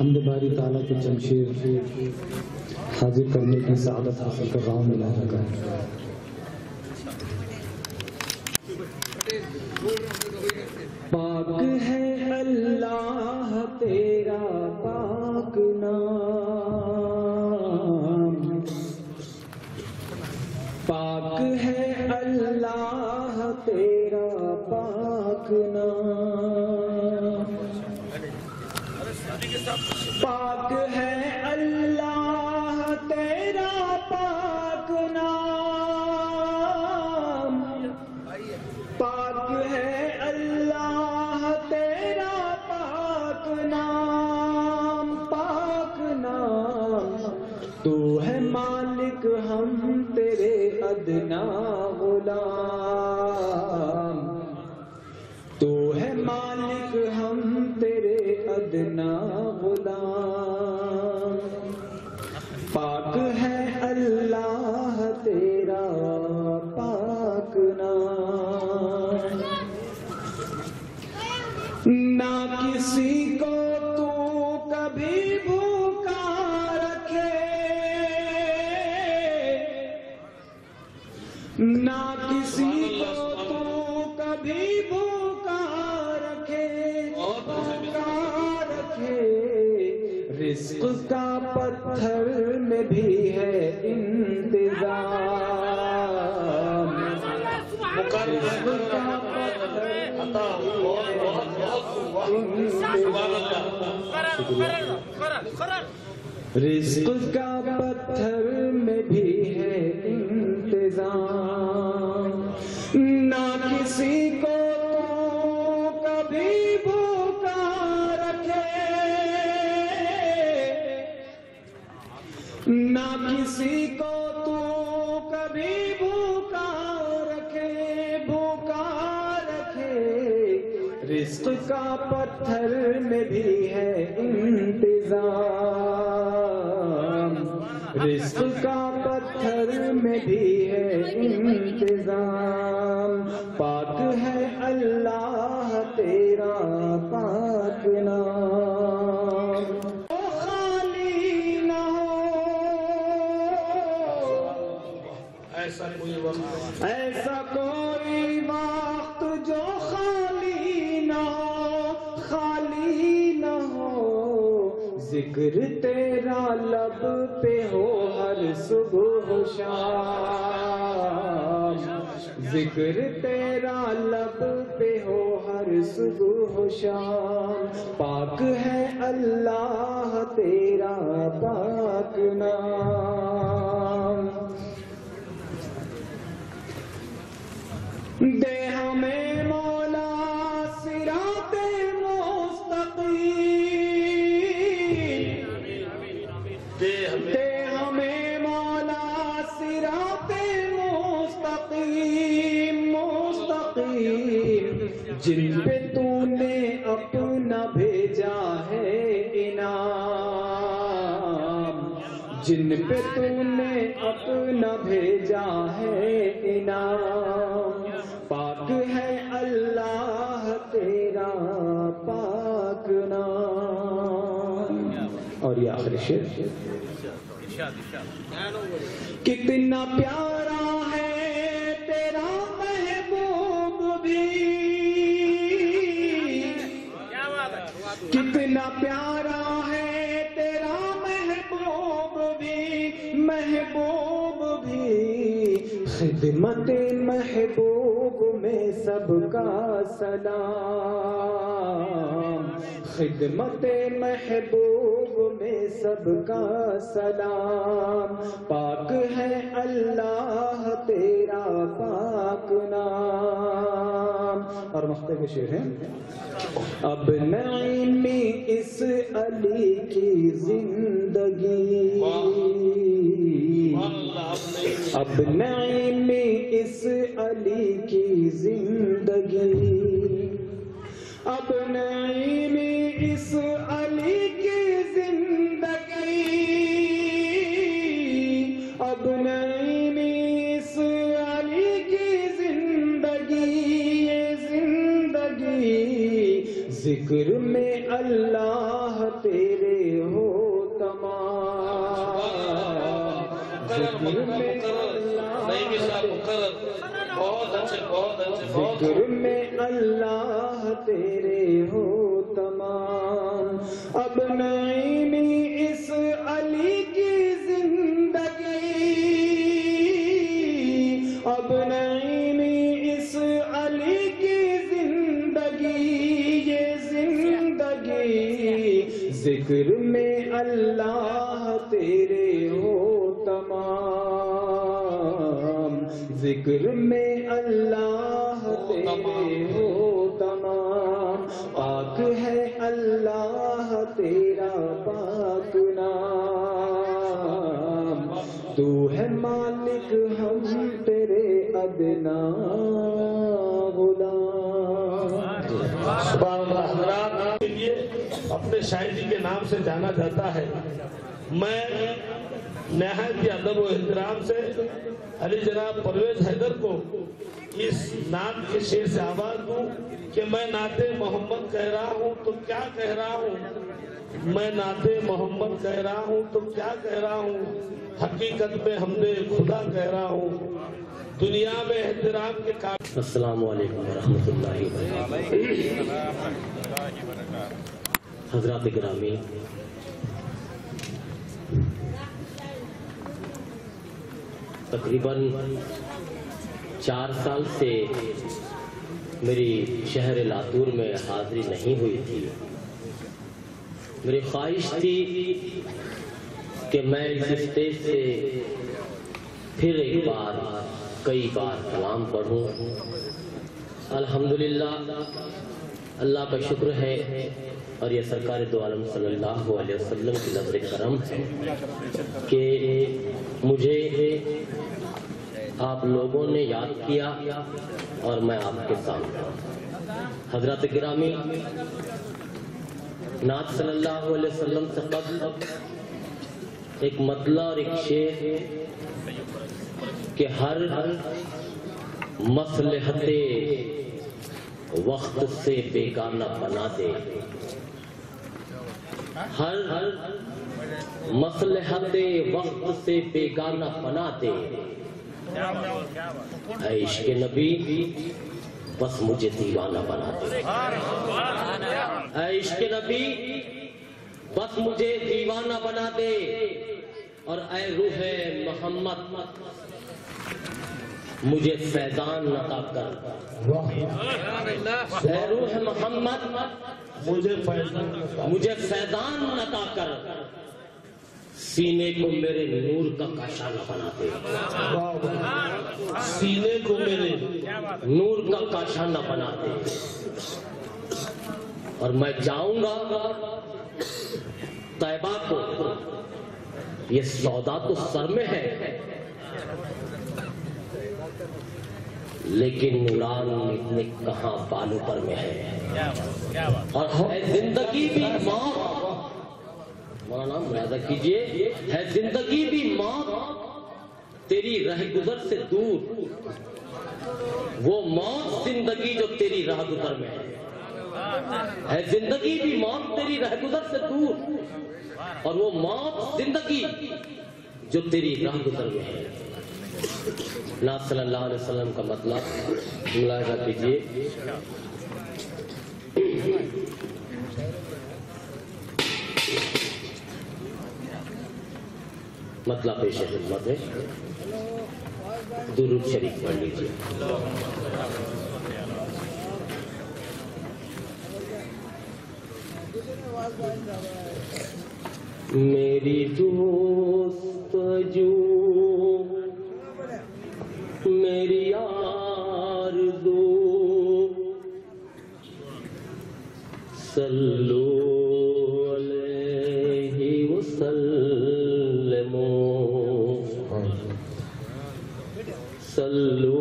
حمد باری تعالیٰ کے چمشیر حاضر کرنے کی سعادت حاصل کر رہا ہوں ملا رکھا پاک ہے اللہ تیرا۔ رزق کا پتھر ذکر تیرا لب پہ ہو، ہر صبح و شام۔ پاک ہے اللہ، تیرا پاک نام۔ دے ہمیں یہ آخری شعر کتنا پیارا ہے تیرا محبوب بھی۔ کتنا پیارا ہے تیرا محبوب بھی۔ محبوب بھی۔ خدمت محبوب میں سب کا سلام۔ خدمت محبوب میں سب کا سلام۔ پاک ہے اللہ تیرا پاک نام۔ اور مختے کے شعر ہیں۔ اب نعیمی اس علی کی زندگی۔ اب نعیمی اس علی کی زندگی۔ اب نعیمی اس علی کی زندگی۔ اب نعیمی اس علی کی زندگی، یہ زندگی ذکر میں اللہ مقرر بہت اچھے بہت اچھے ذکر میں اللہ تیرے ہو تمام۔ اب میں ذکر میں اللہ تیرے ہو تمام۔ پاک ہے اللہ تیرا پاک نام۔ تو ہے مالک ہم تیرے ادنا حضرات کے لیے اپنے شاعری جی کے نام سے جانا جاتا ہے۔ میں نہایت ادب و احترام سے علی جناب پرویز حیدر کو اس نعت کے شعر سے آواز دوں کہ میں نعت محمد کہہ رہا ہوں تو کیا کہہ رہا ہوں؟ میں نعت محمد کہہ رہا ہوں تو کیا کہہ رہا ہوں؟ حقیقت میں حمد خدا کہہ رہا ہوں۔ دنیا میں احترام کے قابل السلام علیکم ورحمۃ اللہ وبرکاتہ۔ حضرات گرامی تقریباً چار سال سے میری شہر لاتور میں حاضری نہیں ہوئی تھی۔ میری خواہش تھی کہ میں اس اسٹیج سے پھر ایک بار کئی بار کلام پڑھوں۔ الحمدللہ، اللہ کا شکر ہے اور یہ سرکار دو عالم صلی اللہ علیہ وسلم کی نظر کرم ہے کہ مجھے آپ لوگوں نے یاد کیا اور میں آپ کے سامنے حضرت گرامی نعت صلی اللہ علیہ وسلم سے قبل ایک مطلع اور ایک شعر کہ ہر مصلحت وقت سے بیگانہ بنا دے۔ ہر مصلحت وقت سے بیگانہ بنا دے۔ اے عشق نبی، بس مجھے دیوانہ بنا دے۔ اے عشق نبی، بس مجھے دیوانہ بنا دے۔ اور اے روح محمد مجھے فیضان عطا کر۔ روح محمد، مجھے فیضان مجھے فیضان عطا کر۔ سینے کو میرے نور کا کاشانہ بنا دے۔ سینے کو میرے نور کا کاشانہ بنا دے۔ اور میں جاؤں گا طیبہ کو۔ یہ سودا تو سر میں ہے۔ لیکن نوران اتنے کہاں بالوں پر میں ہے؟ اور ہے زندگی بھی موت مولانا ملازہ کیجیے۔ ہے زندگی بھی موت تیری رہ گزر سے دور۔ وہ موت زندگی جو تیری راہ گزر میں ہے۔ ہے زندگی بھی موت تیری رہ گزر سے دور۔ اور وہ موت زندگی جو تیری راہ گزر میں ہے۔ ناز صلی اللہ علیہ وسلم کا مطلب ملاحظہ کیجیے مطلب پیش خدمت ہے۔ درود شریف پڑھ لیجیے میری دوست جو میری آرزو صلو علیہ وسلم صلو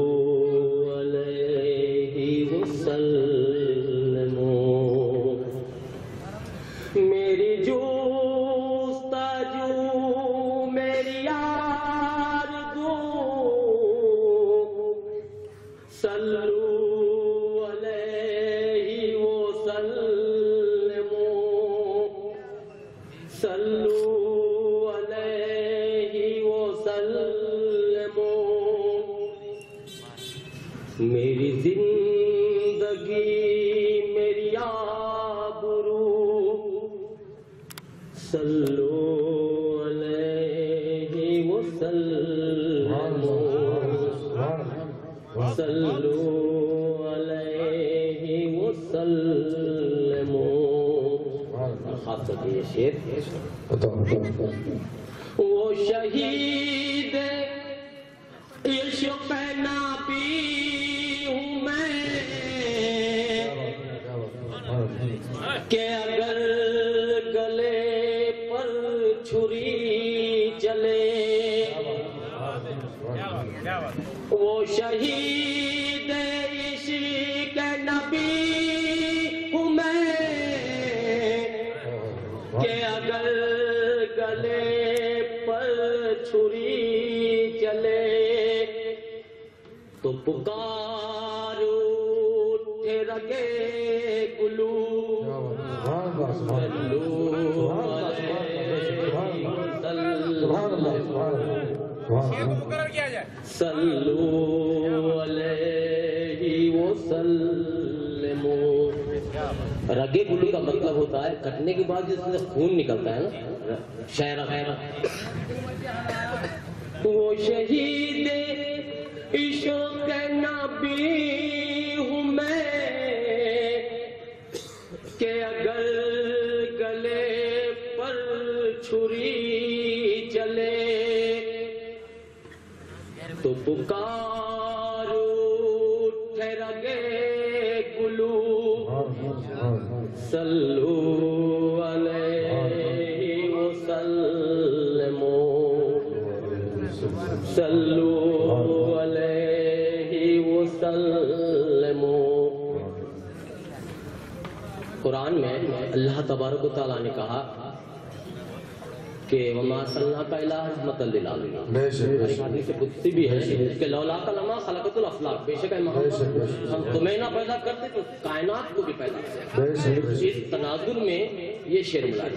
میری زندگی میری آبرو سلو علیہ وسلم۔ سلو علیہ وسلم۔ خاص طور پہ یہ شیر وہ شہید کرنے کے بعد جس میں خون نکلتا ہے نا شہر کہ لولا کا لمحہ خلقت الافلاق بے شک ہم تمہیں نہ پیدا کرتے تو کائنات کو بھی پیدا کرتے۔ اس تناظر میں یہ شعر ملا۔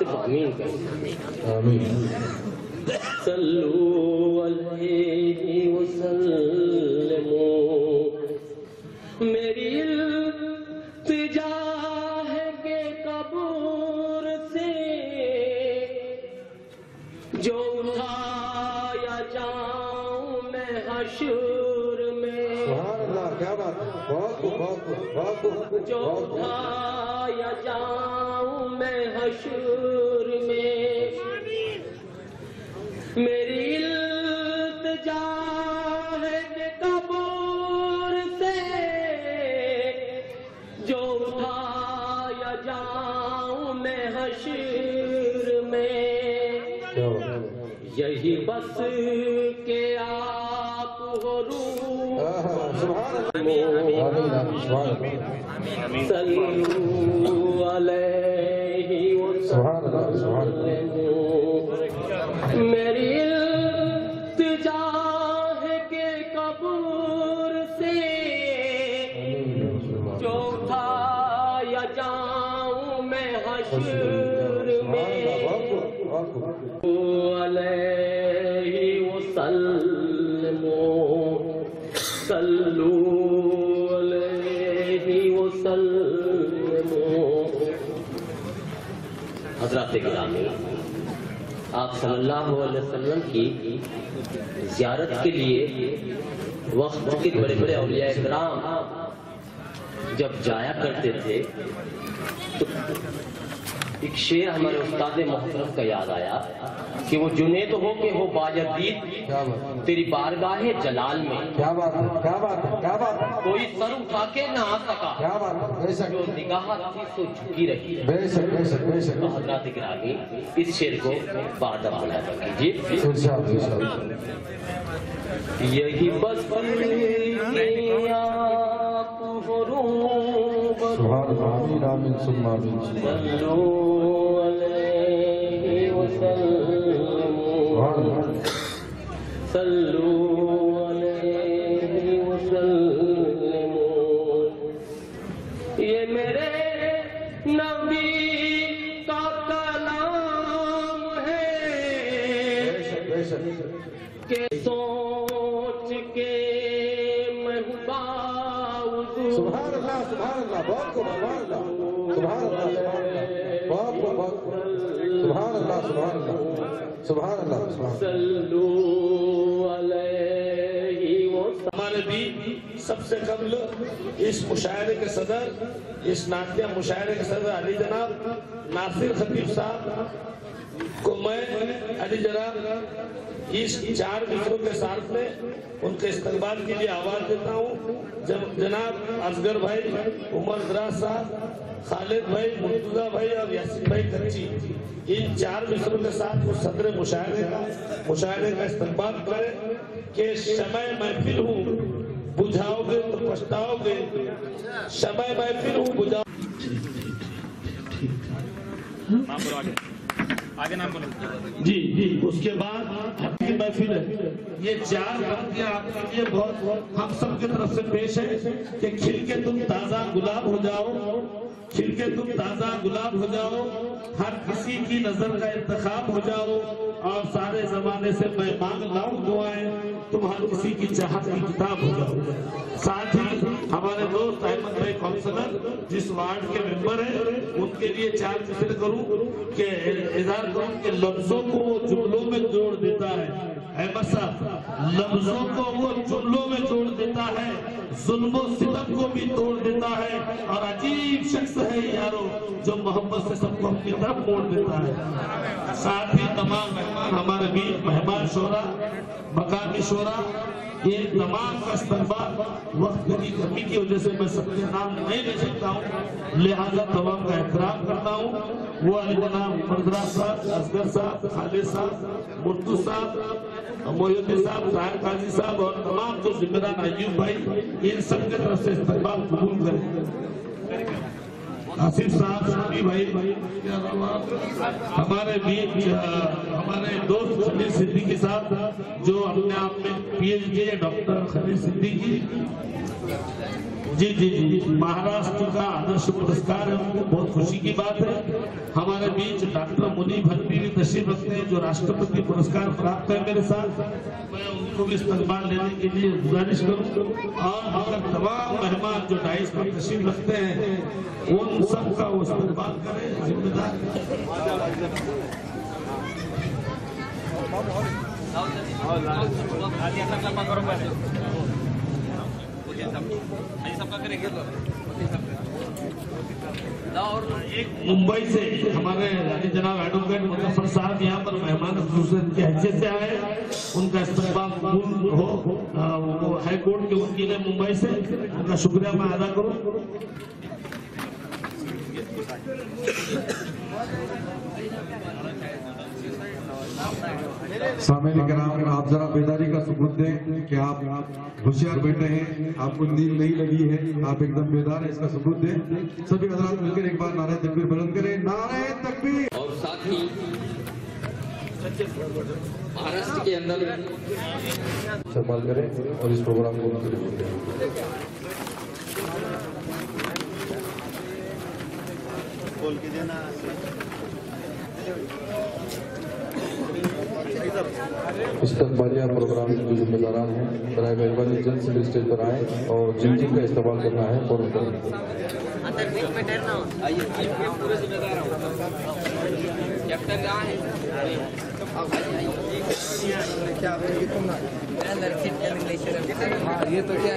صرف آمین. کریں آمین صلو علیہ وسلم میری التجا ہے کہ قبور سے جو اٹھایا جاؤں میں حشور میں سبحان اللہ کیا بات بہت بہت بہت جو اٹھایا اٹھایا جاؤں میں حشر میں۔ میری التجا ہے کہ قبر سے جو اٹھایا جاؤں میں حشر میں۔ یہی بس صلو علیہ وسلم حضرات گرامی آپ صلی اللہ علیہ وسلم کی زیارت کے لیے وقت کے بڑے بڑے اولیاء کرام جب جایا کرتے تھے ایک شعر ہمارے استاد محترم کا یاد آیا کہ وہ جنید ہو کہ ہو باجدید تیری بارگاہ جلال میں۔ کیا بات ہے؟ کیا بات ہے؟ کیا بات ہے؟ کوئی سر اٹھا کے نہ آ سکا۔ کیا بات ہے؟ بے شک۔ جو نگاہ تھی سو جھکی رہی۔ بے شک بے شک بے شک۔ تو حضرات گرامی اس شعر کو بعد بنا کیجیے۔ ارشاد یہی بس کہ آمین آمین ثم آمین. صلو علیہ وسلم. صلو سے قبل اس مشاعرے کے صدر، اس ناطیہ مشاعرے کے صدر علی جناب ناصر خطیب صاحب کو میں، علی جناب، اس چار مصروں کے ساتھ میں ان کے استقبال کے لیے آواز دیتا ہوں۔ جب جناب اصغر بھائی، عمر دراز صاحب، خالد بھائی، مرتضی بھائی اور یاسین بھائی کچی، ان چار مصروں کے ساتھ وہ صدر مشاعرے کا مشاعرے کا استقبال کرے کہ شمع محفل ہوں۔ بجھاؤ گے تو پچھتاؤ گے شمع پھر ہوں، بجھاؤ۔ جی جی اس کے بعد حق کی محفل ہے۔ یہ چار باتیں آپ کے لیے بہت ہم سب کی طرف سے پیش ہے کہ کھل کے تم تازہ گلاب ہو جاؤ۔ کھل کے تم تازہ گلاب ہو جاؤ، ہر کسی کی نظر کا انتخاب ہو جاؤ۔ اور سارے زمانے سے میں مانگ لاؤں دعائیں، تم ہر کسی کی چاہت کی کتاب ہو جاؤ۔ ساتھ ہی ہمارے دوست احمد بھائی کاؤنسلر جس وارڈ کے ممبر ہیں، ان کے لیے چار فکر کروں کہ اظہار کروں کہ لفظوں کو وہ جملوں میں جوڑ دیتا ہے۔ احمد لفظوں کو وہ جملوں میں جوڑ دیتا ہے، ظلم و ستم کو بھی توڑ دیتا ہے۔ اور عجیب شخص ہے یارو، جو محبت سے سب کو اپنی طرف موڑ دیتا ہے۔ ساتھ ہی تمام مہمان ہمارے بیچ مہمان شورا، مقامی شورا، یہ تمام کا استقبال وقت کی کمی کی وجہ سے میں سب کے نام نہیں لے سکتا ہوں، لہذا تمام کا احترام کرتا ہوں۔ وہ علی جناب مردرا صاحب، اصغر صاحب، خالد صاحب مرتو صاحب محیط صاحب طاہر قاضی صاحب اور تمام جو ذمہ دار ایوب بھائی ان سب کے طرف سے استقبال قبول کریں آصف صاحب سنی بھائی ہمارے بیچ ہمارے دوست خلیل صدیقی صاحب جو اپنے آپ میں P H D doctor doctor Khalil Siddiqui ji ji ji Maharashtra کا آدرش پرسکار ہے ان کو بہت خوشی کی بات ہے ہمارے بیچ ڈاکٹر منی بھٹی بھی تشریف رکھتے ہیں جو راشٹرپتی پرسکار پراپت ہے میرے ساتھ میں ان کو بھی استقبال لینے کے لیے گزارش کروں اور ہمارے تمام مہمان جو ڈائس پر تشریف رکھتے ہیں ان سب کا وہ استقبال کریں ذمہ دار ممبئی سے ہمارے یعنی جناب ایڈوکیٹ مظفر صاحب یہاں پر مہمان کی حیثیت سے آئے ان کا استقبال قبول ہو وہ ہائی کورٹ کے وکیل ہیں ممبئی سے، ان کا شکریہ میں ادا کروں۔ سامعین کرام آپ ذرا بیداری کا ثبوت دیں کہ آپ ہوشیار بیٹھے ہیں آپ کو نیند نہیں لگی ہے آپ ایک دم بیدار ہیں اس کا ثبوت دیں۔ سبھی حضرات مل کر ایک بار نعرہ تکبیر بلند کریں۔ نعرہ تکبیر۔ اور ساتھ ہی مہاراشٹر کے اندر سرمال کریں اور اس پروگرام کو بول کے دینا۔ استقبالیہ پروگرام کی ذمہ داران ہیں۔ برائے مہربانی جلد سے اسٹیج پر آئیں اور جن جن کا استعمال کرنا ہے۔ فوراً کریں۔ یہ تو کیا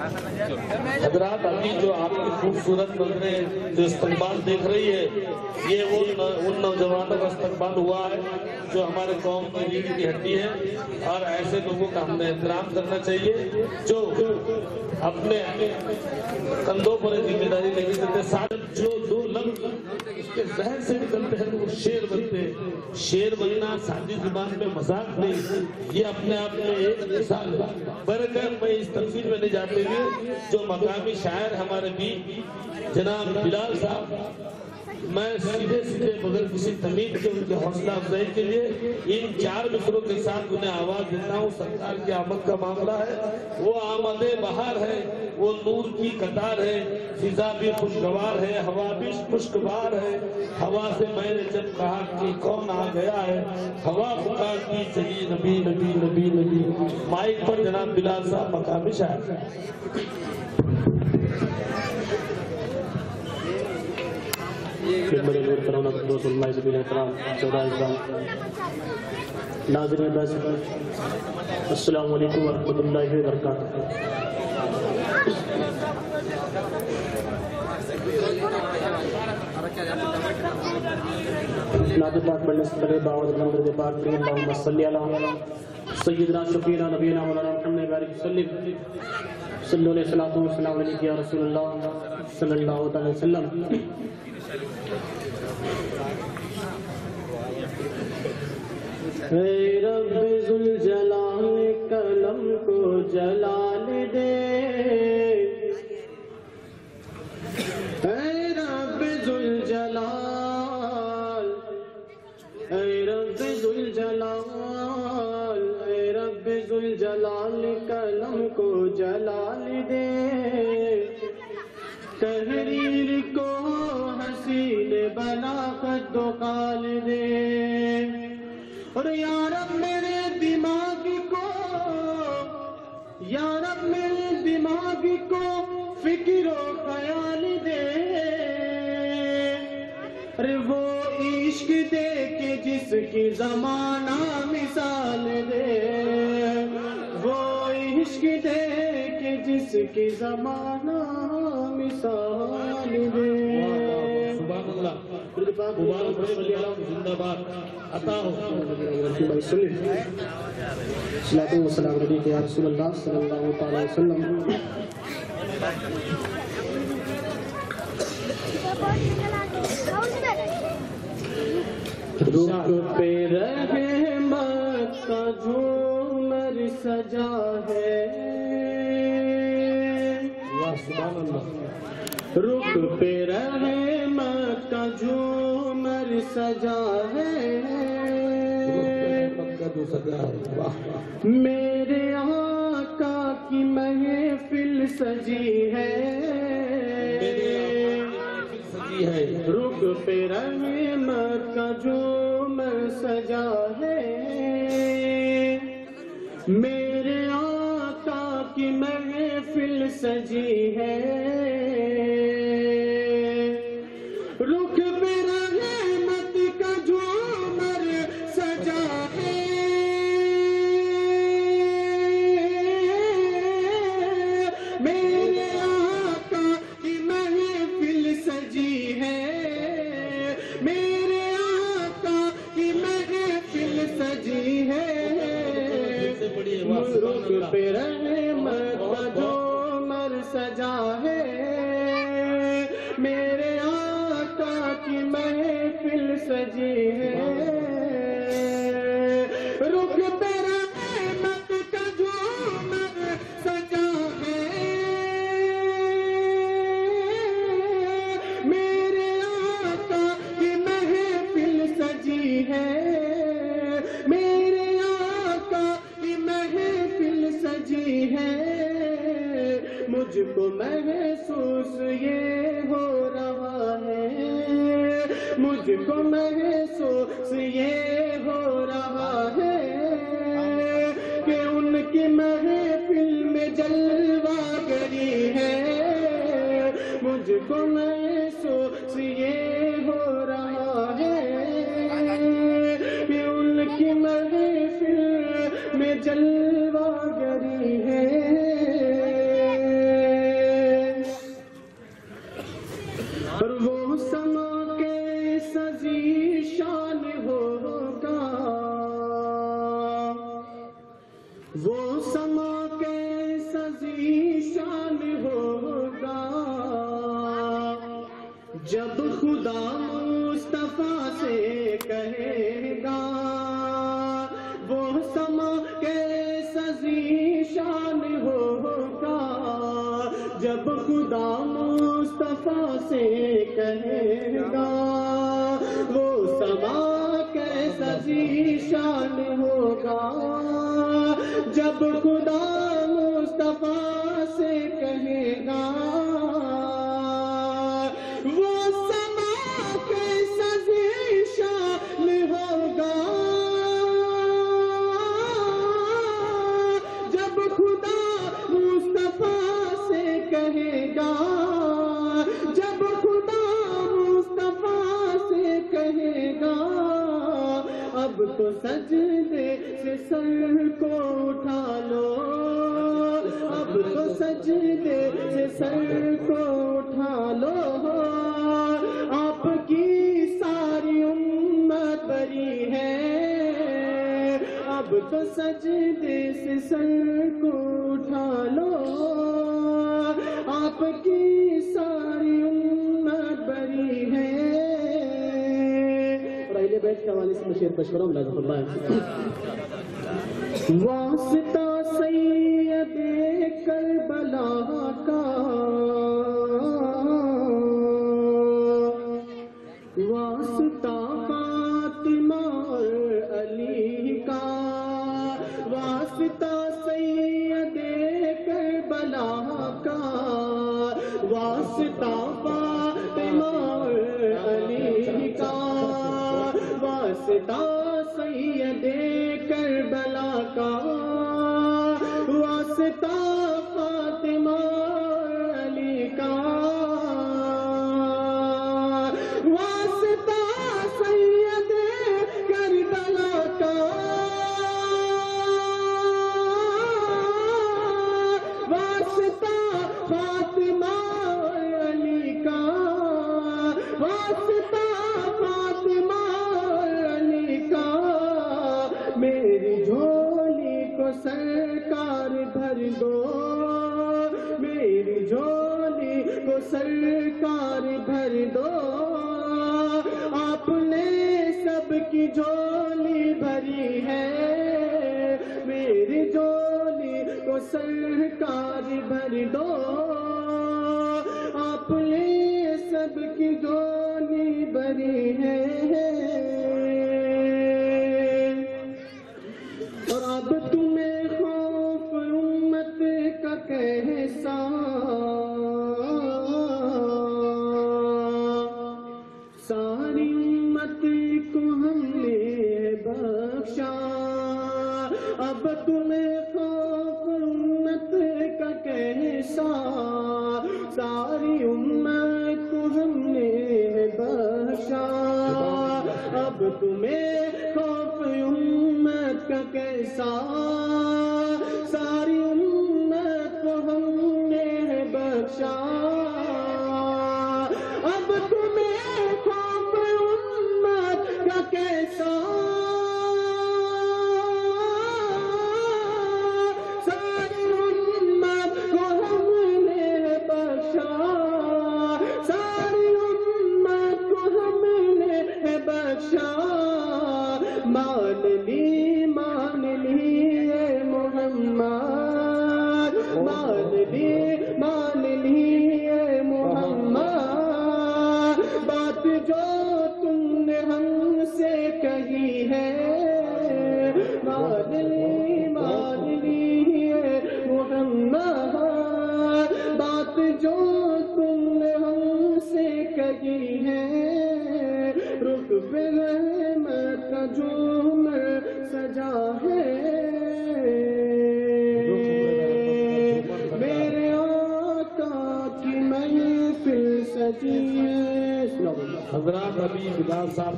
حضرات ابھی جو آپ کی خوبصورت نظریں جو استقبال دیکھ رہی ہے، یہ وہ ان نوجوانوں کا استقبال ہوا ہے، جو ہمارے قوم کی ریڑھ کی ہڈی ہے۔ اور ایسے لوگوں کا ہم نے احترام کرنا چاہیے، جو اپنے کندھوں پر ذمہ داری نہیں دیتے سارے جو دو لفظ ذہن سے نکلتے ہیں تو وہ شیر بنتے ہیں۔ شیر بننا سادی زبان میں مذاق نہیں، یہ اپنے آپ میں ایک مثال ہے۔ برکر میں اس تنفیر میں نہیں جاتے ہوئے جو مقامی شاعر ہمارے بھی جناب بلال صاحب میں سیدھے سیدھے بغیر کسی تمید کے ان کے حوصلہ افزائی کے لیے ان چار مصروں کے ساتھ انہیں آواز دیتا ہوں۔ سرکار کی آمد کا معاملہ ہے۔ وہ آمد بہار ہے وہ نور کی قطار ہے فضا بھی خوشگوار ہے۔ ہوا بھی خوشگوار ہے۔ ہوا سے میں نے جب کہا کہ کون آ گیا ہے، ہوا پکارتی صحیح نبی نبی نبی نبی۔ مائک پر جناب بلال صاحب مقامی شاعر۔ خدمت عبور کرونا دوست علماء زبیل احترام چودہ احترام ناظرین دس السلام علیکم ورحمۃ اللہ وبرکاتہ۔ نادر پاک بڑھنے سے پہلے نمبر دے پاک سیدنا نبینا، مولانا محمد بارک صلی اللہ علیہ وسلم صلی اللہ علیہ وسلم۔ رب ذوالجلال کلم کو جلال دے۔ اے رب ذوالجلال، اے رب ذوالجلال، اے رب ذوالجلال کلم کو جلال دے۔ تحریر کو حسین بنا کر دو کال دے۔ اور یارب میرے دماغ کو یارب میرے دماغ کو فکر و خیال دے۔ ارے وہ عشق دے کے جس کی زمانہ مثال دے۔ وہ عشق دے جس کی زمانہ مثال دے۔ سبحان اللہ۔ مبارک صلی اللہ زندہ عطا ہو۔ اللہ صلی اللہ علیہ وسلم۔ پہ کا جھومر سجا ہے۔ اللہ سبحان اللہ۔ رخ پہ رہے مکہ جو عمر سجا ہے۔ میرے آقا کی محفل سجی ہے۔ رکھ پہ رہے مکہ جو جھومر سجا ہے میرے آقا کی محفل سجا ہے۔ سجی ہے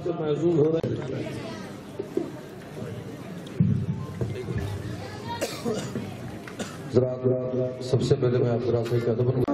سے ہو رہے ذرا سب سے پہلے میں آپ ذرا سے ایک ادب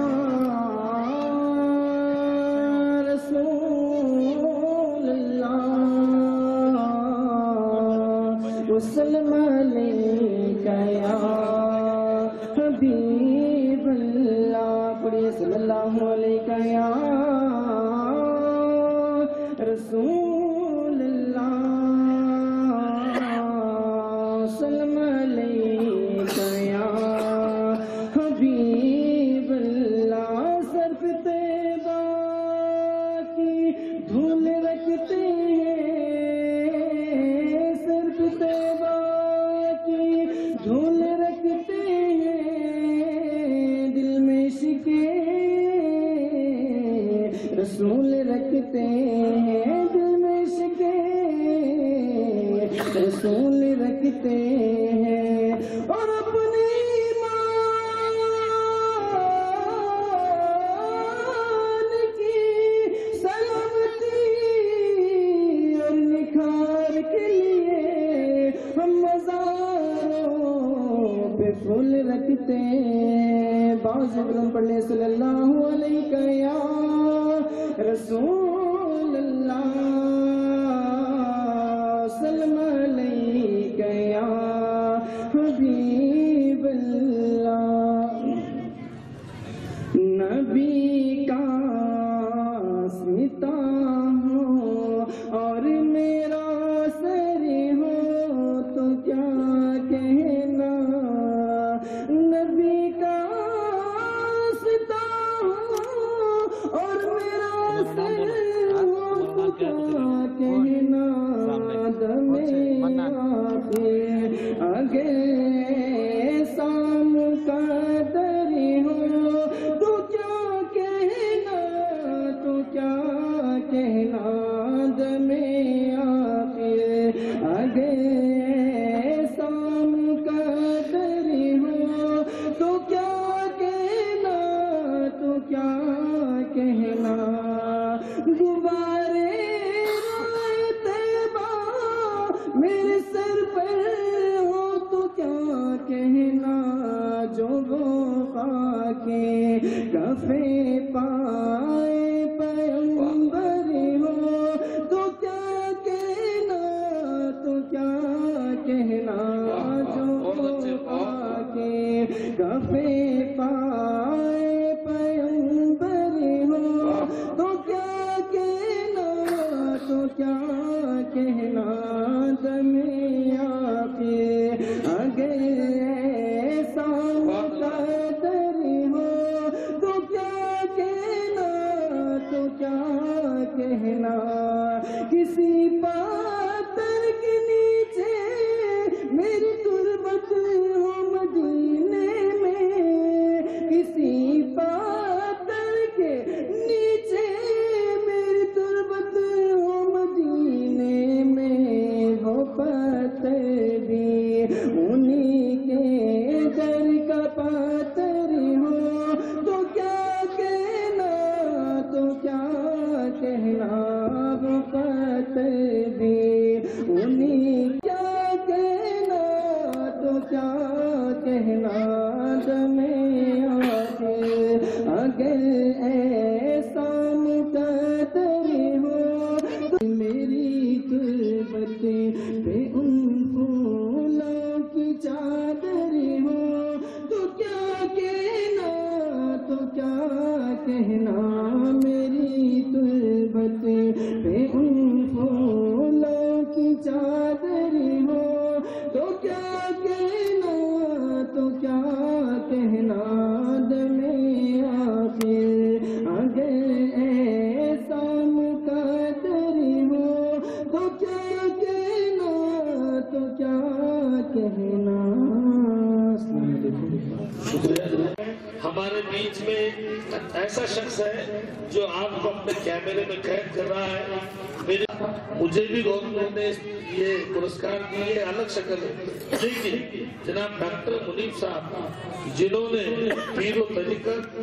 ڈاکٹر صاحب، جنہوں نے پیر و طریقت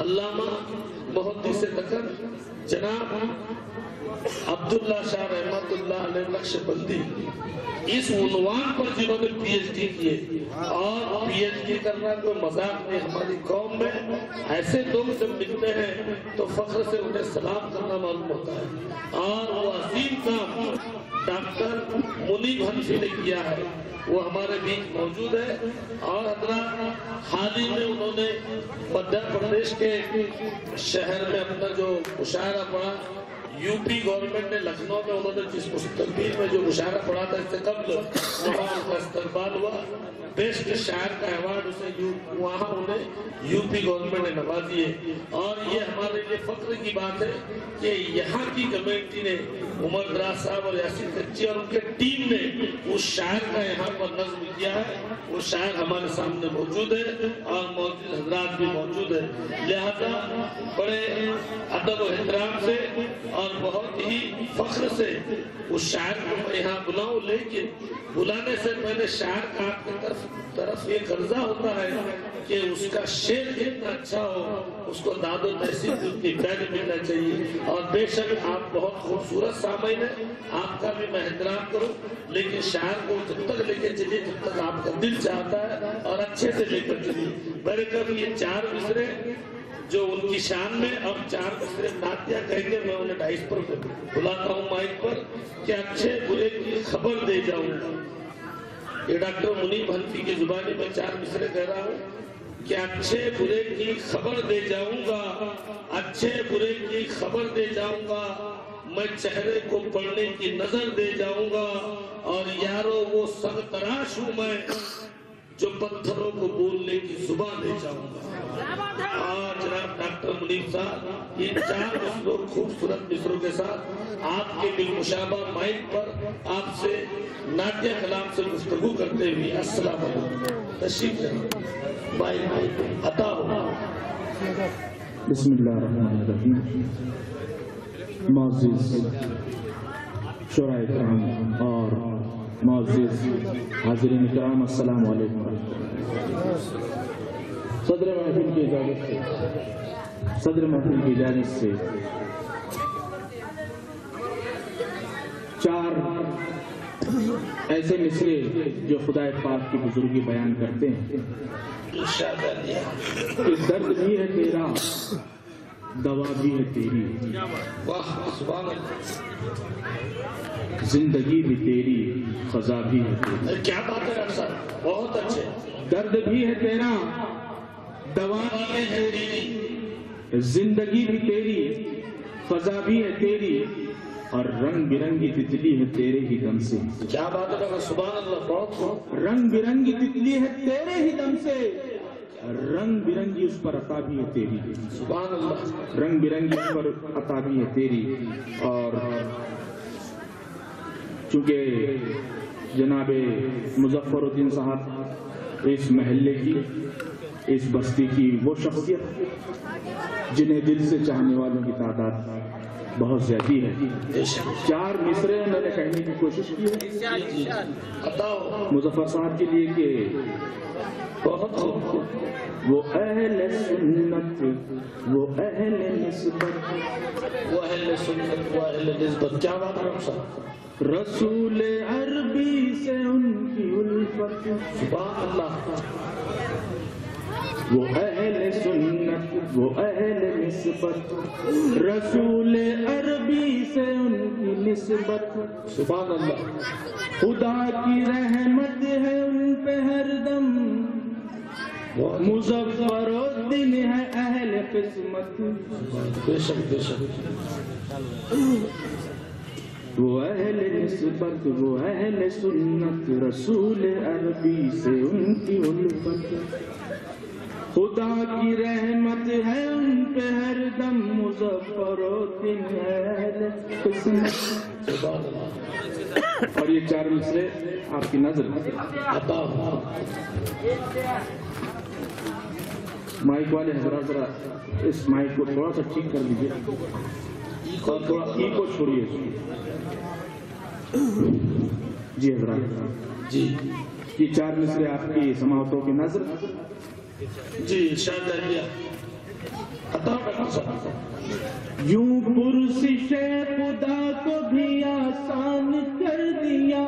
علامہ محدث دکن جناب عبداللہ شاہ رحمت اللہ علیہ نقش بندی، اس عنوان پر جنہوں نے پی ایچ ڈی کیے، اور پی ایچ ڈی کرنا کوئی مذاق نہیں، ہماری قوم میں ایسے لوگ جب ملتے ہیں، تو فخر سے انہیں سلام کرنا معلوم ہوتا ہے۔ اور وہ عظیم کام ڈاکٹر منی حنفی نے کیا ہے۔ وہ ہمارے بیچ موجود ہے اور حضرات حال ہی میں انہوں نے مدھیہ پردیش کے شہر میں اپنا جو مشاعرہ پڑھا یو پی گورنمنٹ نے لکھنؤ میں انہوں نے جس مستقبل میں جو مشاعرہ پڑھا تھا اس سے قبل، وہاں کا استقبال ہوا۔ بیسٹ شاعر کا ایوارڈ اسے یو وہاں انہیں یو پی گورنمنٹ نے نوازی ہے اور یہ ہمارے لیے فخر کی بات ہے کہ یہاں کی کمیٹی نے عمر دراز صاحب اور یاسین کچی اور ان کے ٹیم نے اس شاعر کا یہاں پر نظم کیا ہے وہ شاعر ہمارے سامنے موجود ہے اور موجود حضرات بھی موجود ہے لہذا بڑے ادب و احترام سے اور بہت ہی فخر سے اس شاعر کو یہاں بلاؤں لیکن بلانے سے پہلے شاعر کا آپ کی طرف طرف یہ قرضہ ہوتا ہے کہ اس کا شعر کتنا اچھا ہو، اس کو داد و تحصیل کی پہلے ملنا چاہیے۔ اور بے شک آپ بہت خوبصورت سامعین ہیں، آپ کا بھی میں احترام کروں، لیکن شاعر کو جب تک لے کے چلیے، جب تک آپ کا دل چاہتا ہے اور اچھے سے لے کر چلیے۔ میرے کبھی یہ چار مصرے جو ان کی شان میں اور چار مصرے ناتیہ کہہ کے میں انہیں ڈھائیس پر بلاتا ہوں مائک پر کہ اچھے برے کی خبر دے جاؤں۔ یہ ڈاکٹر منیب ہنفی کی زبانی میں چار مصرے کہہ رہا ہوں کہ اچھے برے کی خبر دے جاؤں گا، اچھے برے کی خبر دے جاؤں گا، میں چہرے کو پڑھنے کی نظر دے جاؤں گا اور یارو وہ سب تراش ہوں میں۔ جو پتھروں کو بولنے کی زبان دے جاؤں گا۔ آج جناب ڈاکٹر منیب صاحب، یہ چار مصروں خوبصورت مصروں کے ساتھ آپ کے بالمشابہ مائک پر آپ سے ناٹیہ کلام سے گفتگو کرتے ہوئے السلام علیکم۔ تشریف لیں مائک عطا ہو۔ بسم اللہ الرحمن الرحیم۔ معزز شرائع کرام اور معزز حاضرین کرام، السلام علیکم. صدر محفل کی اجازت سے، صدر محفل کی اجازت سے چار ایسے مصرے جو خدا پاک کی بزرگی بیان کرتے ہیں۔ کہ درد بھی ہے تیرا دوا بھی ہے تیری۔ زندگی بھی تیری خزا بھی ہے تیری۔ کیا بات ہے بہت اچھے۔ درد بھی ہے تیرا دوا بھی ہے تیری۔ زندگی بھی تیری فضا بھی ہے تیری۔ اور رنگ برنگی تتلی ہے تیرے ہی دم سے۔ کیا بات ہے سبحان اللہ بہت رنگ برنگی تتلی ہے تیرے ہی دم سے۔ رنگ برنگی اس پر عطا بھی ہے۔ تیری سبحان اللہ رنگ برنگی اس پر عطا بھی ہے تیری۔ اور چونکہ جناب مظفر الدین صاحب اس محلے کی، اس بستی کی وہ شخصیت جنہیں دل سے چاہنے والوں کی تعداد بہت زیادہ ہے۔ چار مصرے میں نے کہنے کی کوشش کی ہے۔ مظفر صاحب کے لیے کہ بہت خوب وہ اہل سنت وہ اہل نسبت وہ اہل سنت وہ اہل نسبت کیا بات ہے صاحب رسول عربی سے ان کی الفت۔ سبحان اللہ۔ وہ اہل سنت وہ اہل نسبت۔ رسول عربی سے ان کی نسبت۔ سبحان اللہ۔ خدا کی رحمت ہے ان پہ ہر دم۔ مظفر الدین ہے اہل قسمت۔ بے شک بے شک۔ وہ اہل نسبت وہ اہل سنت۔ رسول عربی سے ان کی الفت۔ خدا کی رحمت ہے ان پہ ہر دم۔ مظفر الدین ہے اہل قسمت۔ اور یہ چار مصرے آپ کی نظر۔ بتاؤ مائک والے حضرات ذرا اس مائک کو تھوڑا سا ٹھیک کر دیجیے اور تھوڑا ای کو چھوڑیے جی حضرات۔ جی۔ یہ چار مصرے آپ کی سماعتوں کی نظر۔ جی یوں پرسش خدا کو بھی آسان کر دیا۔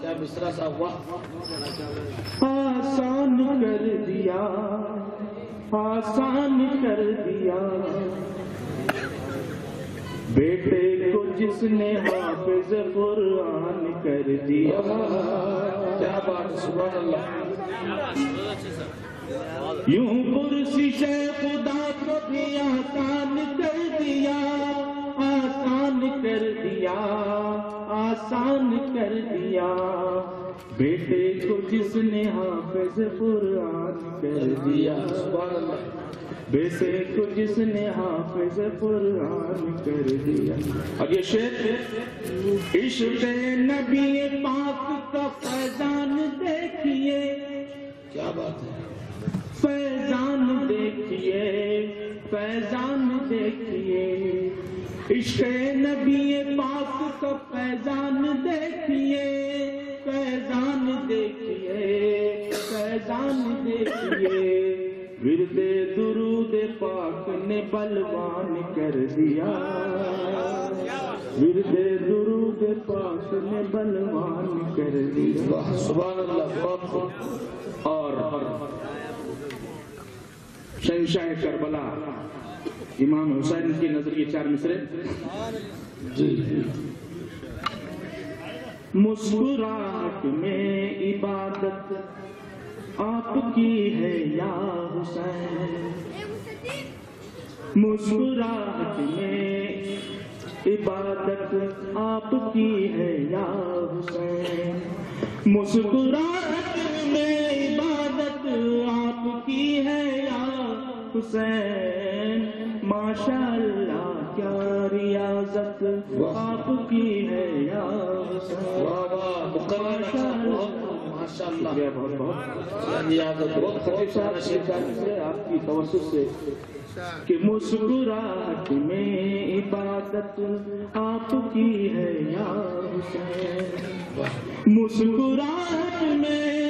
کیا مصرا صاحب آسان کر دیا۔ آسان کر دیا۔ بیٹے کو جس نے حافظ قرآن کر دیا۔ کیا بات سبحان اللہ۔ یوں پرسش خدا کو بھی آسان کر دیا۔ آسان کر دیا، آسان کر دیا۔ بیٹے کو جس نے حافظ قرآن کر دیا۔ بیٹے کو جس نے حافظ قرآن کر دیا۔ اب یہ شعر عشق نبی پاک کا فیضان دیکھیے۔ کیا بات ہے؟ فیضان دیکھیے فیضان دیکھیے۔ عشق نبی پاک کا فیضان دیکھیے فیضان دیکھیے فیضان دیکھیے۔ ورد درود پاک نے بلوان کر دیا۔ ورد درود پاک نے بلوان کر دیا۔ سبحان اللہ، بہت خوب۔ اور شہنشاہ کربلا امام حسین کی نظر یہ چار مصرے جی مسکراہٹ میں عبادت آپ کی ہے یا حسین مسکراہٹ میں عبادت آپ کی ہے یا حسین مسکراہٹ میں عبادت آپ کی ہے یا حسین ماشاء اللہ کیا ریاضت، آپ کی ہے یا ماشاء اللہ بہت بہت۔ بہت خوب آپ کی توسط سے کہ مسکراہٹ میں عبادت آپ کی ہے یا حسین مسکراہٹ میں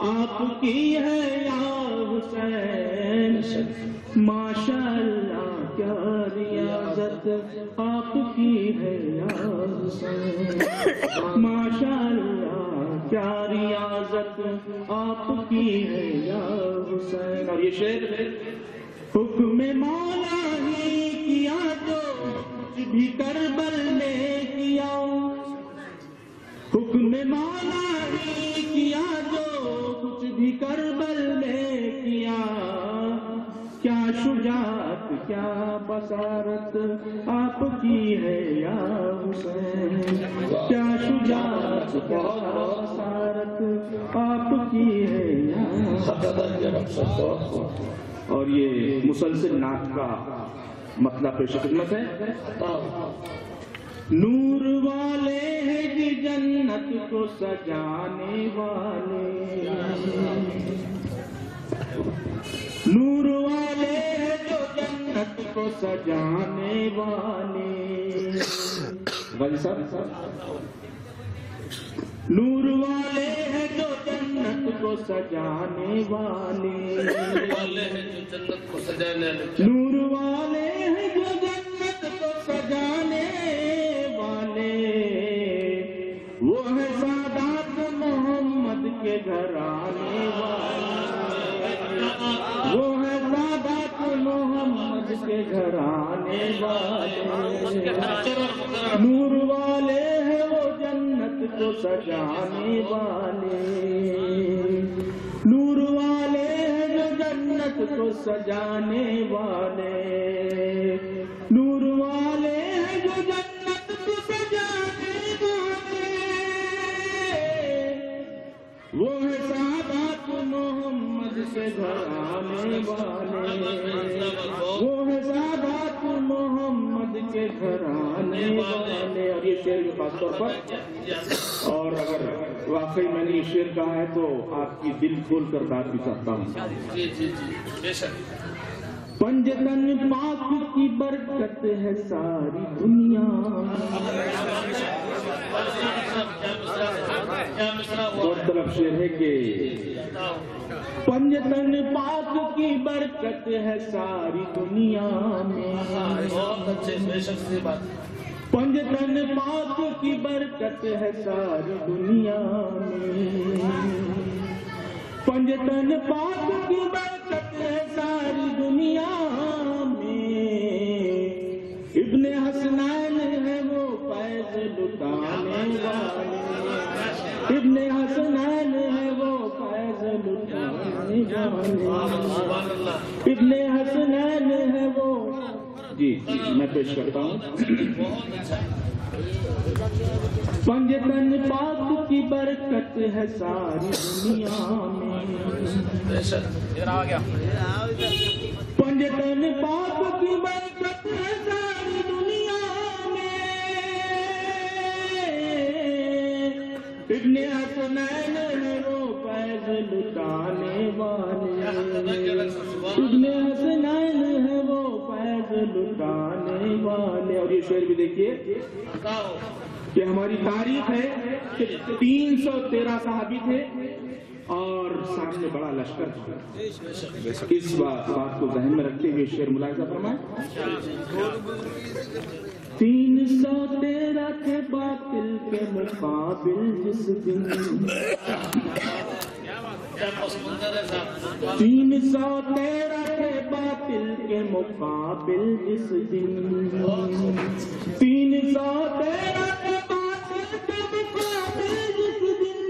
آپ کی ہے یا حسین ماشاء اللہ کیا ریاضت آپ کی ہے یا حسین ماشاء اللہ کیا ریاضت آپ کی ہے یا حسین اور یہ شعر حکم مولا ہی کیا تو کچھ بھی کربل میں کیا حکم مولا ہی کیا جو کچھ بھی کربل میں کیا؟ کیا شجاعت، کیا بصارت آپ کی ہے یا حسین؟ کیا شجاعت، کیا بصارت آپ کی ہے یا اور یہ مسلسل نعت کا مطلب پیش خدمت ہے۔ نور والے ہیں جی جنت کو سجانے والے۔ نور والے ہیں جو جنت کو سجانے والے۔ غازی صاحب نور والے ہیں جو جنت کو سجانے والے۔ والے ہیں جو جنت کو سجانے والے۔ نور والے والے نور والے ہیں وہ جنت کو سجانے والے۔ نور والے ہیں جو جنت کو سجانے والے۔ نور والے ہیں جو جنت کو سجانے والے۔ وہ ہے سادات محمد سے گھر آنے والے۔ وہ سادات محمد کے گھر آنے والے اور یہ شعر خاص طور پر اور اگر واقعی میں نے یہ شعر کہا ہے تو آپ کی دل کھول کر بات بھی چاہتا ہوں۔ پنجتن پاک کی برکت ہے ساری دنیا۔ اور طرف شعر ہے کہ پنجتن پاک کی برکت ہے ساری دنیا میں۔ پنجتن پاک کی برکت ہے ساری دنیا میں۔ پنجتن پاک کی برکت ہے ساری دنیا میں۔ ابن حسنین ہے وہ فیض لٹانے والے۔ ابن حسنین ہے وہ فیض لٹانے والے۔ ابن حسنین ہے وہ جی جی میں پیش کرتا ہوں۔ پنجتن پاک کی برکت ہے ساری دنیا میں۔ گیا۔ پنجتن پاک کی برکت ہے ساری دنیا میں۔ ابن حسنین فیض لٹانے والے۔ ابن حسنین ہے وہ فیض لٹانے والے۔ اور یہ شعر بھی دیکھیے۔ کہ ہماری تاریخ ہے کہ تین سو تیرہ صحابی تھے اور سامنے بڑا لشکر تھا۔ اس بات بات کو ذہن میں رکھتے ہوئے شعر ملاحظہ فرمائیں۔ تین سو تیرہ تھے باطل کے مقابل جس دن۔ تین سو تیرہ تھے باطل کے مقابل جس دن۔ تین سو تیرہ تھے باطل کے مقابل جس دن۔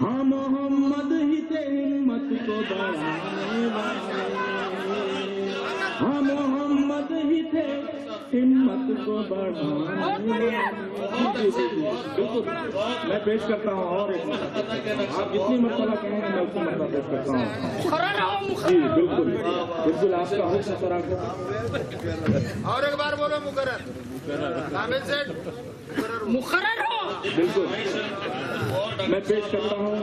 ہم محمد ہی تھے ہمت کو بڑھانے والے۔ ہم محمد ہی تھے ہمت کو میں پیش کرتا ہوں اور ایک آپ جتنی مرتبہ کہیں گے میں اتنی مرتبہ پیش کرتا ہوں جی بالکل بالکل آپ کا حکم سر آپ اور ایک بار بولو مقرر۔ مقرر ہو! بالکل۔ میں پیش کرتا ہوں۔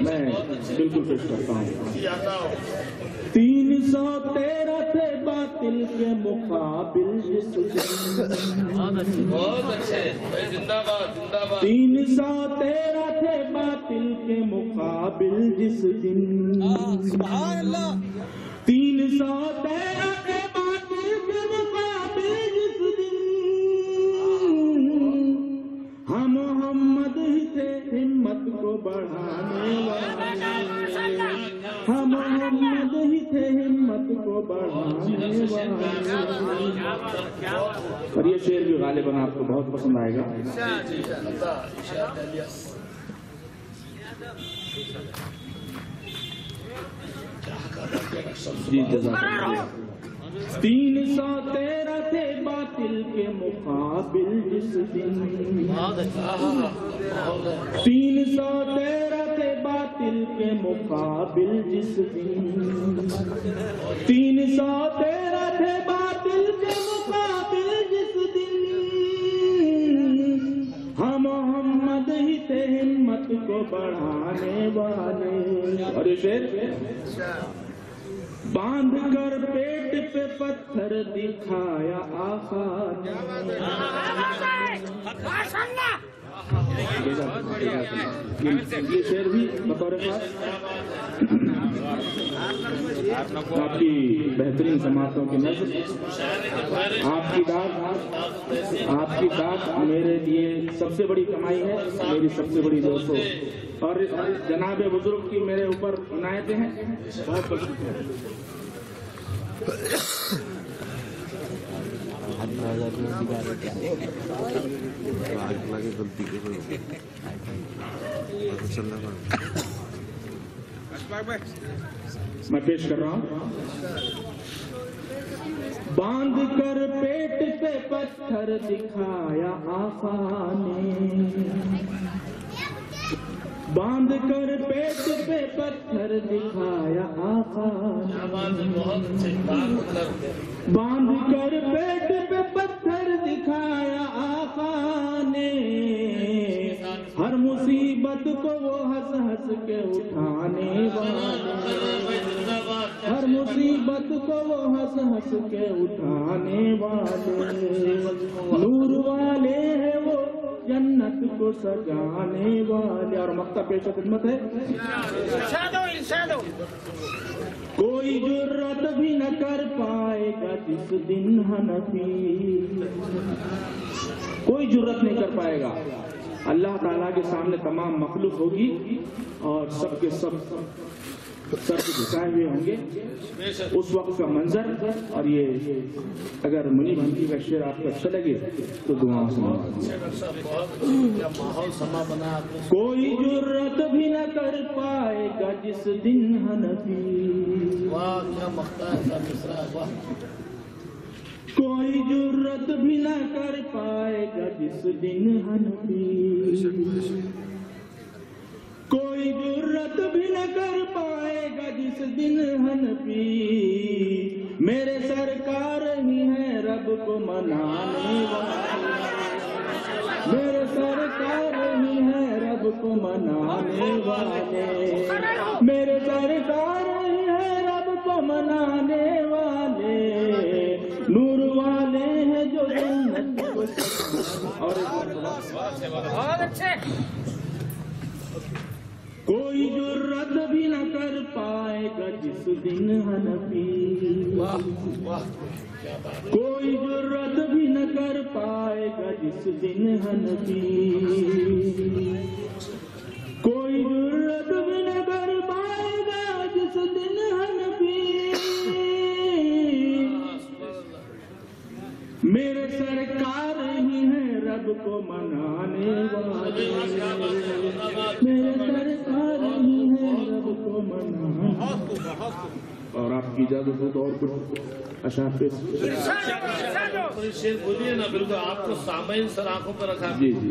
میں بالکل پیش کرتا ہوں۔ تین سو تیرہ تھے باطل کے مقابل جس دن بہت اچھے بھائی زندہ باد زندہ باد تین سو تیرہ تھے باطل کے مقابل جس دن تین سو تیرہ تھے باطل کے مقابل ہم محمد ہی تھے ہمت کو بڑھانے والے۔ ہم محمد ہی تھے ہمت کو بڑھانے والے۔ اور یہ شعر بھی غالباً آپ کو بہت پسند آئے گا۔ جی جزاک اللہ تین سو تیرہ تھے باطل کے مقابل جس دن۔ تین سو تیرہ تھے باطل کے مقابل جس دن۔ تین سو تیرہ تھے باطل کے مقابل جس دن۔ ہم محمد ہی تھے ہمت کو بڑھانے والے۔ اور یہ شعر۔ باندھ کر پیٹ پہ پتھر دکھایا آقا یہ شعر بھی بطور کی بہترین سماعتوں کی نظر آپ کی داد آپ کی داد میرے لیے سب سے بڑی کمائی ہے میری سب سے بڑی دوستوں اور جناب بزرگ کی میرے اوپر عنایتیں ہیں۔ بہت بہت شکریہ۔ میں پیش کر رہا ہوں۔ باندھ کر پیٹ پہ پتھر دکھایا آقا نے باندھ کر پیٹ پہ پتھر دکھایا آقا نے۔ باندھ کر پیٹ پہ پتھر دکھایا آقا نے۔ ہر مصیبت کو وہ ہنس ہنس کے اٹھانے والے ہر مصیبت کو وہ ہنس ہنس کے اٹھانے والے۔ نور والے ہیں وہ۔ جنت کو سجانے والے۔ اور مکہ پیش خدمت ہے۔ کوئی جرت بھی نہ کر پائے گا جس دن حنفی کوئی جرت نہیں کر پائے گا۔ اللہ تعالیٰ کے سامنے تمام مخلوق ہوگی اور سب کے سب سر کے جھکائے ہوئے ہوں گے۔ اس وقت کا منظر اور یہ اگر منی بھنگی کا شعر آپ کو اچھا لگے تو دعاؤں سے کوئی جرت بھی نہ کر پائے گا جس دن حنفی۔ واہ کیا مختار ایسا مصرا واہ کوئی جرت بھی نہ کر پائے گا جس دن حنفی۔ کوئی جرت بھی نہ کر پائے گا جس دن حنفی میرے سرکار ہی ہے رب کو منانے والے۔ میرے سرکار ہی ہے رب کو منانے والے۔ میرے سرکار ہی ہے رب کو منانے والے۔ نور والے ہیں جو جنت کو اور بہت اچھے۔ کوئی جرت بھی نہ کر پائے گا جس دن حنفی۔ کوئی جرت بھی نہ کر پائے گا جس دن حنفی۔ کوئی جرت بھی نہ کر پائے گا جس دن حنفی۔ میرے سرکار ہی ہیں رب کو منانے والے۔ میرے سرکار اور آپ کی اجازت ہو تو اور کچھ اشعار پیش کوئی شیر بولیے نا بالکل آپ کو سامعین سر آنکھوں پر رکھا جی جی۔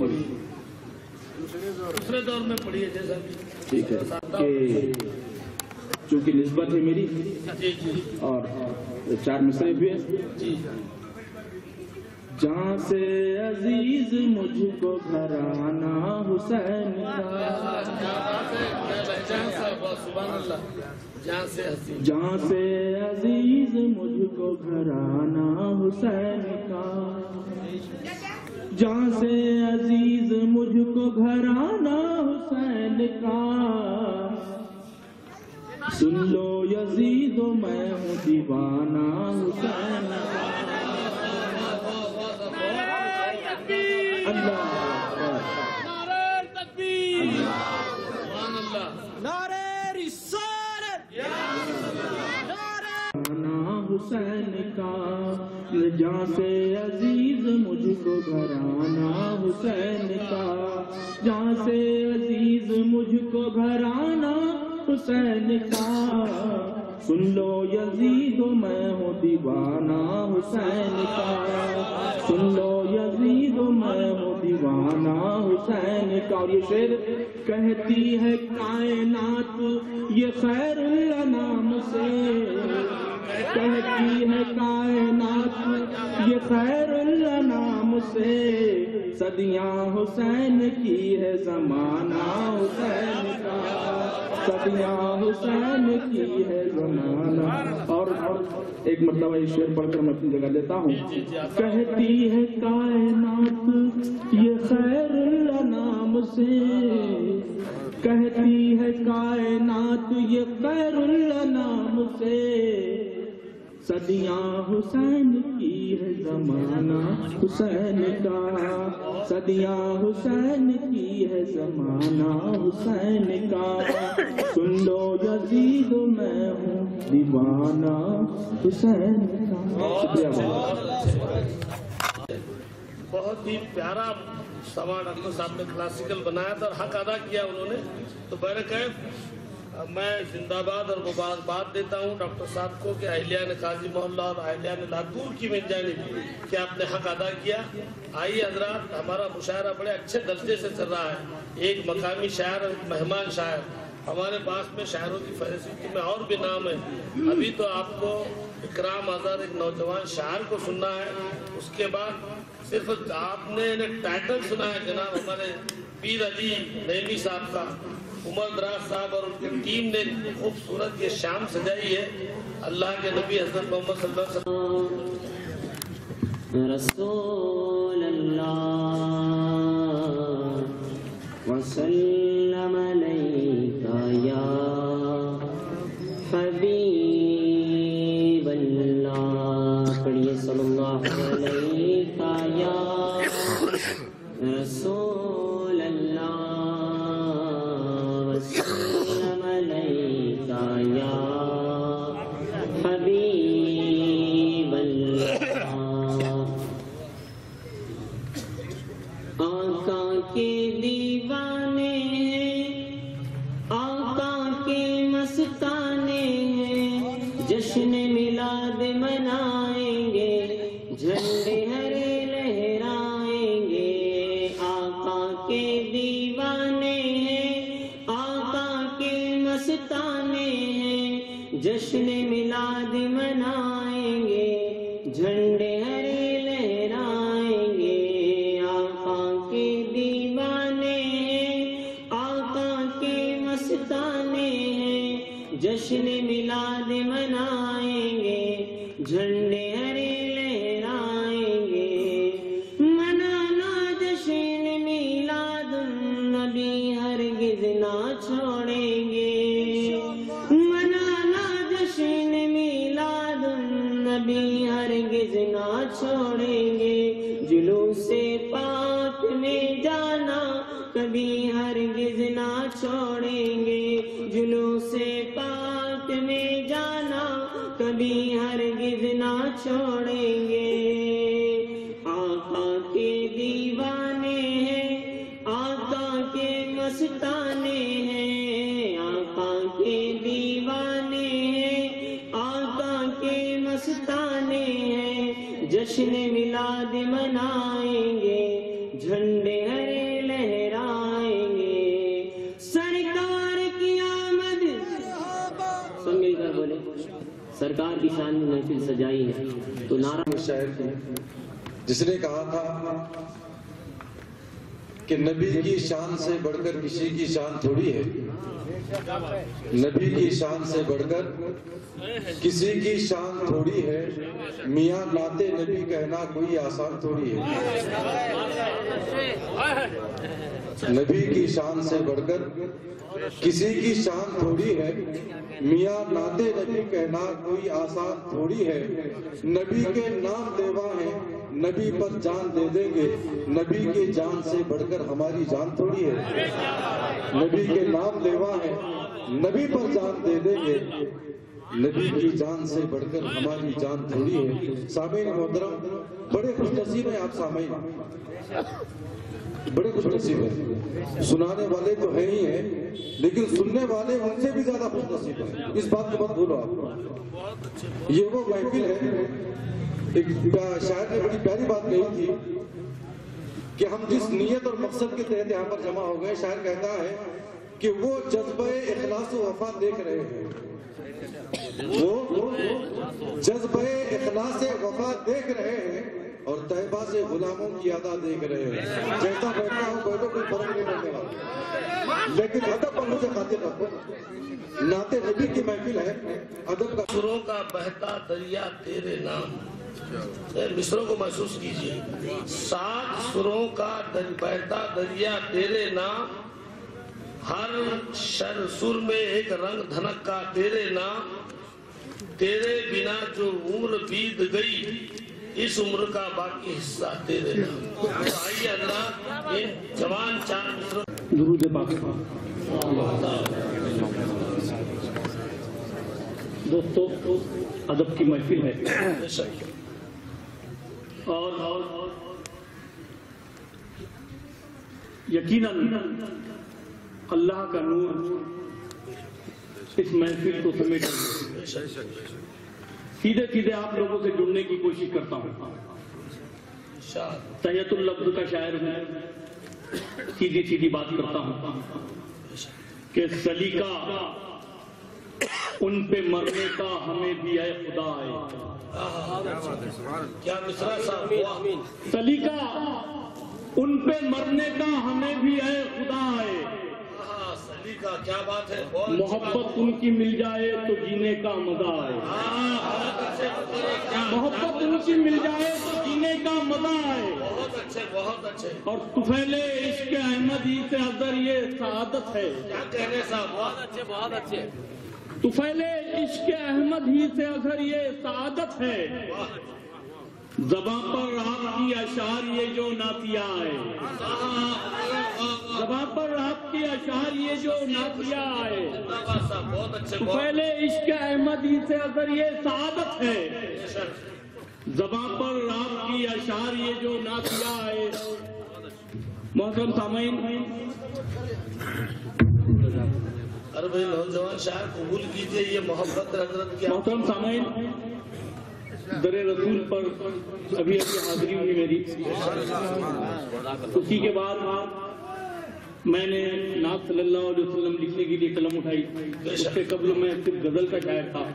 دوسرے دور میں پڑھیے جیسا ٹھیک ہے۔ کہ چونکہ نسبت ہے میری اور چار مصرے بھی ہیں۔ جہاں سے عزیز مجھ کو گھرانا حسین کا۔ جہاں سے عزیز۔ مجھ کو گھرانا حسین کا۔ جہاں سے عزیز مجھ کو گھرانا حسین کا۔ سن لو یزید و میں ہوں دیوانہ حسین کا اللہ اکبر سبحان اللہ گھرانا حسین کا جہاں سے عزیز مجھ کو گھرانا حسین کا جہاں سے عزیز مجھ کو گھرانا حسین کا۔ سن لو یزید میں ہوں دیوانہ حسین کا۔ سن لو یزید میں ہوں دیوانہ حسین کا۔ اور یہ شیر کہتی ہے کائنات، یہ خیر اللہ نام سے۔ کہتی ہے کائنات یہ خیر سے صدیاں حسین کی ہے زمانہ، حسین کا صدیاں حسین کی ہے زمانہ اور ایک مطلب یہ شیر پڑھ کر میں اپنی جگہ دیتا ہوں کہتی ہے کائنات یہ خیر الانام سے۔ کہتی ہے کائنات، یہ خیر الانام سے۔ صدیاں حسین کی ہے زمانہ، حسین کا۔ صدیاں حسین کی ہے زمانہ، حسین کا۔ سن لو یزید، میں ہوں دیوانہ۔ حسین کا۔ بہت ہی پیارا سوال ڈاکٹر صاحب نے کلاسیکل بنایا تھا اور حق ادا کیا انہوں نے۔ تو بہرکیف میں زندہ باد اور مبارکباد دیتا ہوں ڈاکٹر صاحب کو کہ اہلیہ قاضی محلہ اور اہلیہ نے لاتور کی میں جانے کہ آپ نے حق ادا کیا۔ آئیے حضرات، ہمارا مشاعرہ بڑے اچھے درجے سے چل رہا ہے۔ ایک مقامی شاعر اور مہمان شاعر۔ ہمارے پاس میں شاعروں کی فہرست میں اور بھی نام ہے۔ ابھی تو آپ کو اکرام آزاد ایک نوجوان شاعر کو سننا ہے۔ اس کے بعد صرف آپ نے ٹائٹل سنا ہے جناب ہمارے پیر علی نعمی صاحب کا۔ عمر دراز صاحب اور ان کے ٹیم نے خوبصورت یہ شام سجائی ہے۔ اللہ کے نبی حضرت محمد صلی اللہ علیہ وسلم۔ رسول اللہ وسلم علیکہ یا حبیب اللہ، پڑھیے صلی اللہ علیہ یا رسول جس نے کہا تھا کہ نبی کی شان سے بڑھ کر کسی کی شان تھوڑی ہے۔ نبی کی شان سے بڑھ کر کسی کی شان تھوڑی ہے۔ میاں ناتے نبی کہنا کوئی آسان تھوڑی ہے۔ نبی کی شان سے بڑھ کر کسی کی شان تھوڑی ہے۔ میاں ناتے نبی کہنا کوئی آسان تھوڑی ہے۔ نبی کے نام دیوا ہیں۔ نبی پر جان دے دیں گے۔ نبی کے جان سے بڑھ کر ہماری جان تھوڑی ہے۔ نبی کے نام لیوا ہے۔ نبی پر جان دے دیں گے۔ نبی کی جان سے بڑھ کر ہماری جان تھوڑی ہے۔ سامعین محترم، بڑے خوش نصیب ہیں آپ سامعین۔ بڑے خوش نصیب ہیں۔ سنانے والے تو ہیں ہی ہیں، لیکن سننے والے ان سے بھی زیادہ خوش نصیب ہیں۔ اس بات کو مت بھولو آپ۔ یہ وہ محفل ہے ایک شاید نے بڑی پیاری بات کہی تھی کہ ہم جس نیت اور مقصد کے تحت یہاں پر جمع ہو گئے، شاعر کہتا ہے کہ وہ جذبہ اخلاص و وفا دیکھ رہے ہیں۔ وہ جذبہ اخلاص وفا دیکھ رہے ہیں اور طیبہ سے غلاموں کی ادا دیکھ رہے ہیں۔ جیسا بیٹھا ہوں، بیٹھو، کوئی فرق نہیں پڑنے والا۔ لیکن ادب پر مجھے خاطر رکھو۔ نعت نبی کی محفل ہے، ادب کا سروں کا بہتا دریا تیرے نام۔ مصروں کو محسوس کیجیے۔ سات سروں کا دن بہتا دریا تیرے نام، ہر شر سر میں ایک رنگ دھنک کا تیرے نام۔ تیرے بنا جو عمر بیت گئی، اس عمر کا باقی حصہ تیرے نام۔ آئیے اللہ ان جوان چار مصروں۔ درود پاکستان۔ دوستو، ادب کی محفل ہے۔ اور یقیناً اللہ کا نور اس محفل کو سمیٹ سیدھے سیدھے آپ لوگوں سے جڑنے کی کوشش کرتا ہوں۔ تیت اللفظ کا شاعر ہوں۔ سیدھی سیدھی بات کرتا ہوں کہ سلیقہ ان پہ مرنے کا ہمیں بھی اے خدا آئے سلیقہ ان پہ مرنے کا ہمیں بھی اے خدا ہاں، آئے ہاں، کیا بات ہے؟ محبت ان کی مل جائے تو جینے کا مزہ آئے محبت ان کی مل جائے تو جینے کا مزہ آئے بہت اچھے بہت اچھے۔ اور تفیلے عشق احمد ہی سے حضر یہ سعادت ہے۔ کیا صاحب؟ بہت اچھے بہت اچھے۔ تو پہلے عشق احمد ہی سے اگر یہ سعادت ہے۔ زباں پر آپ کی اشعار یہ جو ناتیہ آئے زبان پر آپ کی اشعار یہ جو ناتیہ آئے تو پہلے عشق احمد ہی سے اگر یہ سعادت ہے۔ زباں پر آپ کی اشعار یہ جو ناتیہ آئے محترم سامعین ارے نوجوان شاہ قبول کیجیے یہ محبت حضرت کیا؟ محترم سامعین در رسول پر ابھی ابھی حاضری ہوئی میری۔ اسی کے بعد میں نے ناب صلی اللہ علیہ وسلم لکھنے کے لیے قلم اٹھائی۔ اس سے قبل میں صرف غزل کا شاعر تھا۔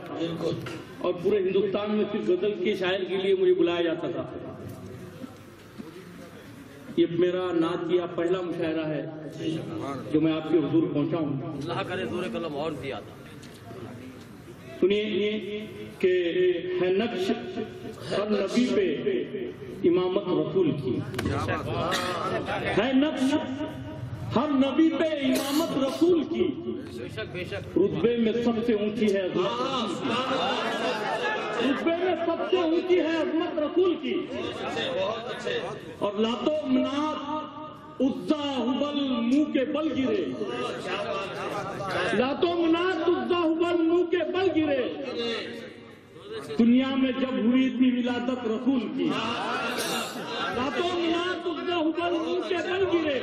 اور پورے ہندوستان میں صرف غزل کے شاعر کے لیے مجھے بلایا جاتا تھا۔ یہ میرا نعت کیا پہلا مشاعرہ ہے جو میں آپ کے حضور پہنچا ہوں اللہ کرے دور قلم اور زیادہ سنیے کہ ہے نقش ہر نبی پہ امامت رسول کی۔ ہے نقش ہم نبی پہ امامت رسول کی۔ رتبے میں سب سے اونچی ہے رتبے میں سب سے اونچی ہے عظمت رسول کی۔ اور لاتو منات عزا حبل منہ کے بل گرے۔ لاتو منات عزا حبل منہ کے بل گرے۔ دنیا میں جب ہوئی تھی ولادت رسول کی، راتوں رات اس نے حبل دل گرے۔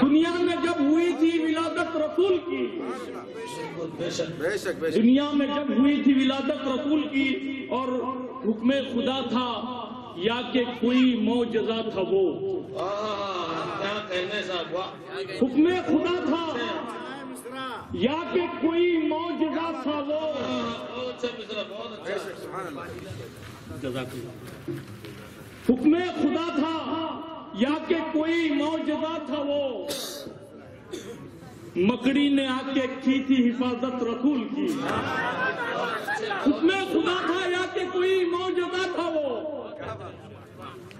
دنیا میں جب ہوئی تھی ولادت رسول کی، دنیا میں جب ہوئی تھی ولادت رسول کی اور حکم خدا تھا، یا کہ کوئی موجزہ تھا وہ۔ حکم خدا تھا، یا کہ کوئی موجزہ تھا وہ۔ حکم خدا تھا یا کہ کوئی معجزہ تھا وہ۔ مکڑی نے آ کے کی تھی حفاظت رسول کی۔ حکم خدا تھا یا کہ کوئی موجودہ تھا وہ۔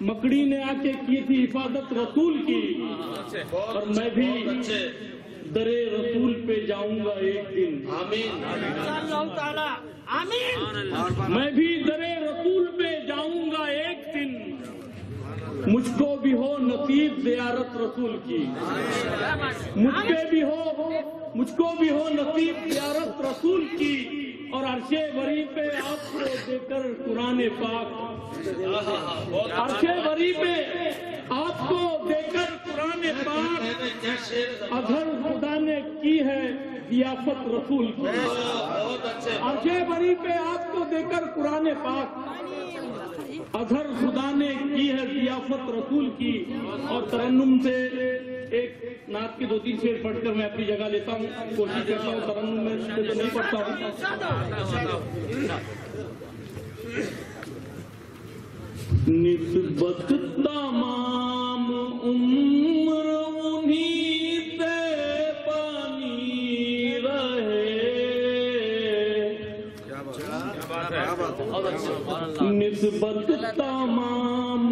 مکڑی نے آ کے کی تھی حفاظت رسول کی۔ اور میں بھی درے رسول پہ جاؤں گا ایک دن۔ آمین۔ میں بھی در رسول پہ جاؤں گا ایک دن۔ مجھ کو بھی ہو نصیب زیارت رسول کی۔ مجھ پہ بھی ہو، مجھ کو بھی ہو نصیب زیارت رسول کی۔ اور عرش وری پہ آپ کو دیکھ کر قرآن پاک۔ عرش وری پہ آپ کو دیکھ کر قرآن پاک۔ اظہر خدا نے کی ہے ضیافت رسول کی۔ عرش وری پہ آپ کو دیکھ کر قرآن پاک۔ اگر خدا نے کی ہے ضیافت رسول کی اور ترنم سے ایک نات کے دو تین شیر پڑھ کر میں اپنی جگہ لیتا ہوں، کوشش کرتا ہوں ترنم میں تو نہیں پڑھتا ہوں۔ نسبت تمام عمر انہیں نسبت تمام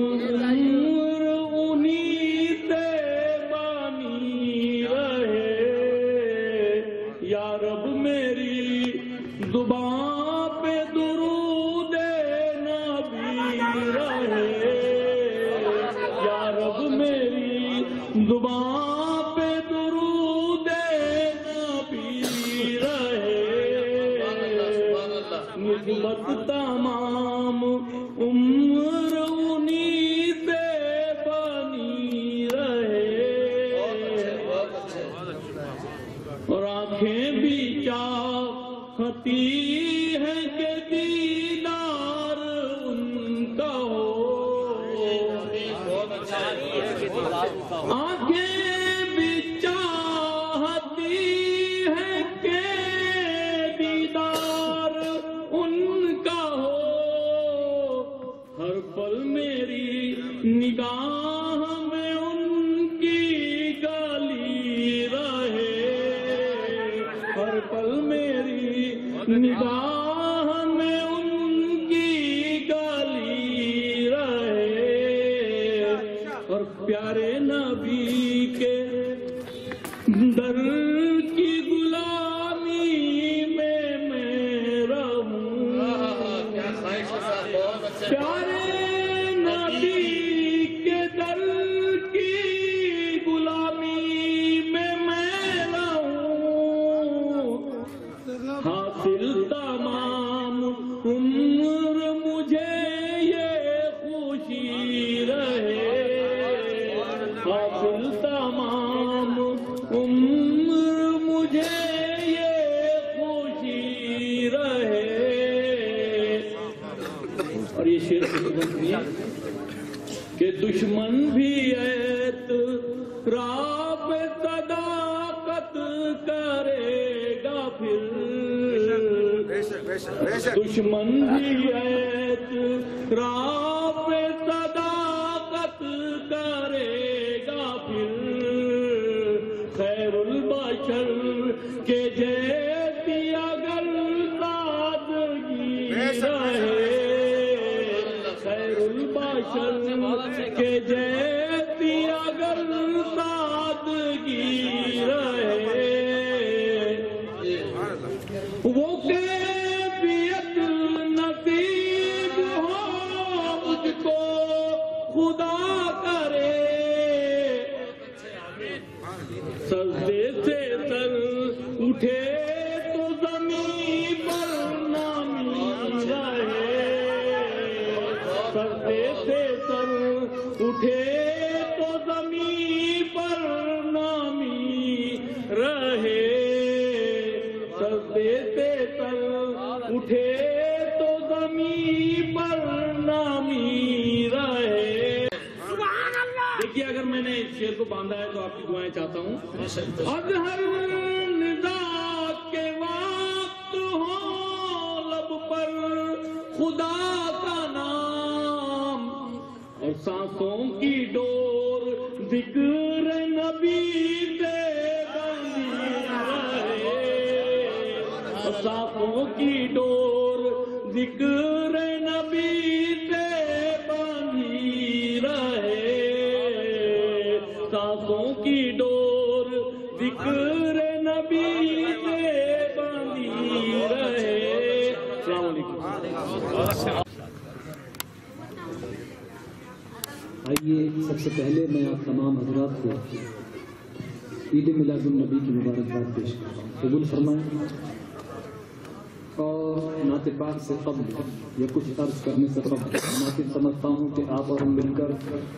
عرض کرنے سے قبل مناسب سمجھتا ہوں کہ آپ اور ہم مل کر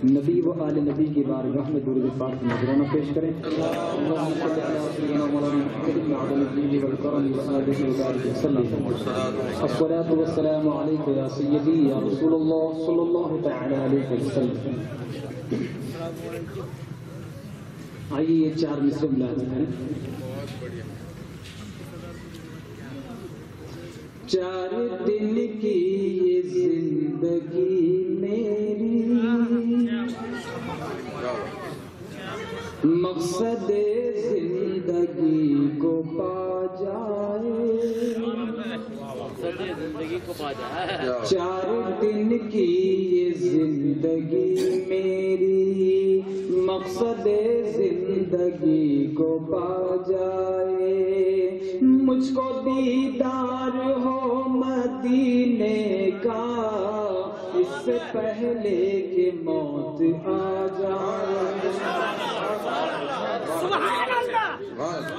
نبی و آل نبی کی بارگاہ میں درود پاک کی نذرانہ پیش کریں۔ اللہم صلی وسلم الصلاة والسلام علیک یا سیدی یا رسول اللہ صلی اللہ تعالی علیہ وسلم۔ آئیے یہ چار مصر ملازم ہیں۔ چار دن مقصد زندگی کو پا جائے۔ زندگی کو پا جائے۔ چار دن کی یہ زندگی میری۔ مقصد زندگی کو پا جائے۔ مجھ کو دیدار ہو مدینے کا۔ اس سے پہلے کہ موت آ جائے سب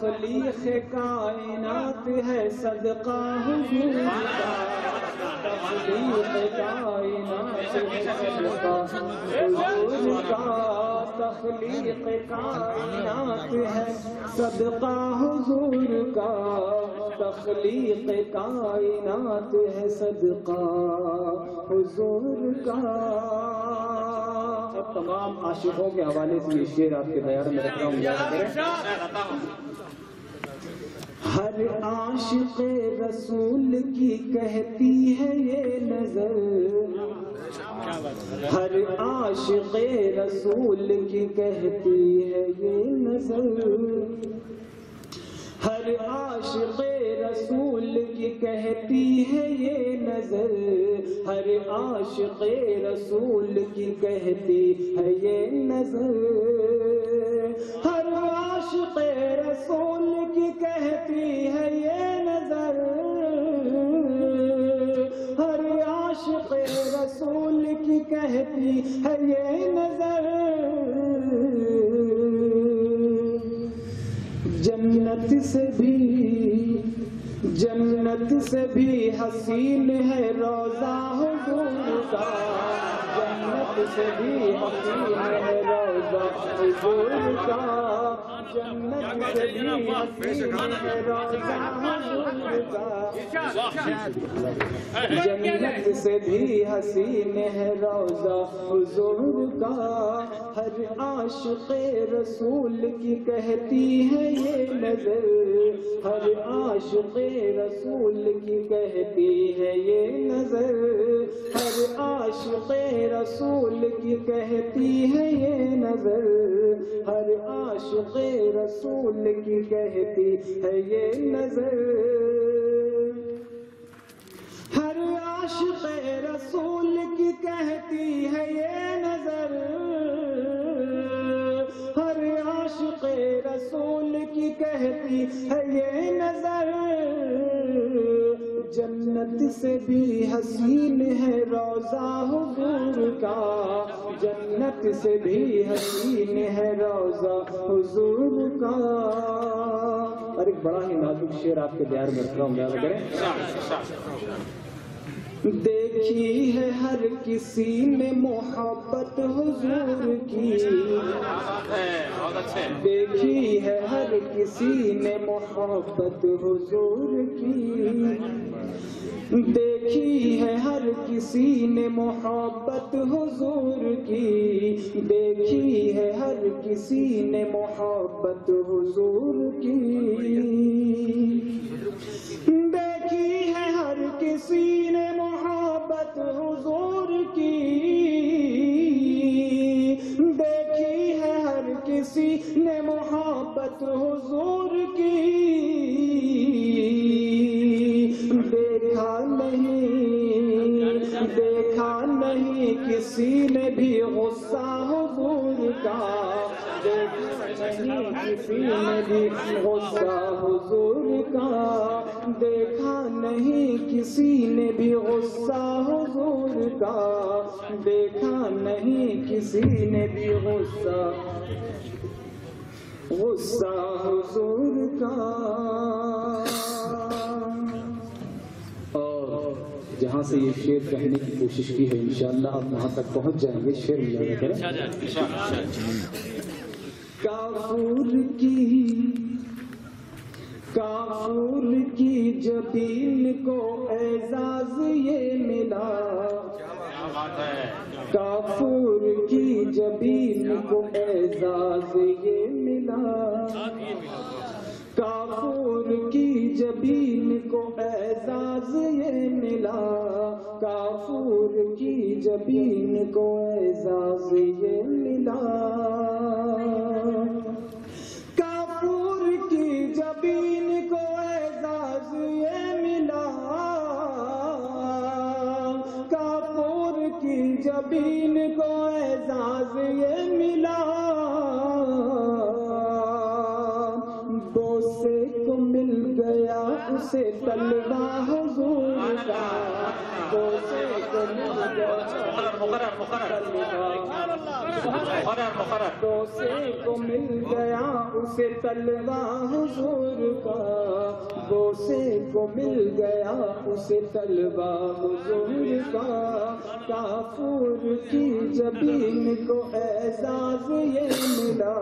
تخلیق کائنات ہے صدقہ حضور کا۔ تخلیق کائنات ہے صدقہ حضور کا۔ تخلیق کائنات ہے صدقہ حضور کا۔ تخلیق کائنات ہے صدقہ حضور کا۔ تمام عاشقوں کے حوالے سے یہ شعر آپ کے بیان میں رکھ رہا ہوں ہر عاشق رسول کی کہتی ہے یہ نظر۔ ہر عاشق رسول کی کہتی ہے یہ نظر۔ ہر عاشق رسول کی کہتی ہے یہ نظر۔ ہر عاشق رسول کی کہتی ہے یہ نظر۔ ہر عاشق رسول کی کہتی ہے یہ نظر۔ ہر عاشق رسول کی کہتی ہے یہ نظر۔ جنت سے بھی، جنت سے بھی حسین ہے، روزہ حضور کا جنت سے بھی حسین ہے، روزہ حضور کا جنت سے بھی حسین ہے۔ روزہ حضور کا سے بھی روزہ کا ہر عاشق رسول کی کہتی ہے یہ نظر، ہر عاشق رسول کی کہتی ہے یہ نظر، ہر عاشق رسول کی کہتی ہے یہ نظر، ہر عاشق رسول کی کہتی ہے یہ نظر۔ ہر عاشق رسول کی کہتی ہے یہ نظر۔ ہر عاشق رسول کی کہتی ہے یہ نظر۔ جنت سے بھی حسین ہے روزہ حضور کا۔ جنت سے بھی حسین ہے روزہ حضور کا۔ اور ایک بڑا ہی نازک شعر آپ کے بیان میں رکھ رہا ہوں، یاد کریں؟ دیکھی ہے ہر کسی نے محبت حضور کی۔ دیکھی ہے ہر کسی نے محبت حضور کی۔ دیکھی ہے ہر کسی نے محبت حضور کی۔ دیکھی ہے ہر کسی نے محبت حضور کی۔ دیکھی ہے ہر کسی نے محبت حضور کی۔ دیکھی ہے ہر کسی نے محبت حضور کی۔ دیکھا نہیں دیکھا نہیں کسی نے بھی غصہ حضور کا، دیکھا نہیں کسی نے بھی غصہ حضور کا، دیکھا نہیں کسی نے بھی غصہ حضور کا، دیکھا نہیں کسی نے بھی غصہ غصہ حضور کا۔ جہاں سے یہ شعر کہنے کی کوشش کی ہے انشاءاللہ آپ وہاں تک پہنچ جائیں گے شعر مجھے کریں؟ کافور کی کافور کی جبین کو اعزاز یہ ملا۔ کافور کی جبین کو اعزاز یہ ملا۔ کافور کی جبین کو اعزاز یہ ملا۔ کافور کی جبین کو اعزاز یہ ملا۔ کافور کی جبین کو اعزاز یہ ملا۔ کافور کی جبین کو اعزاز یہ ملا۔ بوسے کو مل گیا بوسے کو مل گیا اسے تلوا حضور کا بوسے کو مل گیا اسے تلوا حضور کا کافور کی جبین کو اعزاز یہ ملا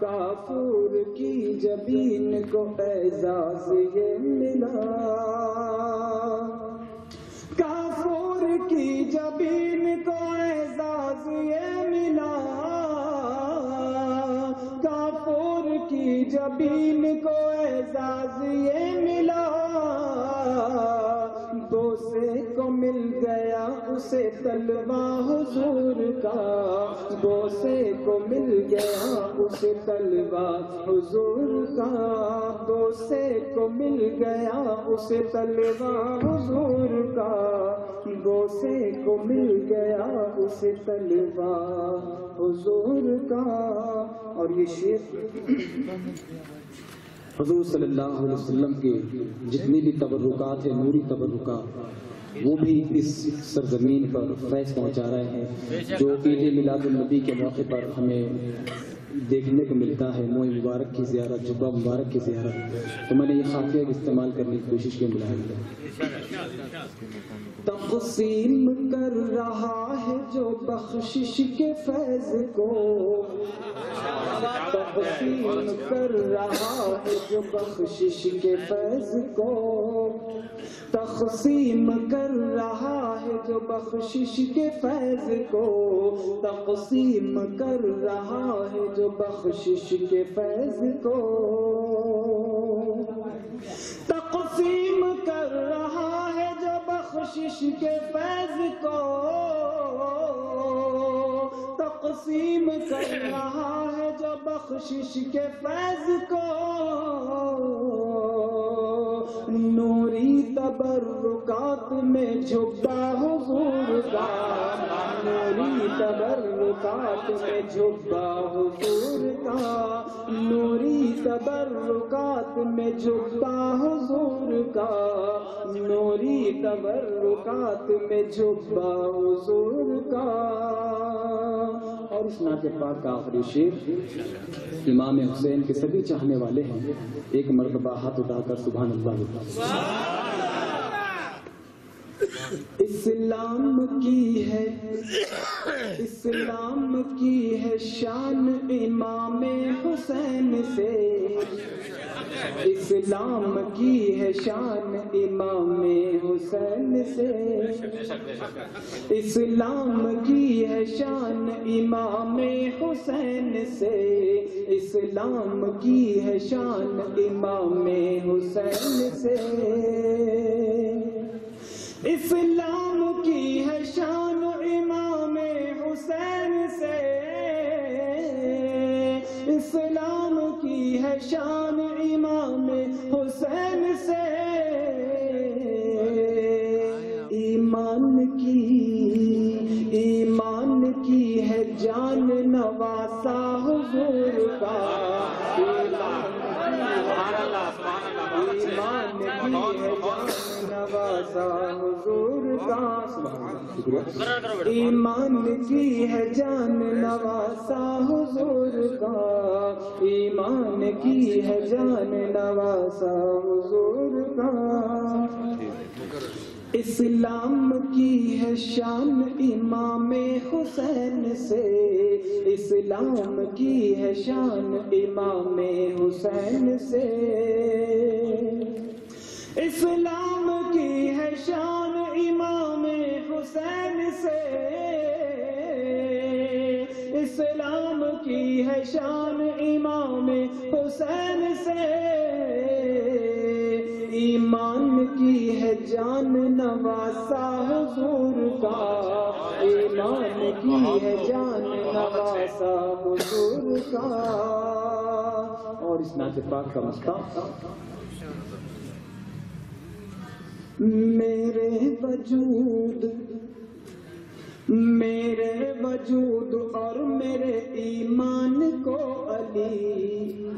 کافور کی جبین کو اعزاز یہ ملا کافور کی جبین کو اعزاز یہ ملا کافور کی جبین کو اعزاز یہ ملا بوسے کو مل گیا اسے تلوا حضور کا۔ بوسے کو مل گیا اسے تلوا حضور کا۔ بوسے کو مل گیا اسے تلوا حضور کا۔ بوسے کو مل گیا اسے تلوا حضور کا۔ اور یہ شیر حضور صلی اللہ علیہ وسلم کے جتنی بھی تبرکات ہیں، نوری تبرکات، وہ بھی اس سرزمین پر فیض پہنچا رہے ہیں، جو عید میلاد النبی کے موقع پر ہمیں دیکھنے کو ملتا ہے موئی مبارک کی زیارت، جبہ مبارک کی زیارت۔ تو میں نے یہ خاکیہ استعمال کرنے کی کوشش کی ملایا تقسیم کر رہا ہے جو بخشش کے فیض کو۔ تقسیم کر رہا ہے جو بخشش کے فیض کو۔ تقسیم کر رہا ہے جو بخشش کے فیض کو۔ تقسیم کر رہا ہے جو بخشش کے فیض کو۔ تقسیم کر رہا ہے جو بخشش کے فیض کو۔ تقسیم کر رہا ہے جو بخشش کے فیض کو۔ نوری تبرکات میں جھکا حضور کا، نوری تبرکات میں جھکا حضور کا، نوری تبرکات میں جھکا حضور کا، نوری تبرکات میں جھکا حضور کا۔ اور اس نعت پاک کا آخری شیر امام حسین کے سبھی چاہنے والے ہیں، ایک مرتبہ ہاتھ اٹھا کر سبحان اللہ Wow. اسلام کی ہے، اسلام کی ہے شان امام حسین سے۔ اسلام کی ہے شان امام حسین سے۔ اسلام کی ہے شان امام حسین سے۔ اسلام کی ہے شان امام حسین سے۔ اسلام کی ہے شان امام حسین سے۔ اسلام کی ہے شان امام حسین سے۔ ایمان کی ایمان کی ہے جان نواسا حضور کا ایمان کی ہے جان نواسا حضور کا۔ ایمان کی ہے جان نواسا حضور کا۔ اسلام کی ہے شان امام حسین سے۔ اسلام کی ہے شان امام حسین سے۔ اسلام کی ہے شان امام حسین سے۔ اسلام کی ہے شان امام حسین سے۔ ایمان کی ہے جان نواسا حضور کا ایمان کی ہے جان نواسا حضور کا اور اس نعت پاک کا مستہ میرے وجود میرے وجود اور میرے ایمان کو علی۔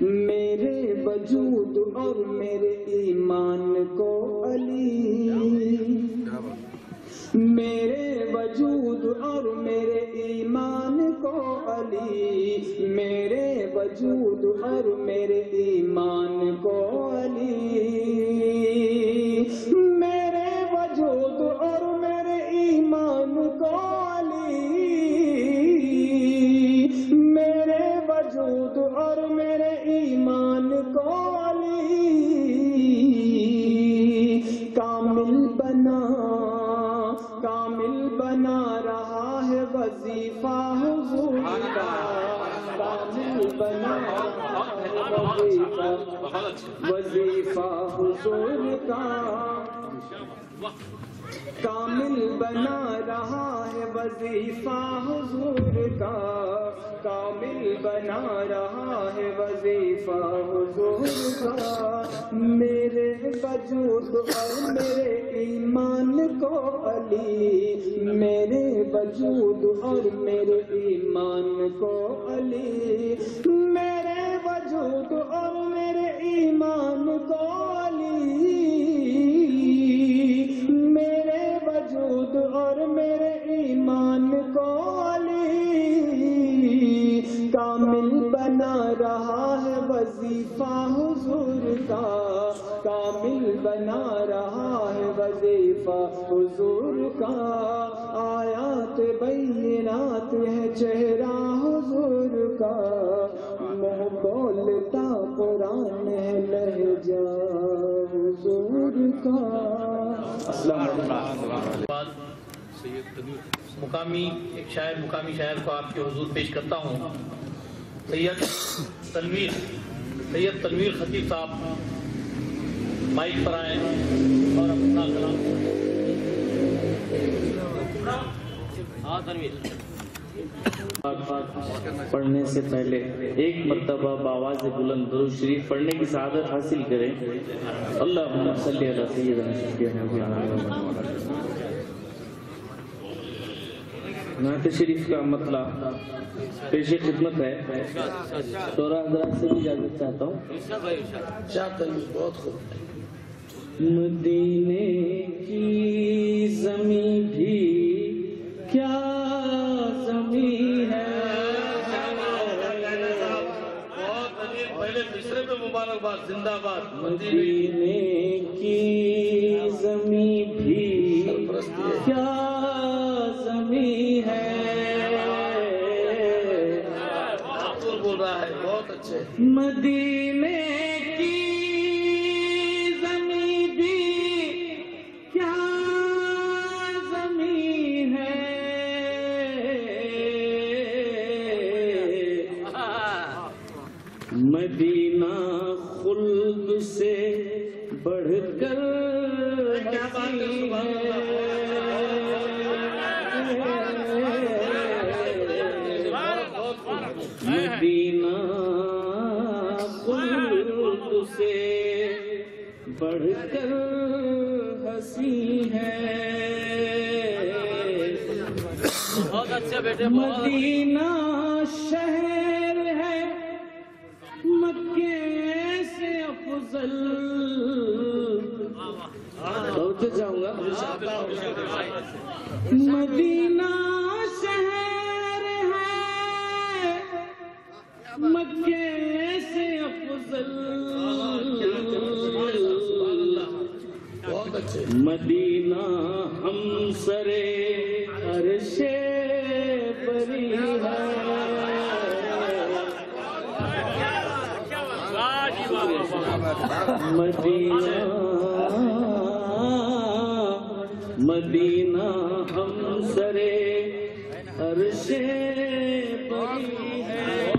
میرے وجود اور میرے ایمان کو علی۔ میرے وجود اور میرے ایمان کو علی۔ میرے وجود اور میرے ایمان کو علی۔ وظیفہ وظیفہ حضور کا کامل بنا رہا ہے وظیفہ حضور کا۔ کامل بنا رہا ہے وظیفہ حضور کا۔ میرے وجود اور میرے ایمان کو علی۔ میرے وجود اور میرے ایمان کو علی۔ میرے وجود اور میرے ایمان کو علی اور میرے ایمان کو علی کامل بنا رہا ہے وظیفہ حضور کا، کامل بنا رہا ہے وظیفہ حضور کا۔ آیات بینات ہے چہرہ حضور کا۔ منہ بولتا قرآن ہے لہجہ حضور کا۔ السلام علیکم۔ مقامی ایک شاعر، مقامی شاعر کو آپ کے حضور پیش کرتا ہوں. سید تنویر. سید تنویر خطیب صاحب، مائک پر آئیں اور اپنا کلام ہاں تنویر. پڑھنے سے پہلے ایک مرتبہ بآواز بلند درود شریف پڑھنے کی سعادت حاصل کریں۔ اللہ صلی اللہ سیدنا ہاں، نعت شریف کا مطلع پیش خدمت ہے۔ دورہ حضرات سے بھی اجازت چاہتا ہوں۔ شاہ تنویر بہت خوب مدینے کی زمین بھی کیا زمین ہے؟ پہلے تیسرے میں مبارکباد زندہ باد مدینے کی زمین بھی کیا ہے مدینہ شہر ہے۔ مکے سے افضل۔ توجہ چاہوں گا۔ مدینہ شہر ہے۔ مکے سے افضل۔ بہت اچھے۔ مدینہ ہم سرے عرش بری ہے مدینہ مدینہ ہم سرے عرش بری ہے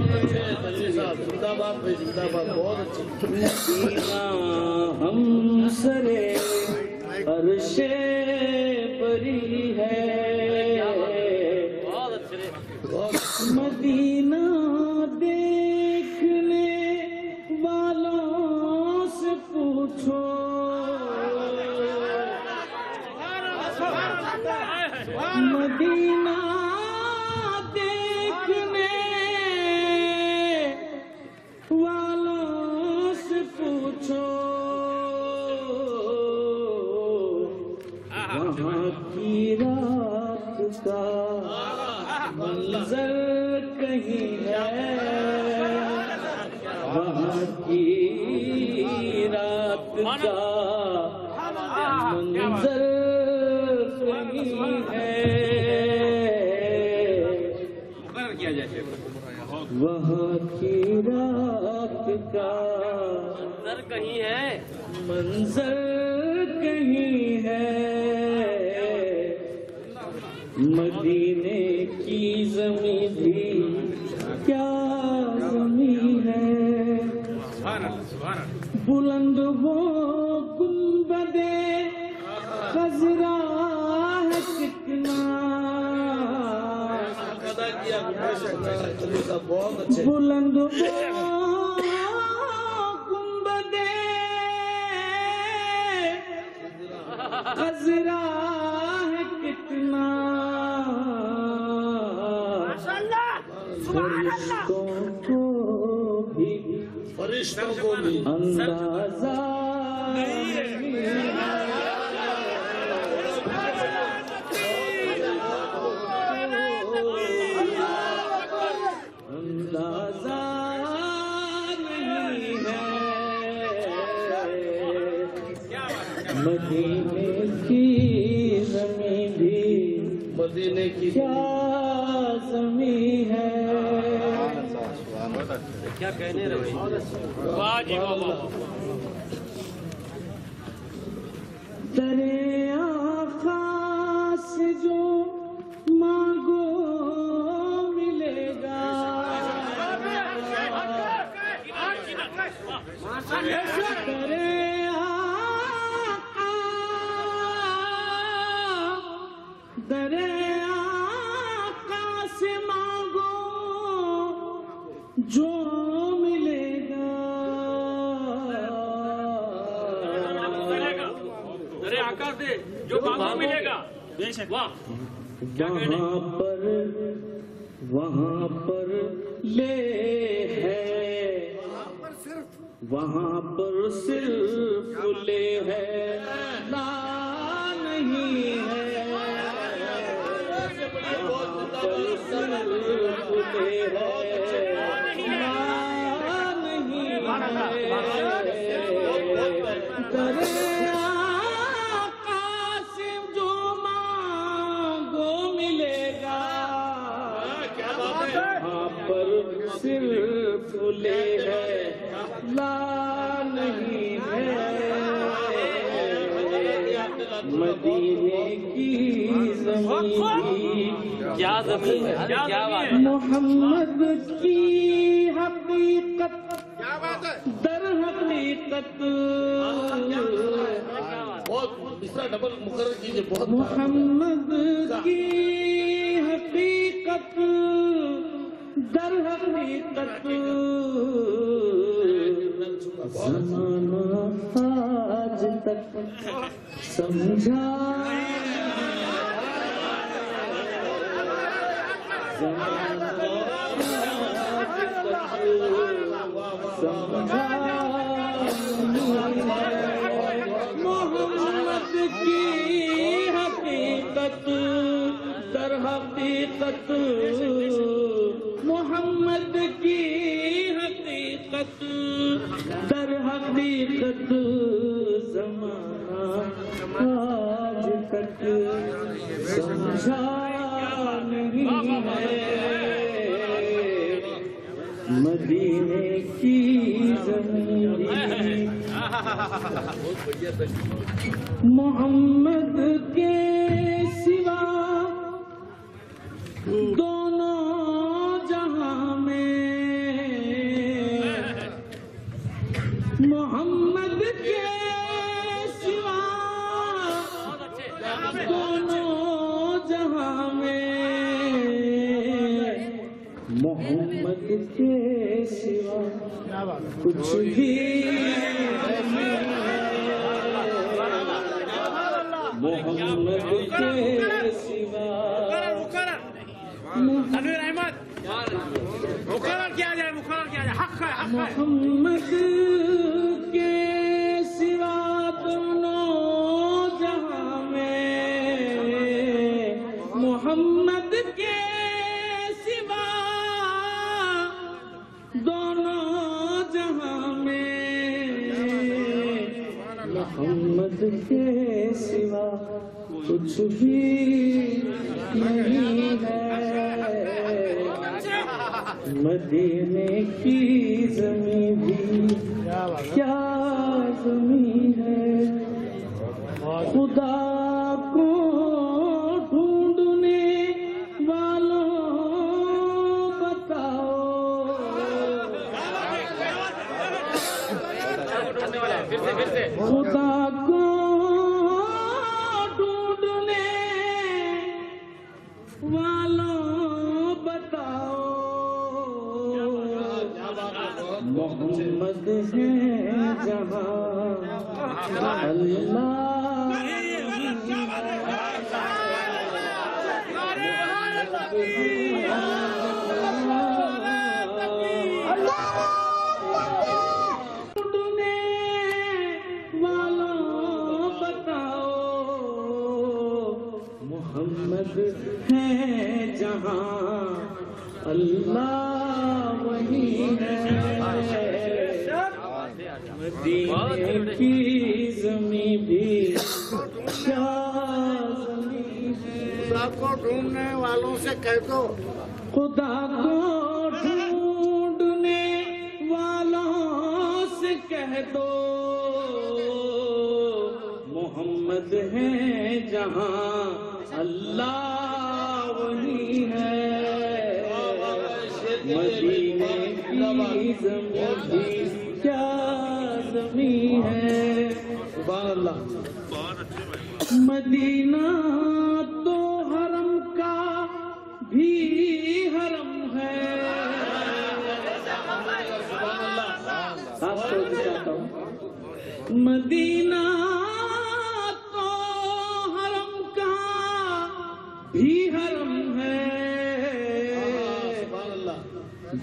زندہ باد بھائی زندہ باد بہت مدینہ ہم سرے عرش بری ہے۔ مدینہ دیکھنے واہ۔ وہاں پر وہاں پر لے ہے۔ وہاں پر صرف لے ہے۔ لا نہیں ہے۔ وہاں پر صرف لے ہے۔ لا نہیں ہے۔ کیا زمین ہے؟ کیا بات محمد کی حقیقت در حقیقت۔ بہت ڈبل مقرر کیجیے بہت محمد کی حقیقت در حقیقت۔ زمانہ آج تک سمجھا۔ محمد کی حقیقت در حقیقت محمد کی حقیقت در حقیقت زمانہ آج تک سمجھا نہیں ہے مدینے کی زمین۔ محمد کے سوا دونوں کچھ بھی محمد کے سوا امیر احمد مقرر کیا جائے مقرر کیا جائے حق ہے حق ہے محمد کچھ نہیں ہے۔ مدینے کی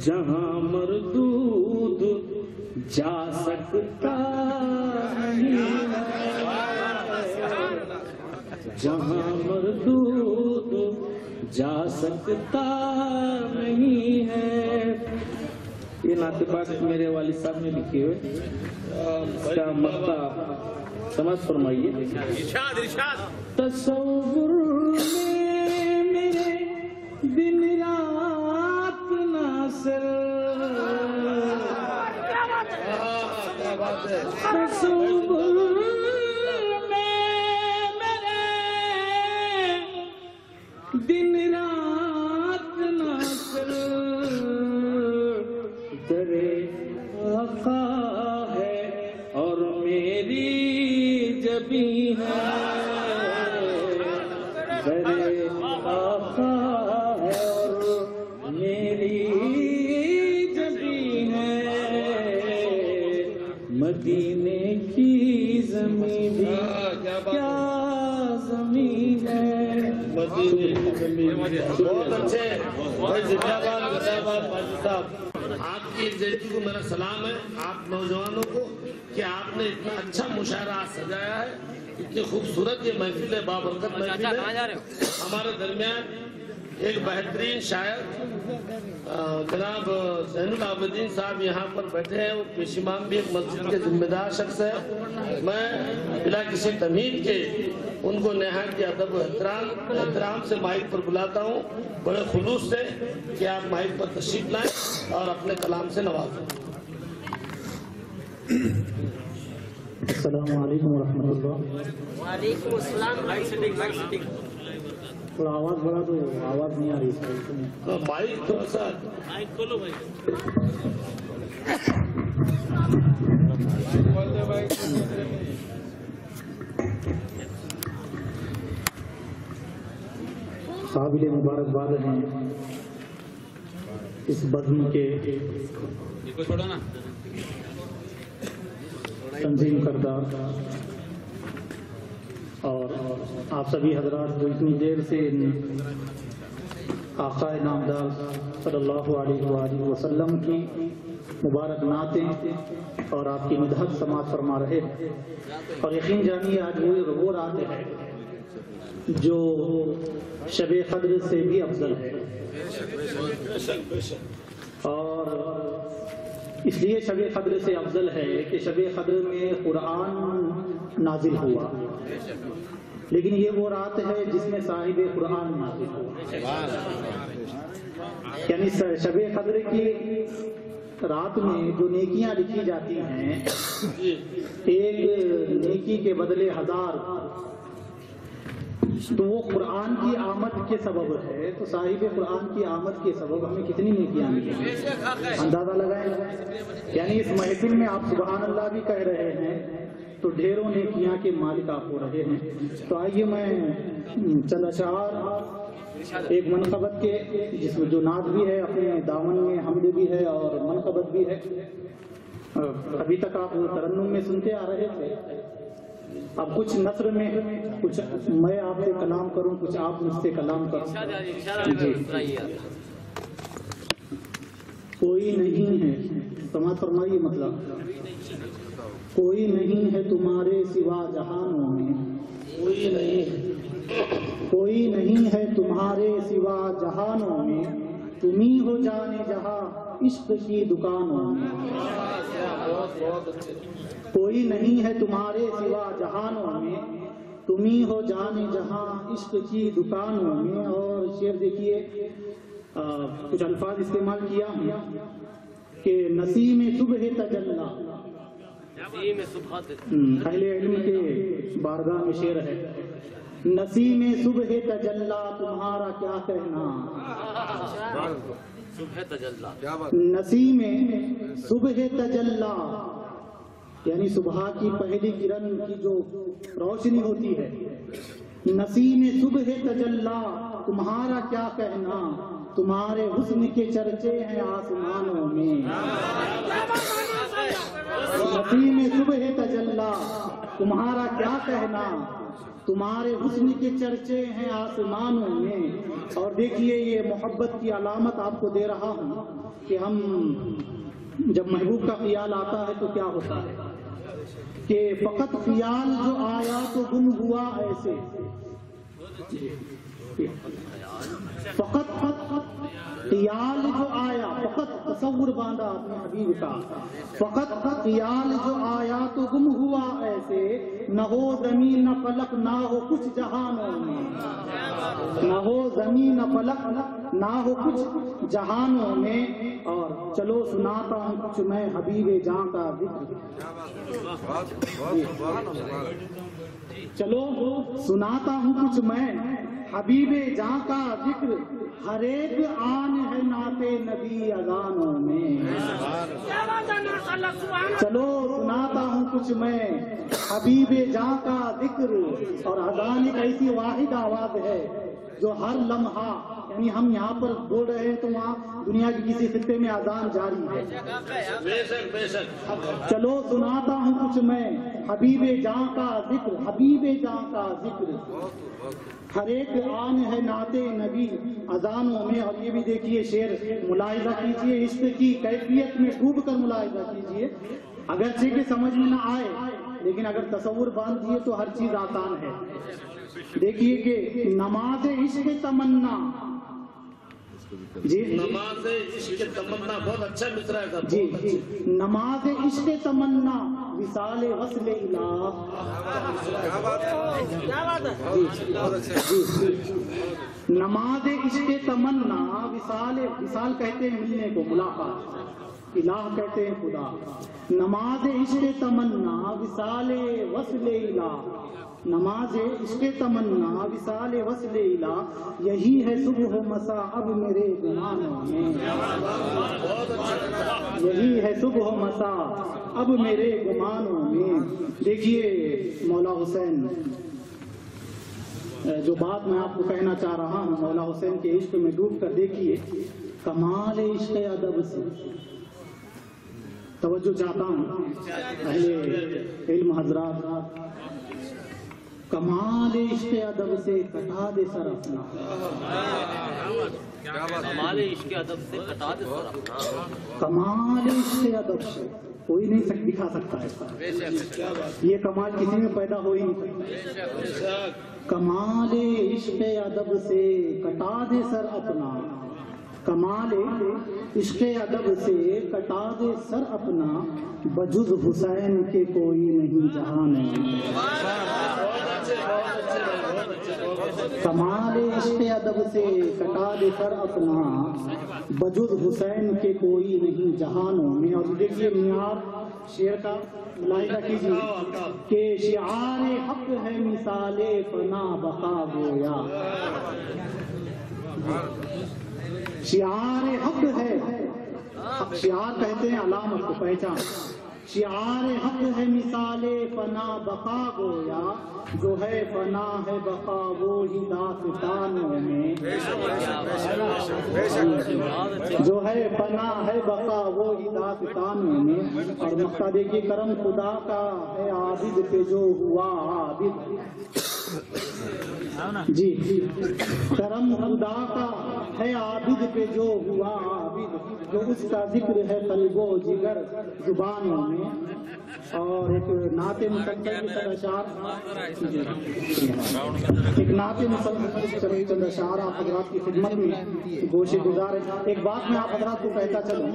جہاں مردود جا سکتا جہاں مردود جا سکتا نہیں ہے۔ یہ نعت پاک میرے والد صاحب نے لکھی ہوئے۔ اس کا مقطع سمجھ فرمائیے۔ ارشاد ارشاد۔ تصور میں میرے دن رات ناصر تصور صاحب آپ کی زیادی کو میرا سلام ہے۔ آپ نوجوانوں کو کہ آپ نے اتنا اچھا مشاعرہ سجایا ہے اتنی خوبصورت یہ محفل ہے بابرکت محفل ہے ہمارے درمیان ایک بہترین شاعر جناب زین العابدین صاحب یہاں پر بیٹھے ہیں وہ پیش امام بھی ایک مسجد کے ذمہ دار شخص ہے میں بلا کسی تمید کے ان کو نہایت ادب و احترام احترام سے مائک پر بلاتا ہوں۔ بڑے خلوص سے کہ آپ مائک پر تشریف لائیں اور اپنے کلام سے نوازیں السلام علیکم ورحمۃ اللہ۔ وعلیکم السلام۔ تھوڑا آواز بڑھا تو آواز نہیں آ رہی سر قابل مبارکباد ہیں اس بزم کے تنظیم کردہ۔ اور آپ سبھی حضرات جو اتنی دیر سے آقا نامدار صلی اللہ علیہ وآلہ وسلم کی مبارک نعتیں اور آپ کی مدحت سماعت فرما رہے ہیں۔ اور یقین جانیے، آج وہ رات ہے جو شب قدر سے بھی افضل ہے۔ اور اس لیے شب قدر سے افضل ہے کہ شب قدر میں قرآن نازل ہوا۔ لیکن یہ وہ رات ہے جس میں صاحب قرآن نازل ہوا۔ یعنی شب قدر کی رات میں جو نیکیاں لکھی جاتی ہیں، ایک نیکی کے بدلے ہزار۔ تو وہ قرآن کی آمد کے سبب ہے، تو صاحب قرآن کی آمد کے سبب ہمیں کتنی نیکیاں اندازہ لگائیں۔ یعنی اس محفل میں آپ سبحان اللہ بھی کہہ رہے ہیں، تو ڈھیروں نیکیاں کے مالک آپ ہو رہے ہیں۔ تو آئیے میں چند اشعار، ایک منقبت کے، جس میں جو ناد بھی ہے، اپنے دامن میں حمد بھی ہے اور منقبت بھی ہے۔ ابھی تک آپ ترنم میں سنتے آ رہے تھے۔ اب کچھ نثر میں کچھ میں آپ سے کلام کروں کچھ آپ مجھ سے کلام کروں۔ جی۔ کوئی نہیں ہے۔ سماج فرمائیے مطلب۔ کوئی نہیں ہے تمہارے سوا جہانوں میں۔ کوئی نہیں۔ ہے تمہارے سوا جہانوں میں۔ تمہیں ہو جانے جہاں عشق کی دکانوں میں۔ کوئی نہیں ہے تمہارے سوا جہانوں میں۔ تمہیں ہو جانے جہاں عشق کی دکانوں میں۔ اور شیر دیکھیے کچھ الفاظ استعمال کیا ہوں۔ کہ نسیم صبح تجلّا اہل علم کے بارگاہ میں شیر ہے۔ نسیم صبح تجلا تمہارا کیا کہنا؟ نسیم صبح تجلا یعنی صبح کی پہلی کرن کی جو روشنی ہوتی ہے۔ نسیم صبح تجلا تمہارا کیا کہنا؟ تمہارے حسن کے چرچے ہیں آسمانوں میں۔ نسیم صبح تجلا تمہارا کیا کہنا؟ تمہارے حسن کے چرچے ہیں آسمانوں میں۔ اور دیکھیے، یہ محبت کی علامت آپ کو دے رہا ہوں کہ ہم جب محبوب کا خیال آتا ہے تو کیا ہوتا ہے؟ کہ فقط خیال جو آیا تو گم ہوا ایسے۔ فقط فقط خیال جو آیا، فقط تصور باندھا اپنے حبیب کا۔ فقط خیال جو آیا تو گم ہوا ایسے، نہ ہو زمین، نہ فلک، نہ ہو کچھ جہانوں میں۔ نہ ہو زمین، نہ فلک، نہ ہو کچھ جہانوں میں۔ اور چلو سناتا ہوں کچھ میں حبیب جان کا ذکر۔ چلو، سناتا ہوں کچھ میں۔ حبیب جاں کا ذکر، ہر ایک آن ہے ناتے نبی اذانوں میں۔ چلو، سناتا ہوں کچھ میں۔ حبیب جاں کا ذکر، اور اذان ایک ایسی واحد آواز ہے۔ جو ہر لمحہ یعنی ہم یہاں پر بول رہے ہیں تو وہاں دنیا کے کسی خطے میں آزان جاری ہے۔ چلو سناتا ہوں کچھ میں، حبیب جہاں کا ذکر، حبیب جہاں کا ذکر۔ ہر ایک آن ہے نعت نبی۔ اذانوں میں، اور یہ بھی دیکھیے شعر، ملاحظہ کیجیے عشق کی کیفیت میں ڈوب کر ملاحظہ کیجیے اگرچہ کہ سمجھ میں نہ آئے، لیکن اگر تصور باندھ دیے تو ہر چیز آسان ہے۔ دیکھیے کہ نماز عشق تمنا جی نماز عشق تمنا بہت اچھا مصرا ہے سر جی جی۔ نماز عشق تمنا وصال وصل الہ۔ نماز عشق تمنا وصال وصال کہتے ہیں ملنے کو ملاقات۔ الہ کہتے ہیں خدا۔ نماز عشق تمنا وصال وصل الہ۔ نماز عشق تمنا، وصال وصل الہ، یہی ہے صبح و مسا اب میرے گمانوں میں۔ یہی ہے صبح و مسا اب میرے گمانوں میں۔ دیکھیے مولا حسین جو بات میں آپ کو کہنا چاہ رہا ہوں، مولا حسین کے عشق میں ڈوب کر دیکھیے۔ کمال عشق ادب سے۔ توجہ چاہتا ہوں۔ اہل علم حضرات کمال عشق ادب سے کٹا دے سر اپنا۔ ہمارے عشق ادب سے کٹا دے سر اپنا۔ کمال عشق ادب سے۔ کوئی نہیں سک دکھا سکتا ہے۔ یہ کمال کسی میں پیدا ہو ہی نہیں کمال عشق ادب سے کٹا دے سر اپنا۔ کمال عشق ادب سے کٹا دے سر اپنا۔ بجز حسین کے کوئی نہیں جہاں نہیں۔ کمال عشق ادب سے کٹا دے سر اپنا۔ بجز حسین کے کوئی نہیں، جہانوں میں۔ اور دیکھیے معیار شعر کا ملاحظہ کیجیے کہ شعار حق ہے مثال فنا بقا گویا۔ شعار حق ہے۔ شعار کہتے ہیں علامت کو پہچان۔ شعار حق ہے مثال فنا بقا گویا، جو ہے فنا ہے بقا، وہ ہی داستانوں میں جو ہے فنا ہے بقا، وہ ہی داستانوں میں اور مقطع دیکھیے کرم خدا کا ہے عابد پہ جو ہوا عابد۔ جی کرم خدا کا ہے عابد پہ جو ہوا عابد جو اس کا ذکر ہے قلب و جگر زبانوں میں۔ اور ایک نعت مسلسل کی طرح اشعار ایک نعت مسلسل کی طرح چند اشعار آپ حضرات کی خدمت میں گوشے گزار ہے ایک بات میں آپ حضرات کو کہتا چلوں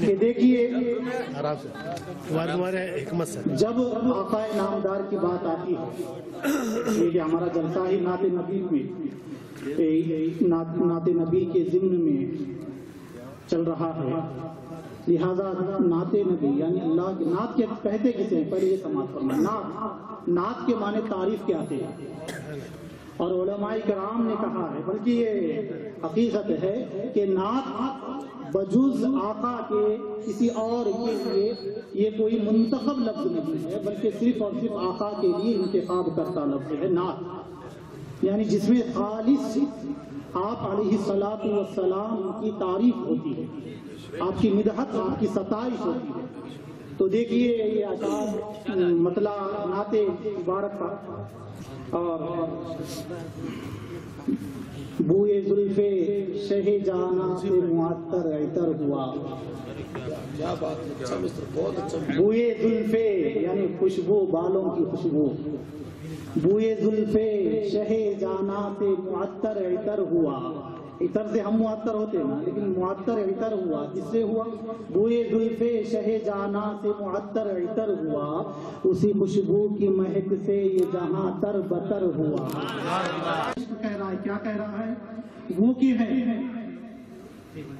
کہ دیکھیے جب آقا نامدار کی بات آتی ہے یہ ہمارا جلسہ ہی نعت نبی میں۔ نعت نبی کے ضمن میں چل رہا ہے۔ لہذا نعت نبی یعنی اللہ کے نعت کے کہتے کسے ہیں؟ پہلے یہ سماعت کرنا نعت نعت کے معنی تعریف کیا تھے؟ اور علماء کرام نے کہا ہے، بلکہ یہ حقیقت ہے کہ نعت بجوز آقا کے کسی اور کے لیے یہ کوئی منتخب لفظ نہیں ہے، بلکہ صرف اور صرف آقا کے لیے انتخاب کرتا لفظ ہے نعت۔ یعنی جس میں خالص آپ علیہ السلاط والسلام کی تعریف ہوتی ہے آپ کی مدحت آپ کی ستائش ہوتی ہے۔ تو دیکھیے یہ اشعار مطلع نعت مبارک کا اور بوئے زلف شہ جانا سے معطر عطر ہوا۔ اچھا۔ بوئے زلفے یعنی خوشبو بالوں کی خوشبو۔ بوئے زلفے شہ جانا سے معطر عطر ہوا۔ عطر سے ہم معطر ہوتے نا، لیکن معطر عطر ہوا۔ کس سے ہوا؟ بوئے زلفے شہ جانا سے معطر عطر ہوا۔ اسی خوشبو کی مہک سے یہ جہاں تر بتر ہوا۔ کہہ رہا ہے، کیا کہہ رہا ہے؟ وہ کی ہے؟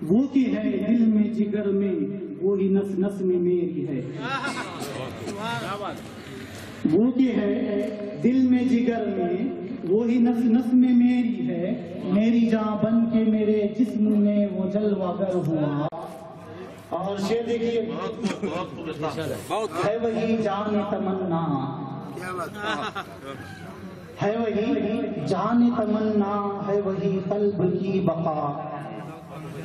وہ کی ہے؟ دل میں جگر میں وہی نس نس میں میری ہے؟ وہ کی ہے دل میں جگر میں وہی نس نس میں میری ہے۔ میری جاں بن کے میرے جسم میں وہ جلوہ گر ہوا۔ اور شیر دیکھیے ہے وہی جان تمنا۔ ہے وہی جان تمنا ہے وہی قلب کی بقا۔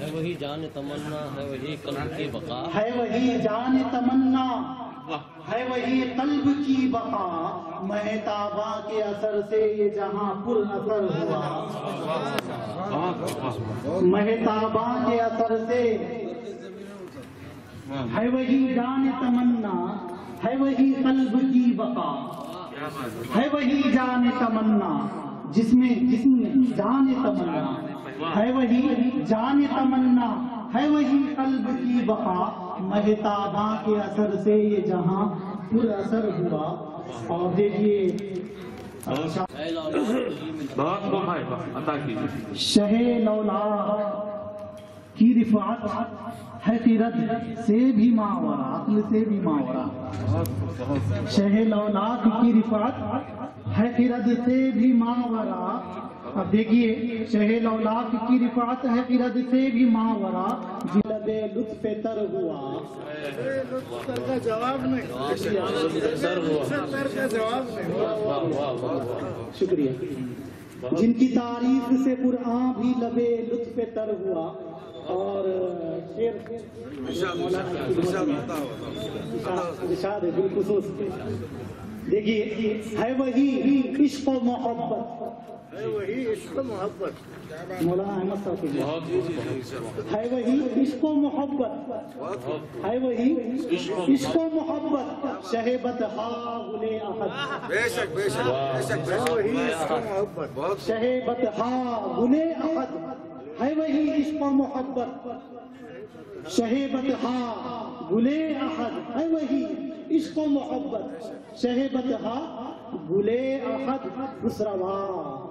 ہے وہی جان تمنا ہے وہی قلب کی بقا۔ ہے وہی جان تمنا۔ ہے وہی قلب کی بقا مہتابہ کے اثر سے یہ جہاں پر اثر ہوا۔ مہتابہ کے اثر سے ہے وہی جان تمنا، ہے وہی قلب کی بقا۔ ہے وہی جان تمنا، جس میں جس میں جان تمنا۔ ہے وہی جان تمنا، ہے وہی قلب کی بقا۔ مہتابہ کے اثر سے یہ جہاں پر اثر ہوا۔ اور دیکھیے شہ لولا کی رفعت قرد سے بھی ماورا عقل سے بھی ماورا شہ لولاک کی رفعت قرد سے بھی ماورا اب دیکھیے شہ لولاک کی رفعت ہے قرد سے بھی ماورا جلد لطف تر ہوا۔ سر کا جواب نہیں سر کا جواب نہیں شکریہ۔ جن کی تعریف سے قرآن بھی لبے، لطف تر ہوا۔ اور شیر ارشاد ہے، بالخصوص۔ دیکھیے، ہے وہی عشق و محبت۔ ہے وہی عشق و محبت۔ مولانا احمد صاحب ہے وہی عشق و محبت۔ ہے وہی عشق و محبت۔ شہبت ہا گلے احد۔ بے شک بے شک بے شک ہے وہی عشق و محبت۔ شہبت ہا گلے احد۔ ہے وہی عشق و محبت۔ شہبت ہا گلے احد۔ ہے وہی عشق و محبت۔ شہبت ہا گلے احد خسروا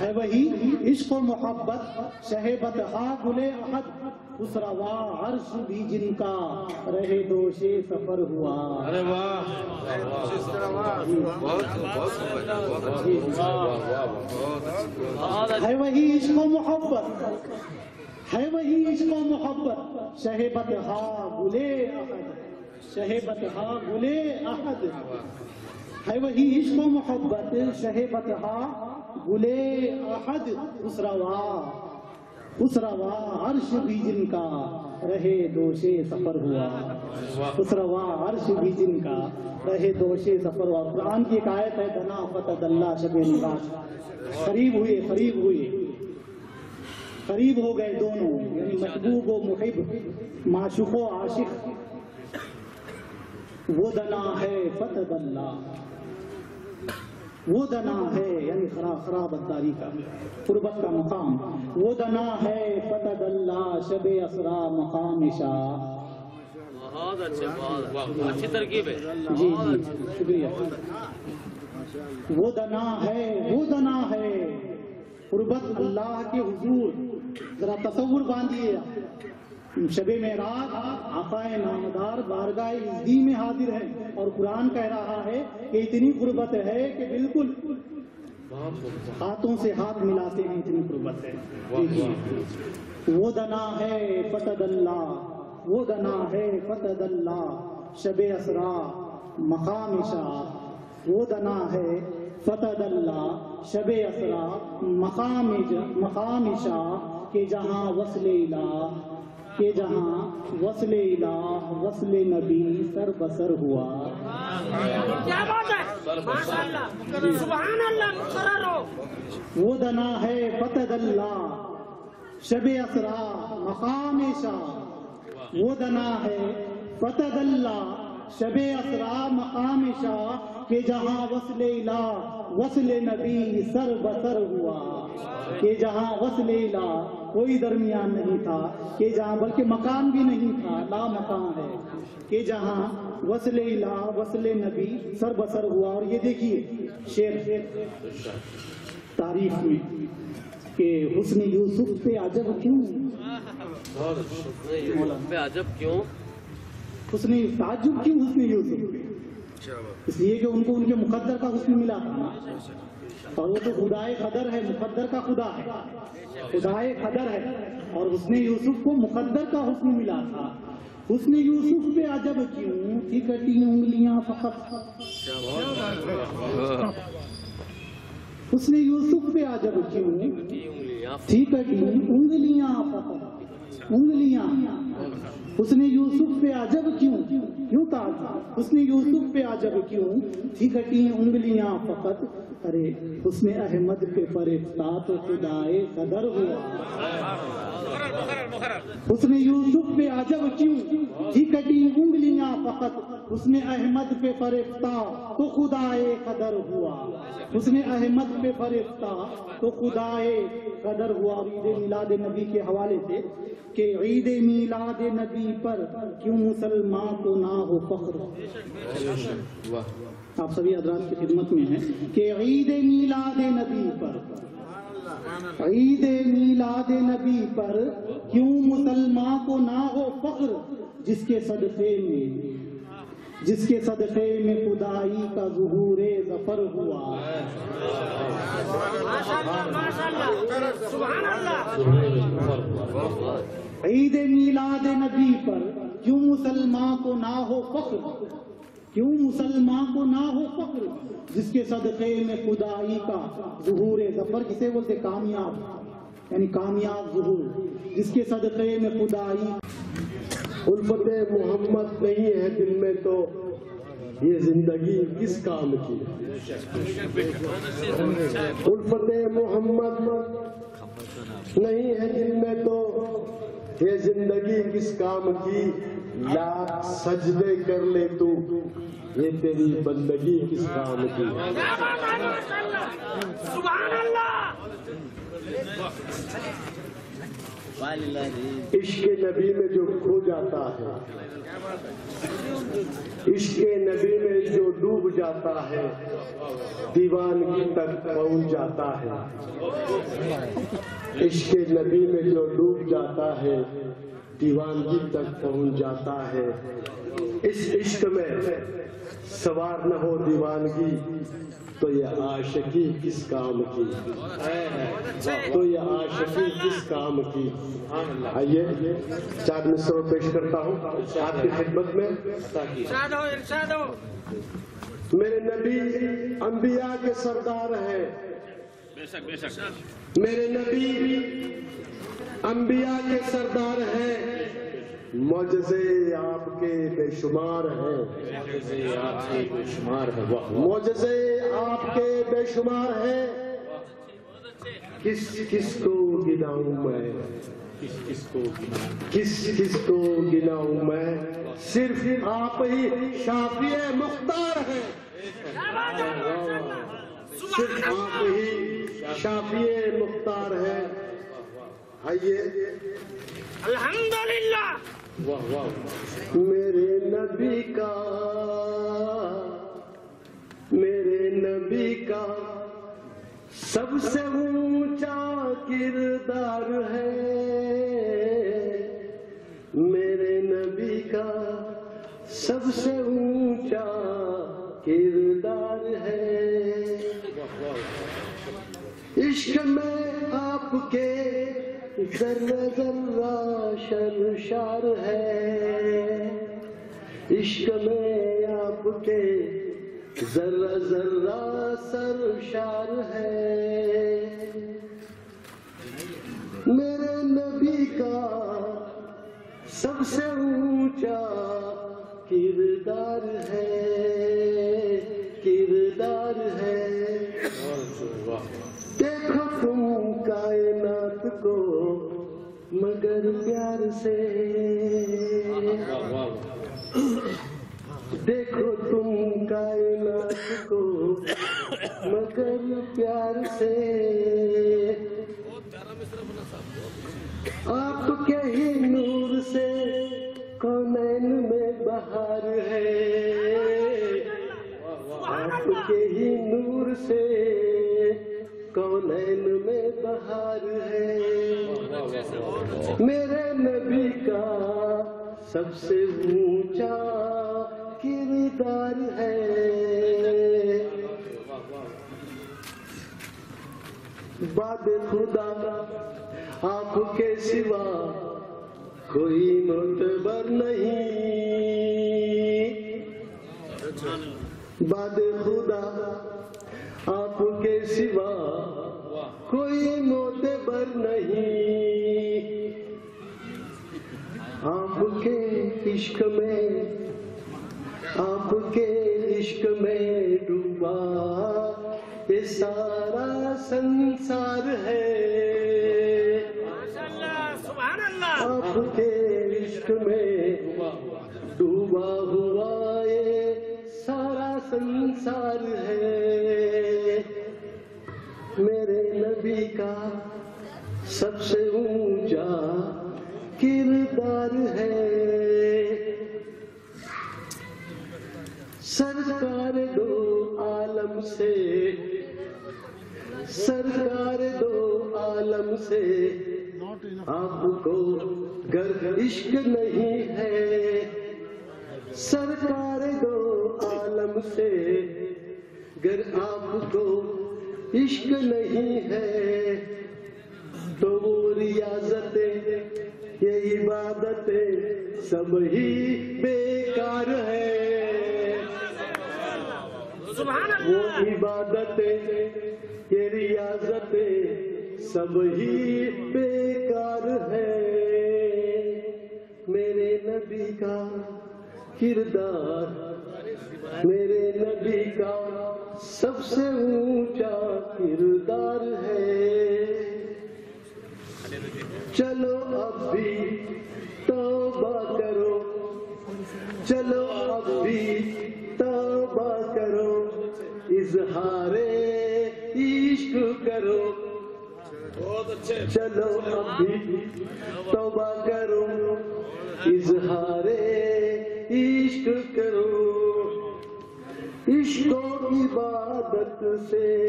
ہے؟ وہی عشق و محبت شہبت ہا گلے احد خسروا عرش بھی جن کا رہے دوشے سفر ہوا۔ ارے واہ۔ ہے وہی عشق و محبت ہے وہی عشق و محبت شہبت ہا گلے احد شہبت ہا گلے احد۔ ہے وہی عشق و محبت شہبت ہا گلے احد اس روا اس روا عرش بھی جن کا رہے دوشے سفر ہوا۔ اس روا عرش بھی جن کا رہے دوشے سفر ہوا۔ قرآن کی ایک آیت ہے دنا فتد اللہ شب نگاش قریب ہوئے قریب ہوئے۔ قریب ہو گئے دونوں یعنی محبوب و محب، معشوق و عاشق۔ وہ دنا ہے فتد اللہ۔ وہ دنا ہے یعنی خراب خراب اداری کا قربت کا مقام۔ وہ دنا ہے فتد اللہ شب اسرا مقام شاہ۔ بہت اچھے اچھی ترکیب ہے۔ جی جی شکریہ۔ وہ دنا ہے وہ دنا ہے۔ قربت اللہ کے حضور ذرا تصور باندھیے۔ شب معراج آقائے نامدار بارگاہ عزدی میں حاضر ہے اور قرآن کہہ رہا ہے کہ اتنی قربت ہے کہ بالکل ہاتھوں سے ہاتھ ملاتے ہیں اتنی قربت ہے۔ وہ دنا ہے فتد اللہ، وہ دنا ہے فتد اللہ، شب اسرا، مقام شاہ۔ وہ دنا ہے فتد اللہ، شب اسرا، مقام مقام شاہ، کہ جہاں وصل الہ۔ کہ جہاں وصل الہ وصل نبی سر بسر ہوا۔ کیا بات ہے؟ سبحان اللہ مقرر ہو۔ وہ دنا ہے فتد اللہ شب اسرا مقام شاہ۔ وہ دنا ہے فتد اللہ شب اسرا مقام شاہ۔ کہ جہاں وصل الہ وصل نبی سر بسر ہوا کہ جہاں وصل الہ کوئی درمیان نہیں تھا کہ جہاں بلکہ مکان بھی نہیں تھا لا مکان ہے کہ جہاں وصل الہ وصل نبی سر بسر ہوا۔ اور یہ دیکھیے شیر تعریف میں کہ حسن یوسف پہ عجب کیوں؟ بے عجب کیوں؟ حسن تعجب کیوں حسن یوسف پہ؟ اس لیے کہ ان کو ان کے مقدر کا حسن ملا۔ اور وہ تو خدائے قدر ہے، مقدر کا خدا ہے۔ خدائے قدر ہے۔ اور حسن یوسف کو مقدر کا حسن ملا۔ تھا حسن یوسف پہ عجب کیوں؟ تھی کٹی انگلیاں فقط۔ حسن یوسف پہ عجب کیوں؟ تھی کٹی انگلیاں فقط۔ انگلیاں۔ اس نے یوسف پہ عجب کیوں؟ کیوں تاج اس نے یوسف پہ عجب کیوں؟ تھی گھٹی انگلیاں فقط، ارے، اس نے احمد پہ فرشتہ تو خدائے قدر ہوا۔ اس نے یوسف پہ عجب کیوں؟ تھی گھٹی انگلیاں فقط، اس نے احمد پہ فرشتہ تو خدائے قدر ہوا۔ اس نے احمد پہ فرشتہ تو خدائے قدر ہوا۔ عید میلاد نبی کے حوالے سے کہ عید میلاد نبی پر کیوں مسلمان کو نہ ہو فخر؟ آپ سبھی حضرات کی خدمت میں ہیں کہ عید میلاد نبی پر، عید میلاد نبی پر کیوں مسلمان کو نہ ہو فخر؟ جس کے صدقے میں جس کے صدقے میں خدائی کا ظہور ظفر ہوا۔ عید میلاد نبی پر کیوں مسلمان کو نہ ہو فخر؟ کیوں مسلمان کو نہ ہو فخر؟ جس کے صدقے میں خدائی کا ظہور ظفر، کسے بولتے کامیاب؟ یعنی کامیاب ظہور۔ جس کے صدقے میں خدائی الفت محمد نہیں ہے دل میں تو یہ زندگی کس کام کی الفت محمد نہیں ہے دل میں تو یہ زندگی کس کام کی؟ لاکھ سجدے کر لے تو یہ تیری بندگی کس کام کی سبحان اللہ! عشق نبی میں جو کھو جاتا ہے عشق نبی میں جو ڈوب جاتا ہے، دیوان کی تک پہنچ جاتا ہے۔ عشق نبی میں جو ڈوب جاتا ہے دیوانگی تک پہنچ جاتا ہے۔ اس عشق میں سوار نہ ہو دیوانگی تو یہ عاشقی کس کام کی؟ تو یہ عاشقی کس کام کی؟ آئیے چار مصروں پیش کرتا ہوں۔ آپ کی خدمت میں۔ میرے نبی انبیاء کے سردار ہیں۔ میرے نبی انبیاء کے سردار ہیں۔ مجزے آپ کے بے شمار ہیں۔ مجزے آپ کے بے شمار ہیں۔ کس کس کو گناؤں میں؟ کس کس کو کس کس کو گناؤں میں؟ صرف آپ ہی شافی مختار ہیں۔ صرف آپ ہی شافی مختار ہیں۔ آئیے۔ الحمدللہ۔ میرے نبی کا، میرے نبی کا سب سے اونچا کردار ہے۔ میرے نبی کا سب سے اونچا کردار ہے۔ عشق میں آپ کے ذرہ ذرہ شرشار ہے۔ عشق میں آپ کے ذرہ ذرہ سرشار ہے۔ میرے نبی کا سب سے اونچا کردار ہے کردار ہے۔ دیکھو تم کائنات کو مگر پیار سے۔ دیکھو تم کائنات کو مگر پیار سے۔ آپ کے ہی نور سے کونین میں بہار ہے؟ آپ کے ہی نور سے کونین میں بہار ہے۔ میرے نبی کا سب سے اونچا کردار ہے۔ باد خدا آپ کے سوا کوئی متبر نہیں۔ باد خدا آپ کے سوا کوئی موتبر نہیں۔ آپ کے عشق میں، آپ کے عشق میں ڈوبا۔ یہ سارا سنسار ہے۔ آپ کے عشق میں ڈوبا ہوا یہ سارا سنسار ہے۔ میرے نبی کا سب سے اونچا کردار ہے۔ سرکار دو عالم سے، سرکار دو عالم سے آپ کو گر عشق نہیں ہے۔ سرکار دو عالم سے گر آپ کو عشق نہیں ہے۔ تو وہ ریاضتیں یہ عبادتیں سب ہی بیکار ہے۔ وہ عبادتیں یہ ریاضتیں سب ہی بیکار ہے۔ میرے نبی کا کردار میرے نبی کا سب سے اونچا کردار ہے۔ چلو اب بھی توبہ کرو۔ چلو اب بھی توبہ کرو۔ اظہار عشق کرو۔ چلو اب بھی عشق و عبادت سے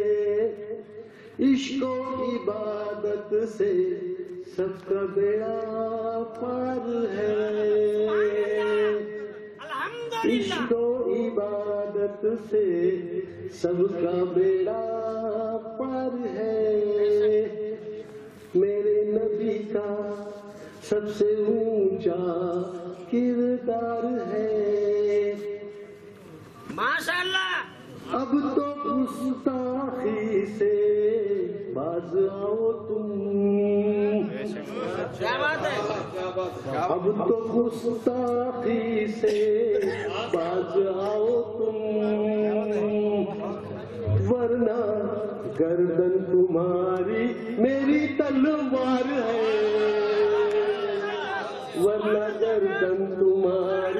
عشق و عبادت سے سب کا بیڑا پار ہے۔ عشق و عبادت سے سب کا بیڑا پار ہے۔ میرے نبی کا سب سے اونچا کردار ہے۔ ماشاءاللہ! اب تو گستاخی سے باز آؤ تم۔ کیا بات ہے؟ اب تو گستاخی سے باز آؤ تم۔ ورنہ گردن تمہاری میری تلوار ہے۔ ورنہ گردن تمہاری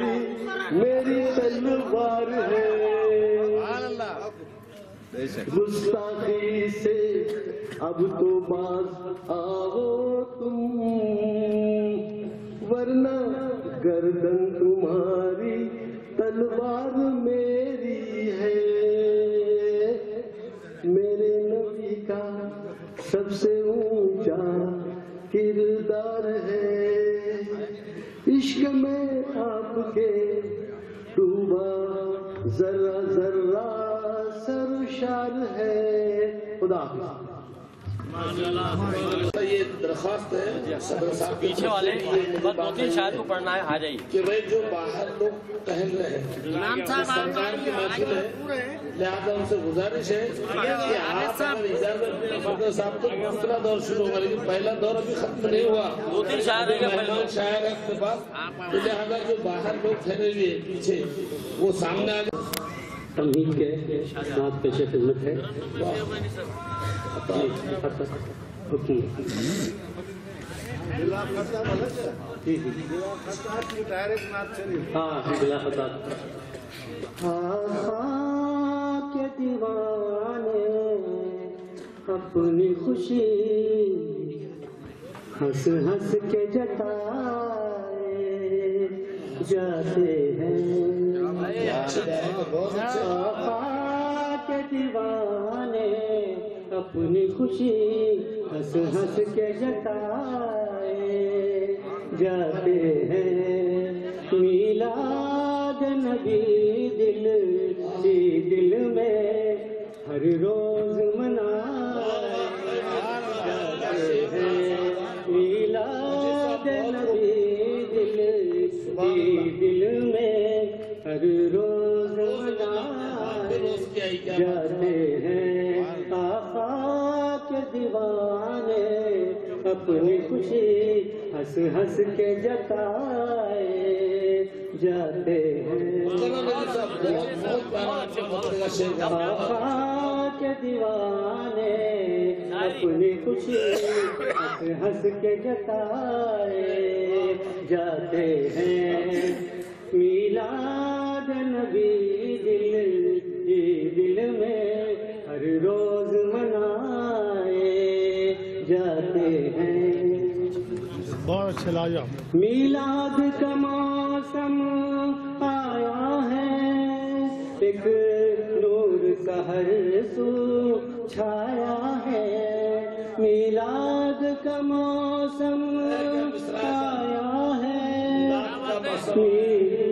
گستاخی سے اب تو باز آؤ تم۔ ورنہ گردن تمہاری تلوار میری ہے۔ میرے نبی کا سب سے اونچا کردار ہے۔ عشق میں آپ کے ڈوبا ذرا ذرا سرشار ہے خدا حافظ۔ یہ درخواست ہے صدر صاحب کی پیچھے والے طرف سے یہ بس دو تین شاید کو پڑھنا ہے آ جائیے۔ کہ بھائی جو باہر لوگ ٹہل رہے ہیں سرکار کی محفل ہے لہٰذا ان سے گزارش ہے کہ آپ اگر اجازت دیں۔ صدر صاحب تو دوسرا دور شروع ہوگا لیکن پہلا دور ابھی ختم نہیں ہوا۔ دو تین شاعر گئے مہمان ہے کے پاس۔ لہٰذا جو باہر لوگ ٹھہرے ہوئے ہیں پیچھے وہ سامنے آ جائے تمہید کے ساتھ پیش خدمت ہے۔ جی جی جی ہاں کے دیوانے اپنی خوشی ہنس ہنس کے جتائے جاتے ہیں۔ کے دیوانے اپنی خوشی ہنس ہنس کے جتائے۔ جاتے ہیں۔ میلاد نبی دل دل میں ہر روز ہر روز منائے جاتے ہیں۔ آقا کے دیوانے اپنی خوشی ہنس ہنس کے جتائے جاتے ہیں۔ آقا کے دیوانے اپنی خوشی ہنس ہنس کے جتائے جاتے ہیں۔ میلاد نبی دل دل میں ہر روز منائے جاتے ہیں۔ بہت اچھا لایا۔ میلاد کا موسم آیا ہے۔ ایک نور کا ہر سو چھایا ہے۔ میلاد کا موسم آیا ہے۔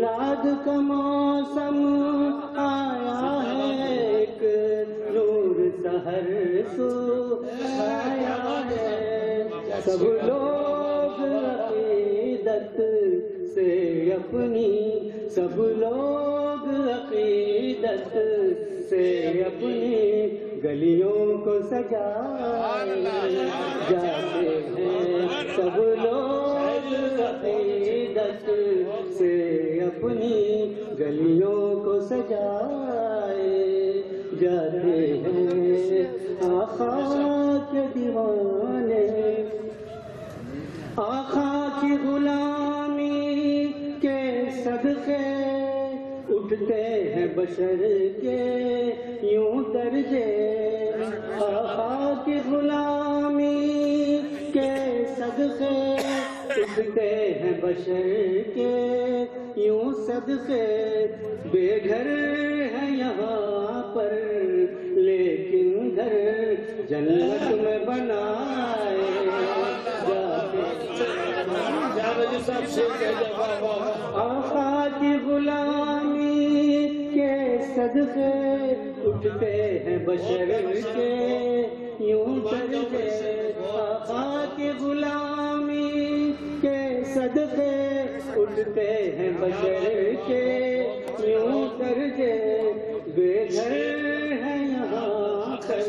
میلاد کا موسم آیا ہے، ایک نور کا سو چھایا ہے۔ سب لوگ عقیدت سے اپنی، سب لوگ عقیدت سے اپنی گلیوں کو سجائے۔ جاتے ہیں سب لوگ عقیدت سے اپنی گلیوں کو سجائے جاتے ہیں۔ آقا کے دیوانے، آقا کی غلامی کے صدقے اٹھتے ہیں بشر کے یوں درجے۔ آقا کی غلامی کے صدقے اٹھتے ہیں بشر کے یوں صدقے بے گھر ہے یہاں پر، لیکن گھر جنت میں بنائے آقا کی غلامی کے صدقے اٹھتے ہیں بشر کے یوں درجے آقا کی غلامی صدقے اٹھتے ہیں بشر کے یوں درجے بے گھر ہے یہاں پر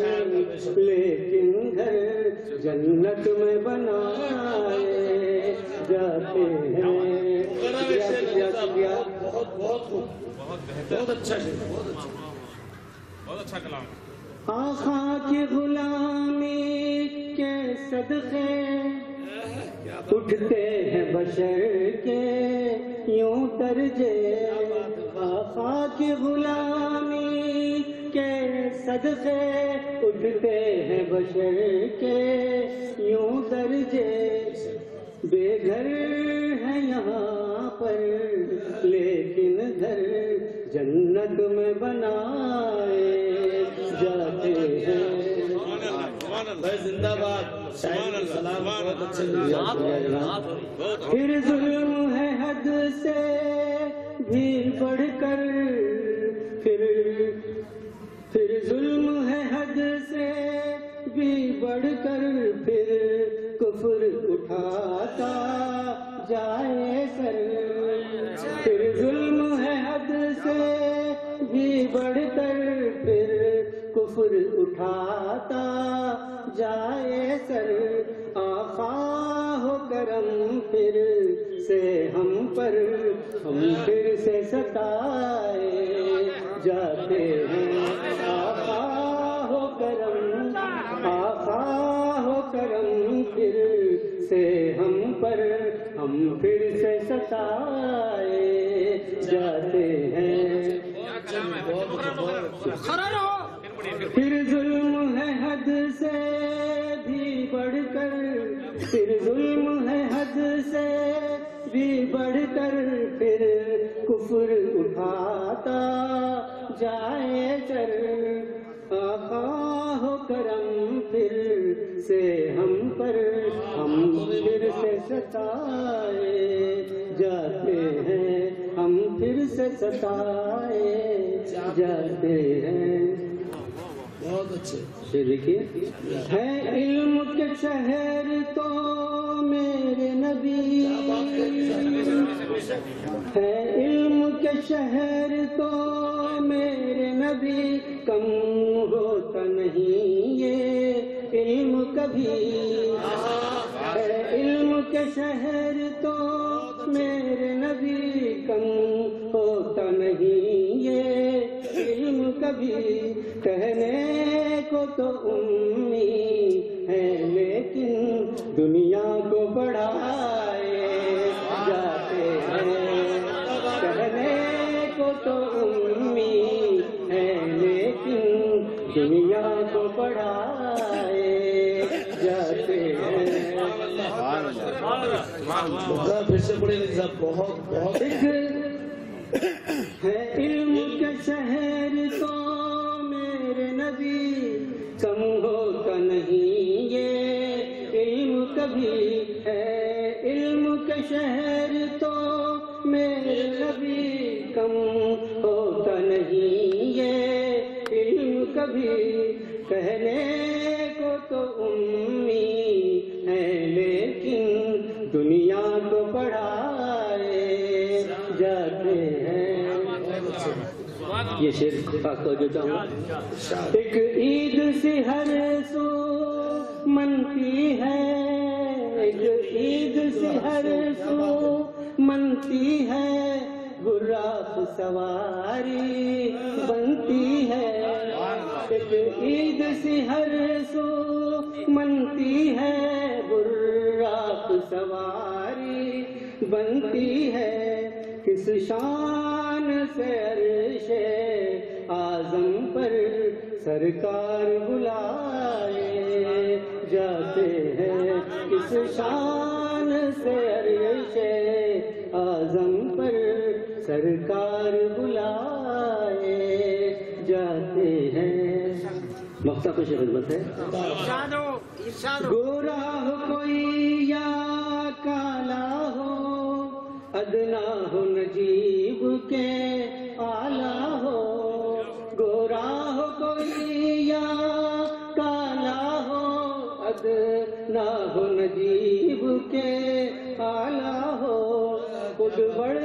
لیکن گھر جنت میں بنائے جاتے ہیں۔ بہت بہت اچھا۔ بہت اچھا کلام۔ آخا کی غلامی کے صدقے اٹھتے ہیں بشر کے یوں درجے۔ آخا کی غلامی کے صدقے۔ اٹھتے ہیں بشر کے یوں درجے۔ بے گھر ہے یہاں پر لیکن گھر جنت میں بنائے جاتے ہیں۔ بھائی زندہ باد۔ بہت اچھے لگے پھر ظلم ہے حد سے بھی بڑھ کر۔ پھر پھر ظلم ہے حد سے بھی بڑھ کر۔ پھر کفر اٹھاتا جائے سر۔ پھر ظلم ہے حد سے بھی بڑھ کر۔ پھر کفر اٹھاتا، جائے سر آقا ہو کرم پھر سے ہم پر، ہم پھر سے ستائے جاتے ہیں۔ آقا ہو کرم، آقا ہو کرم پھر سے ہم پر، ہم پھر سے ستائے جاتے ہیں۔ پھر ظلم ہے حد سے بھی بڑھ کر، پھر ظلم ہے حد سے بھی بڑھ کر، پھر کفر اٹھاتا جائے چر۔ آقا ہو کرم پھر سے ہم پر، ہم پھر سے ستائے جاتے ہیں۔ ہم پھر سے ستائے جاتے ہیں۔ بہت اچھے۔ یہ دیکھیے۔ ہے علم کے شہر تو میرے نبی۔ ہے علم کے شہر تو میرے نبی۔ کم ہوتا نہیں یہ علم کبھی۔ ہے علم کے کے شہر تو میرے نبی۔ کم ہوتا نہیں یہ علم کبھی۔ کہنے کو تو امی ہے لیکن دنیا کو بڑھائے جاتے ہیں۔ کہنے کو تو امی ہے لیکن دنیا کو بڑھائے جاتے ہیں۔ پھر سے بڑے صاحب بہت بہت۔ ہے علم کے شہر تو نبی کم ہوتا نہیں یہ علم کبھی ہے۔ علم کے شہر تو میرے نبی کم ہوتا نہیں یہ علم کبھی کہنے کو تو امی ہے لیکن دنیا کو بڑھائے جاتے ہیں۔ یہ شیر پاک جو چاہوں ایک عید سے ہر سو منتی ہے۔ ایک عید سے ہر سو منتی ہے۔ گراف سواری بنتی ہے۔ ایک عید سے ہر سو منتی ہے۔ براق سواری بنتی ہے۔ کس شان سے عرش آزم پر سرکار بلائے جاتے ہیں۔ کس شان سے عرش آزم پر سرکار بلائے جاتے ہیں۔ مقصد کو خدمت ہے۔ گورا ہو کوئی یا کالا ہو ادنا ہو نجیب کے نجیب کے آلہ ہو۔ خود بڑھ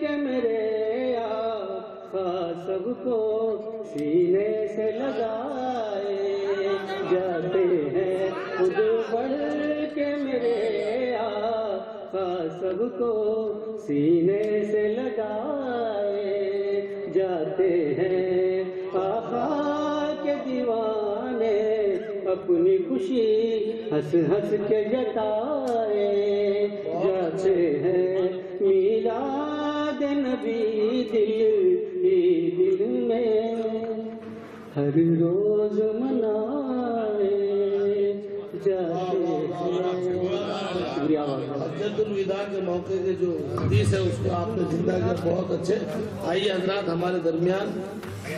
کے میرے آقا سب کو سینے سے لگائے جاتے ہیں۔ خود بڑھ کے میرے آقا سب کو سینے سے لگائے جاتے ہیں۔ اپنی خوشی ہنس ہنس کے جتائے جاتے ہیں۔ میلاد نبی دل ہی دل میں ہر روز منائے جاتے ہیں۔ حجت الوداع کے موقع کے جو حدیث ہے، اس کو آپ نے زندہ کیا۔ بہت اچھے۔ آئیے حضرات ہمارے درمیان۔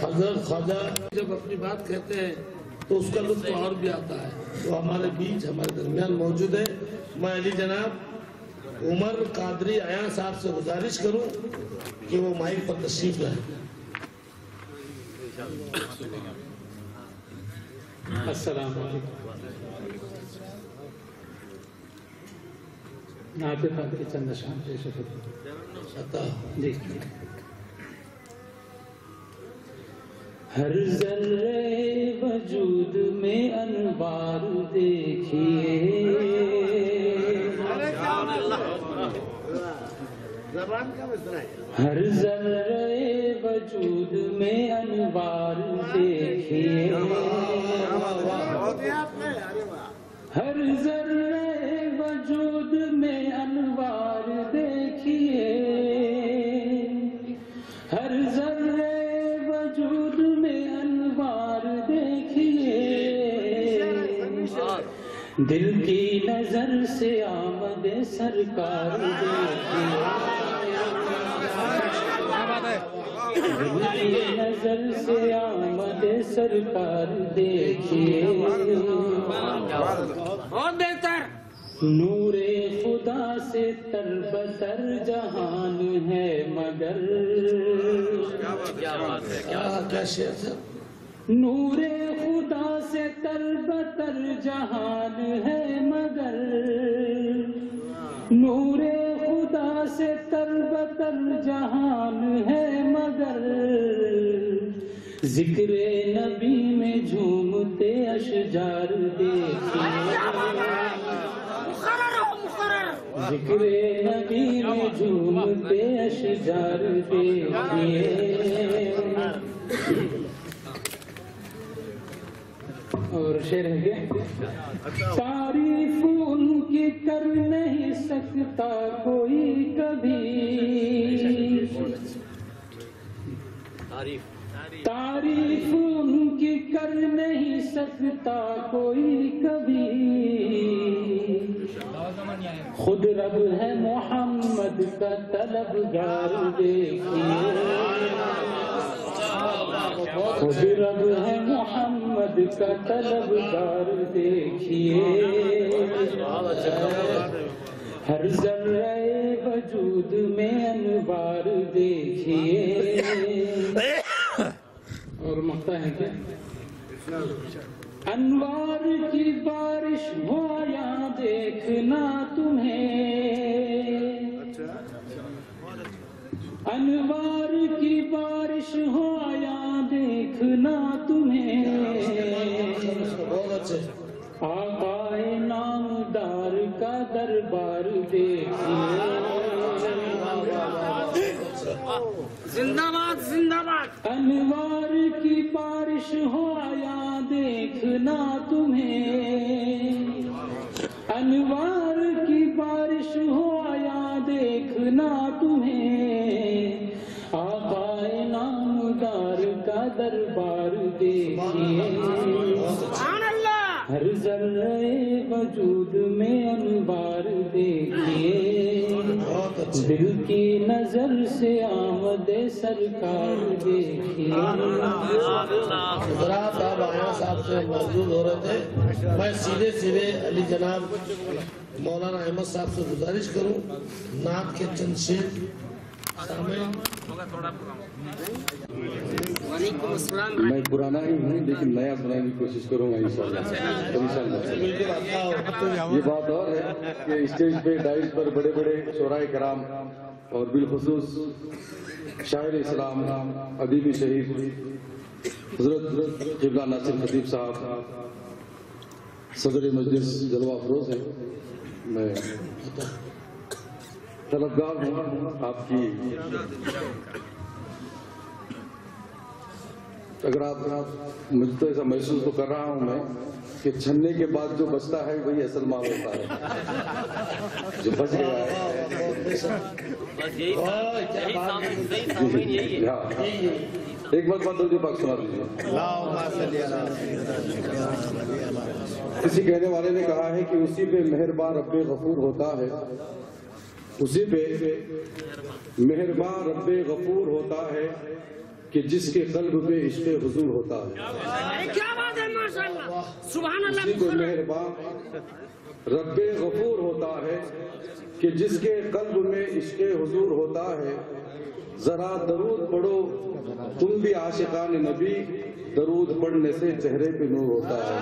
حضرت خواجہ جب اپنی بات کہتے ہیں تو اس کا لطف اور بھی آتا ہے۔ وہ ہمارے بیچ ہمارے درمیان موجود ہے۔ میں علی جناب عمر قادری آیا صاحب سے گزارش کروں کہ وہ مائک پر تشریف لائیں۔ السلام علیکم۔ پاک کی چند شان پیش جی۔ ہر ذرے وجود میں انوار دیکھیے۔ ہر ذرے وجود میں انوار دیکھیے۔ ہر ذرے وجود میں انوار دیکھیے۔ دل کی نظر سے آمد سرکار دل کی نظر سے آمد سرکار دیکھیے نور خدا سے تر بتر جہان ہے مگر۔ کیا شعر ہے نور خدا سے تر بتر جہان ہے مگر نور خدا سے تر بتر جہان ہے مگر ذکر نبی میں جھومتے اشجار دیکھیے ذکر نبی میں جھومتے اشجار دیکھیے اور شعر ہے کیا تعریف ان کی کر نہیں سکتا کوئی کبھی۔ تعریف ان کی کر نہیں سکتا کوئی کبھی۔ خود رب ہے محمد کا طلبگار دیکھیے۔ رب ہے محمد کا طلبگار دیکھیے ہر ذرہ وجود میں انوار دیکھیے۔ اور مقتا ہے کیا انوار کی بارش ہو یا دیکھنا تمہیں انوار کی بارش ہو یا دیکھنا تمہیں۔ آقا نامدار کا دربار دیکھیے۔ زندہ باد زندہ باد۔ انوار کی بارش ہو یا دیکھنا تمہیں۔ انوار کی بارش ہو یا دیکھنا تمہیں۔ دربار دیکھیے۔ ہر ذرے وجود میں انوار دیکھیے۔ دل کی نظر سے آمد سرکار دیکھیے۔ حضرات آپ آیا صاحب سے موجود ہو رہے تھے۔ میں سیدھے سیدھے علی جناب مولانا احمد صاحب سے گزارش کروں نعت کے چند شیر میں پرانا ہی ہوں لیکن نیا سنانے کی کوشش کروں گا انشاءاللہ یہ بات اور ہے کہ اسٹیج پہ ڈائٹ پر بڑے بڑے شعراء کرام اور بالخصوص شاعر اسلام ادیبی شہید حضرت قبلہ ناصر خطیب صاحب صدر مجلس جلوہ افروز ہیں میں طلبگار ہوں آپ کی اگر آپ مجھ تو ایسا محسوس تو کر رہا ہوں میں کہ چھننے کے بعد جو بچتا ہے وہی اصل مال ہوتا ہے۔ جو بچ گیا ہے۔ ایک بات بات درود پاک سنا دیجیے۔ کسی کہنے والے نے کہا ہے کہ اسی پہ مہربان رب غفور ہوتا ہے۔ اسی پہ مہربان رب غفور ہوتا ہے کہ جس کے قلب پہ عشق حضور ہوتا ہے۔ کیا بات ہے ماشاء اللہ سبحان اسی کو اللہ مہربان رب غفور ہوتا ہے کہ جس کے قلب میں عشق حضور ہوتا ہے۔ ذرا درود پڑھو تم بھی عاشقان نبی درود پڑھنے سے چہرے پہ نور ہوتا ہے۔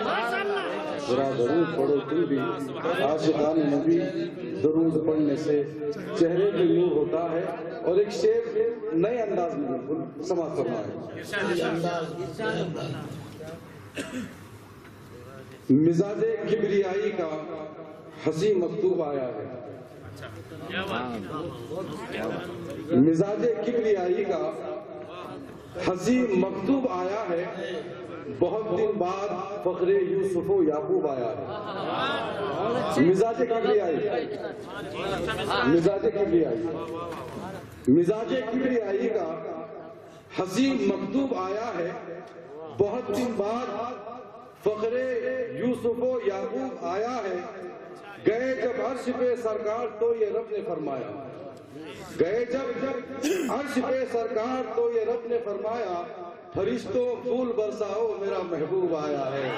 اللہ ذرا درود پڑھو تم بھی عاشقان نبی درود پڑھنے سے چہرے پہ نور ہوتا ہے اور ایک شعر نئے انداز میں بالکل سماعت کرنا ہے۔ مزاج کبریائی کا ہنسی مکتوب آیا ہے۔ مزاج کبریائی کا ہنسی مکتوب آیا ہے۔ بہت دن بعد فخر یوسف و یعقوب آیا۔ ہے مزاج کبریائی مزاج کبریائی مزاج کبریائی کا ہنسی مکتوب آیا ہے۔ بہت دن بعد فخر یوسف و یعقوب آیا ہے۔ گئے جب عرش پہ سرکار تو یہ رب نے فرمایا۔ گئے جب عرش پہ سرکار تو یہ رب نے فرمایا۔ فرشتوں پھول برساؤ، میرا محبوب آیا ہے۔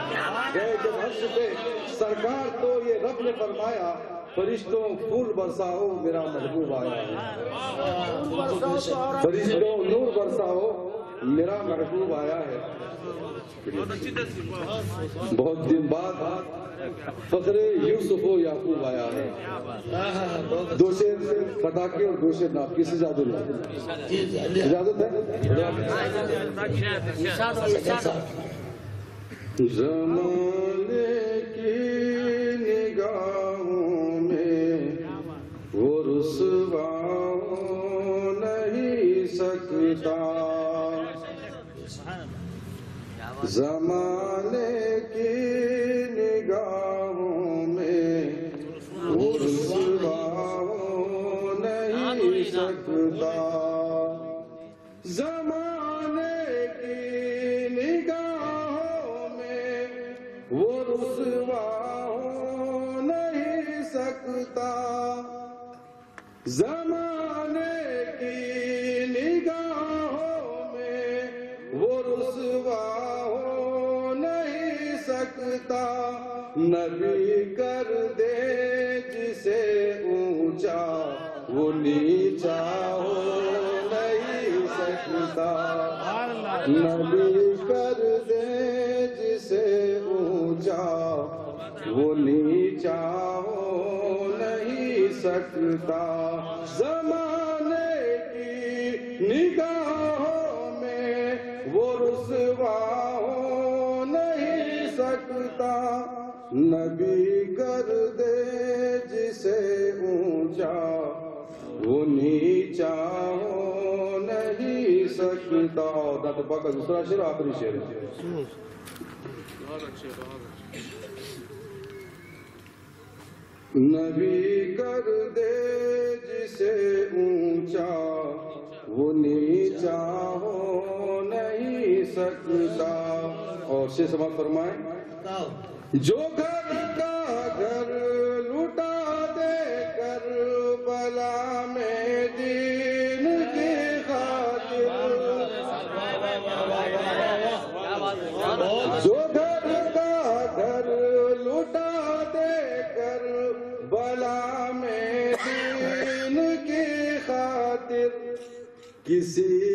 گئے جب عرش پہ سرکار تو یہ رب نے فرمایا، فرشتوں پھول برساؤ، میرا محبوب آیا ہے۔ فرشتوں نور برساؤ، میرا محبوب آیا ہے۔ بہت دن بعد فخر یوسف و یعقوب آیا ہے۔ دو شیر پٹاخے اور دو شیر ناپ کی اجازت ہے اجازت ہے؟ زمانے کی نگاہوں میں وہ نہیں سکتا۔ زمانے کی نگاہوں میں رسوا نہیں سکتا۔ زمانے کی نگاہوں میں وہ رسوا نہیں سکتا۔ زمان نبی کر دے جسے اونچا، وہ نیچا ہو نہیں سکتا۔ نبی کر دے جسے اونچا، وہ نیچا ہو نہیں سکتا۔ زمانے کی نگاہوں میں وہ رسوا ہو نہیں سکتا۔ نبی کر دے جسے اونچا، وہ نیچا ہو نہیں سکتا۔ دوسرا شیر آخری شیر۔ نبی کر دے جسے اونچا، وہ نیچا ہو نہیں سکتا۔ اور سے سماعت فرمائیں۔ جو گھر کا گھر لٹا دے کر، بلا میں دین کی خاطر۔ جو گھر کا گھر لٹا دے کر، بلا میں دین کی خاطر۔ کسی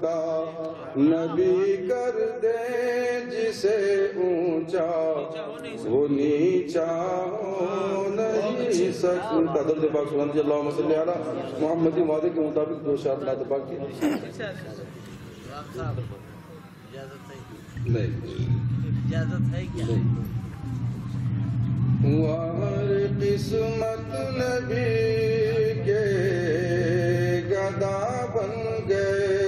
چھوٹا نبی کر دے جسے اونچا، وہ نیچا ہو نہیں سکتا۔ درد پاک سبحان جی اللہ صلی علیہ محمد وعدے کے مطابق دو شاعت نات پاک کی۔ اجازت ہے کیا اجازت ہے کیا وار قسمت نبی کے گدا بن گئے۔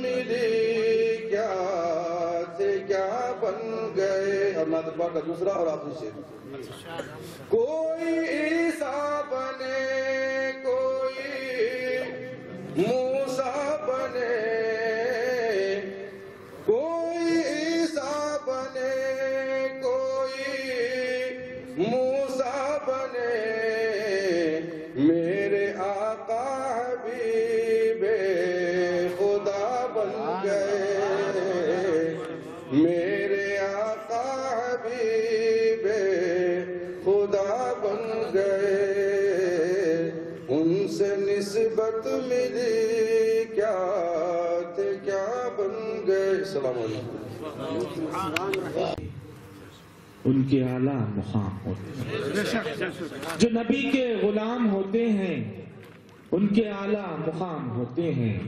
ملے کیا سے کیا بن گئے؟ اور ناد پاک کا دوسرا اور آپ شیر کوئی عیسیٰ بنے، کوئی موسیٰ بنے فرصت ملے کیا تھے کیا بن گئے۔ السلام علیکم۔ ان کے اعلیٰ مقام ہوتے ہیں۔ جو نبی کے غلام ہوتے ہیں، ان کے اعلیٰ مقام ہوتے ہیں۔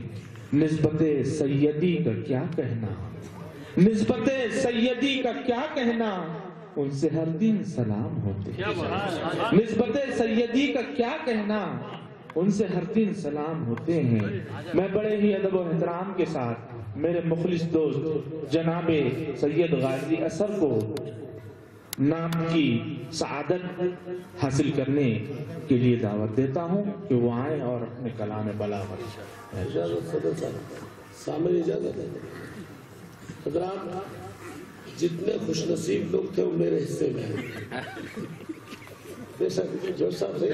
نسبت سیدی کا کیا کہنا؟ نسبت سیدی کا کیا کہنا؟ ان سے ہر دن سلام ہوتے ہیں۔ نسبت سیدی کا کیا کہنا؟ ان سے ہر دن سلام ہوتے ہیں۔ میں بڑے ہی ادب و احترام کے ساتھ میرے مخلص دوست جناب سید غازی اثر کو نام کی سعادت حاصل کرنے کے لیے دعوت دیتا ہوں کہ وہ آئیں اور اپنے کلام بلاغت۔ اجازت سامنے اجازت ہے۔ حضرات، جتنے خوش نصیب لوگ تھے، وہ میرے حصے میں ہیں۔ بے شک جو صاحب سے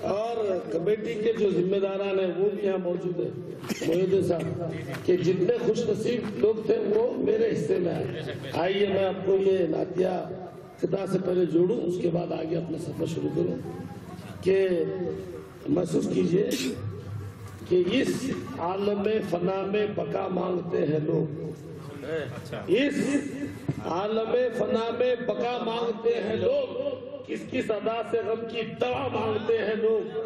اور کمیٹی کے جو ذمہ داران ہیں وہ بھی یہاں موجود ہیں۔ محدود صاحب کہ جتنے خوش نصیب لوگ تھے وہ میرے حصے میں ہیں آئیے میں آپ کو یہ ناتیہ خطا سے پہلے جوڑوں اس کے بعد آگے اپنا سفر شروع کروں۔ کہ محسوس کیجیے کہ اس عالم فنا میں بقا مانگتے ہیں لوگ۔ اس عالم فنا میں بقا مانگتے ہیں لوگ۔ کس کس ادا سے غم کی دوا مانگتے ہیں لوگ۔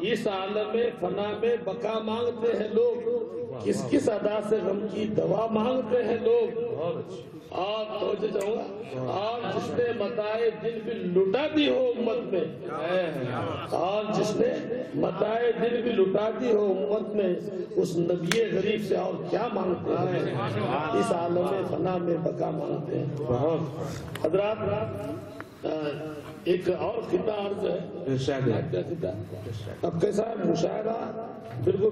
اس عالم فنا میں بقا مانگتے ہیں لوگ۔ کس کس ادا سے غم کی دوا مانگتے ہیں لوگ۔ اور چاہوں گا اور جس نے متائے دل بھی لٹا دی ہو امت میں۔ اور جس نے متائے دل بھی لٹا دی ہو امت میں اس نبی غریب سے اور کیا مانگتے ہیں؟ اس عالم فنا میں بقا مانگتے ہیں۔ حضرات ایک اور خطہ عرض ہے۔ خطہ۔ اب کیسا ہے؟ مشاہدہ بالکل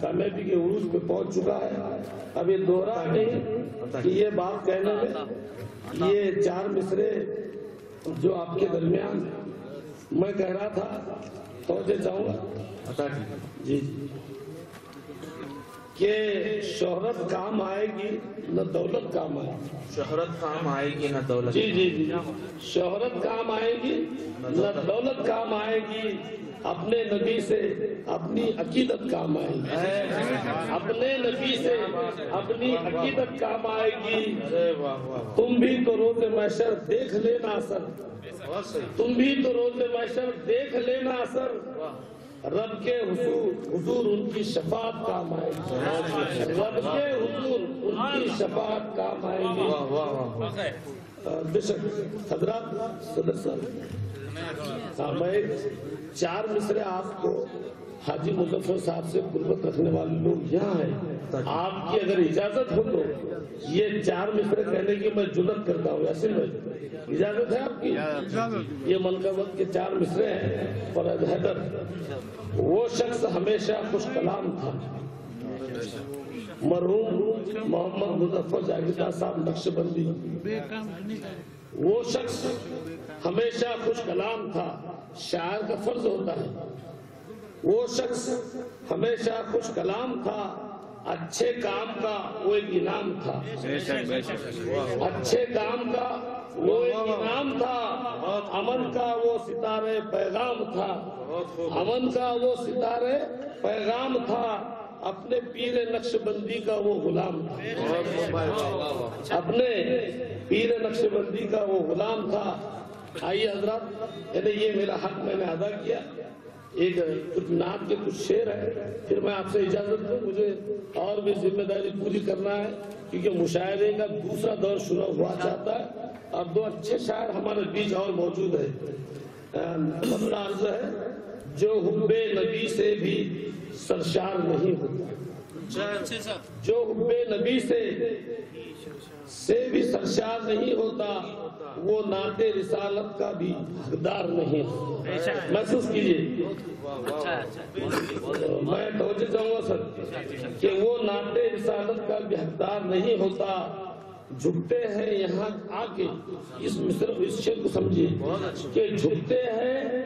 کامیابی کے عروج پہ پہنچ چکا ہے۔ اب یہ دوہرا نہیں کہ یہ بات کہنے میں یہ چار مصرے جو آپ کے درمیان میں کہہ رہا تھا توجہ چاہوں گا؟ جی جی۔ کہ شہرت کام آئے گی نہ دولت کام آئے گی۔ شہرت کام آئے گی نہ دولت جی جی جی۔ شہرت کام آئے گی نہ دولت کام آئے گی۔ اپنے نبی سے اپنی عقیدت کام آئے گی۔ اپنے نبی سے اپنی عقیدت کام آئے گی۔ تم بھی تو روز محشر دیکھ لینا اثر۔ تم بھی تو روز محشر دیکھ لینا اثر۔ رب کے حضور حضور ان کی شفاعت کام آئے گی۔ رب کے حضور ان کی شفاعت کام آئے گی۔ بے شک حضرات صدر صاحب۔ میں چار مصرے آپ کو حاجی مظفر صاحب سے قربت رکھنے والے لوگ یہاں ہیں۔ آپ کی اگر اجازت ہو تو یہ چار مصرے کہنے کی میں جنت کرتا ہوں ایسے میں۔ اجازت ہے آپ کی؟ یہ منقبت کے چار مصرے ہیں فرد حیدر وہ شخص ہمیشہ خوش کلام تھا۔ مرحوم محمد مظفر جاگیردار صاحب نقش بندی۔ وہ شخص ہمیشہ خوش کلام تھا۔ شاعر کا فرض ہوتا ہے۔ وہ شخص ہمیشہ خوش کلام تھا، اچھے کام کا وہ ایک انعام تھا۔ اچھے کام کا وہ ایک انعام تھا، امن کا وہ ستارے پیغام تھا۔ امن کا وہ ستارے پیغام تھا، اپنے پیر نقش بندی کا وہ غلام تھا۔ اپنے پیر نقش بندی کا وہ غلام تھا۔ آئیے حضرات یعنی یہ میرا حق میں نے ادا کیا۔ ایک کچھ نعت کے کچھ شعر ہے پھر میں آپ سے اجازت دوں مجھے اور بھی ذمہ داری پوری کرنا ہے کیونکہ مشاعرے کا دوسرا دور شروع ہوا چاہتا ہے اور دو اچھے شاعر ہمارے بیچ اور موجود ہے عرض ہے جو حب نبی سے بھی سرشار نہیں ہوتا۔ جو حب نبی سے سے بھی سرشار نہیں ہوتا وہ نعت رسالت کا بھی حقدار نہیں محسوس کیجیے میں توجہ چاہوں گا سر کہ وہ نعت رسالت کا بھی حقدار نہیں ہوتا۔ جھکتے ہیں یہاں آ کے اس مصر اس شعر کو سمجھیے کہ جھکتے ہیں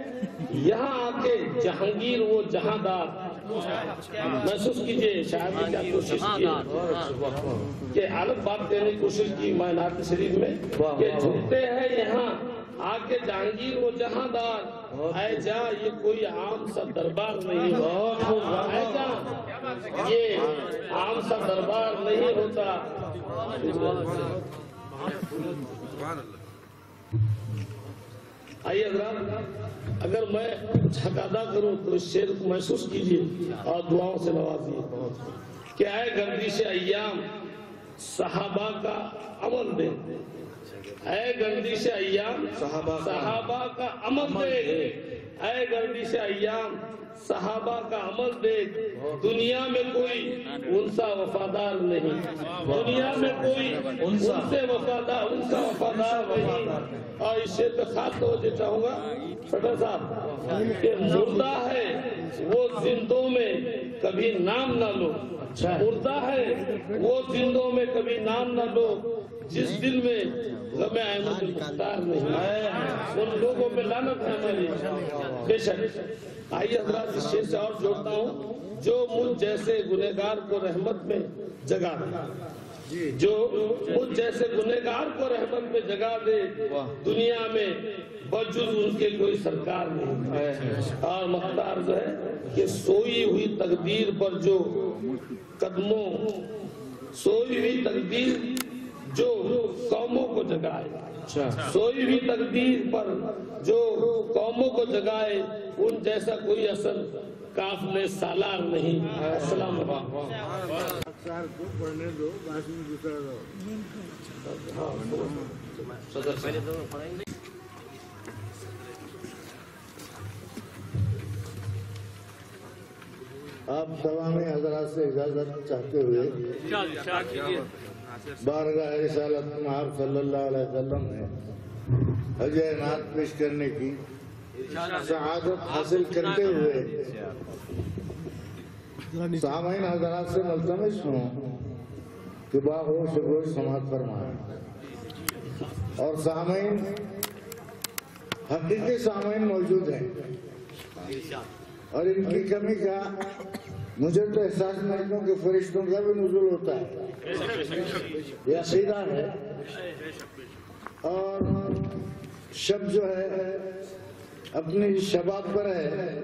یہاں آ کے جہانگیر وہ جہاندار۔ محسوس کیجیے شاید نے کیا کوشش کی کہ الگ بات دینے کی کوشش کی میں نعت شریف میں کہ جھکتے ہیں یہاں آ کے جہانگیر وہ جہاندار۔ اے جا یہ کوئی عام سا دربار نہیں اے جا یہ عام سا دربار نہیں ہوتا۔ آئیے حضرات اگر میں کچھ حق ادا کروں تو اس شعر کو محسوس کیجیے اور دعاؤں سے نوازیے۔ کہ آئے گردش ایام صحابہ کا عمل دے۔ اے گردی سے ایام صحابہ کا عمل دے۔ اے گردی سے ایام صحابہ کا عمل دیکھ، دنیا میں کوئی ان سا وفادار نہیں۔ دنیا میں کوئی ان سے وفادار، ان کا وفادار نہیں۔ اور اس سے تو ہو جو چاہوں گا صاحب، کہ مردہ ہے، وہ زندوں میں کبھی نام نہ لو۔ مردہ ہے، وہ زندوں میں کبھی نام نہ لو۔ جس دل میں غم احمد نہیں۔ ان لوگوں پہ لانت ہے ہماری بے شک۔ آئیے حضرات اس شیر سے اور جوڑتا ہوں جو مجھ جیسے گنہگار کو رحمت میں جگہ دے۔ جو مجھ جیسے گنہگار کو رحمت میں جگہ دے دنیا میں بجز ان کے کوئی سرکار نہیں۔ اور مختار جو ہے کہ سوئی ہوئی تقدیر پر جو قدموں سوئی ہوئی تقدیر جو قوموں کو جگائے۔ اچھا۔ سوئی بھی تقدیر پر جو قوموں کو جگائے ان جیسا کوئی اثر کاف سالار نہیں۔ السلام علیکم۔ آپ سوا میں حضرات سے اجازت چاہتے ہوئے بارگاہ رسالت مار صلی اللہ علیہ وسلم نے حج نعت پیش کرنے کی سعادت حاصل کرتے ہوئے سامعین حضرات سے ملتمش ہوں کہ باغوش شکوش سماعت فرمائے۔ اور سامعین، حقیقی سامعین موجود ہیں۔ اور ان کی کمی کا مجھے تو احساس مجنوں کے فرشتوں کا بھی نزول ہوتا ہے۔ یہ سیدھا ہے۔ اور شب جو ہے، اپنی شباب پر ہے۔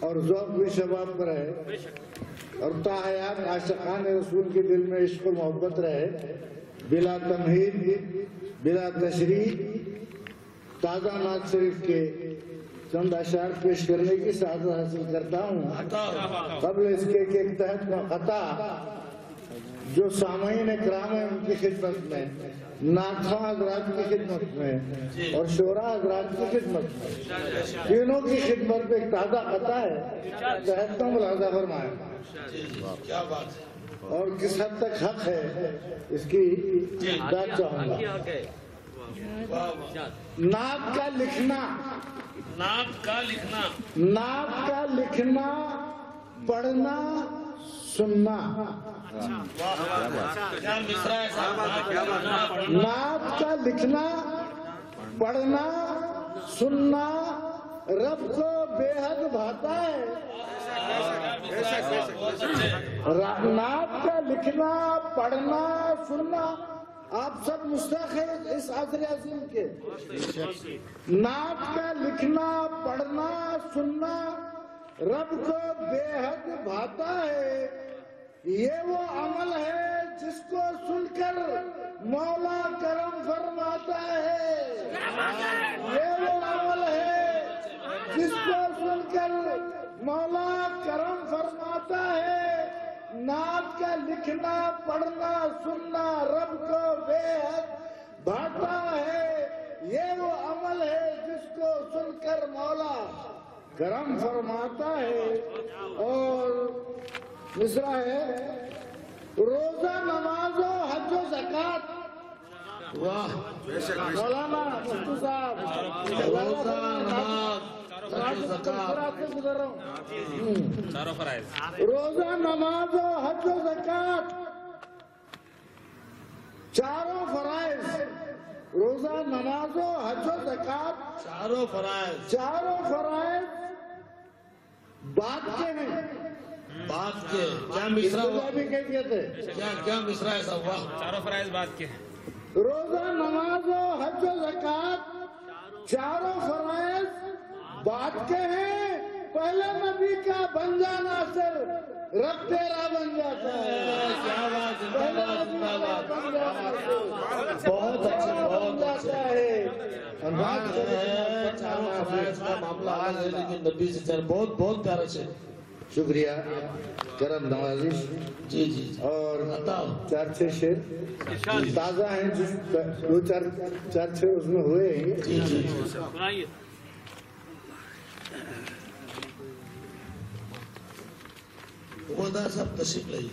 اور ذوق بھی شباب پر ہے۔ اور تاحیات عاشقان رسول کے دل میں عشق و محبت رہے۔ بلا تمہید، بلا تشریح، تازہ ناز شریف کے چند اشار پیش کرنے کی سعادت حاصل کرتا ہوں۔ قبل اس کے ایک تحت کا خطا۔ جو سامعین اکرام ہیں ان کی خدمت میں ناکھا حضرات کی خدمت میں اور شورا حضرات کی خدمت میں۔ تینوں کی خدمت میں ایک تازہ خطا ہے۔ تحت کا ملاحظہ فرمائے اور کس حد تک حق ہے اس کی بات چاہوں گا۔ ناک کا لکھنا۔ ناپ کا لکھنا۔ ناپ کا لکھنا پڑھنا سننا۔ ناپ کا لکھنا پڑھنا سننا۔ رب کو بے حد بھاتا ہے۔ ناپ کا لکھنا پڑھنا سننا۔ آپ سب مستحق ہیں اس عزر عظیم کے۔ نات کا لکھنا، پڑھنا، سننا رب کو بے حد بھاتا ہے۔ یہ وہ عمل ہے جس کو سن کر مولا کرم فرماتا ہے۔ یہ وہ عمل ہے جس کو سن کر مولا کرم فرماتا ہے۔ نات کا لکھنا، پڑھنا، سننا، رب کو بے حد بھاٹا ہے۔ یہ وہ عمل ہے جس کو سن کر مولا کرم فرماتا ہے۔ اور مصرہ ہے، روزہ، نماز و حج و زکاة مولانا مولانا صاحب۔ روزہ، نماز۔ روزہ نماز و حج و زکات چاروں فرائض روزہ نماز و حج و زکات چاروں فرائض چاروں فرائض بات کے ہیں بات کے کیا مصرا ہے کیا مصرا ایسا ہوا چاروں فرائض بات کے ہیں روزہ نماز و حج و زکات چاروں فرائض بات کے ہیں پہلے نبی کا بن جانا سر رب تیرا بن جاتا ہے۔ بہت اچھا بہت اچھا ہے۔ نبی سے بہت بہت پیارا سے شکریہ کرم نوازش۔ جی جی, جی۔ اور چار چھ شیر۔ تازہ ہیں جو چار چار چھ اس میں ہوئے ہیں۔ جی جی, جی۔ خدا سب تشریف لائیے۔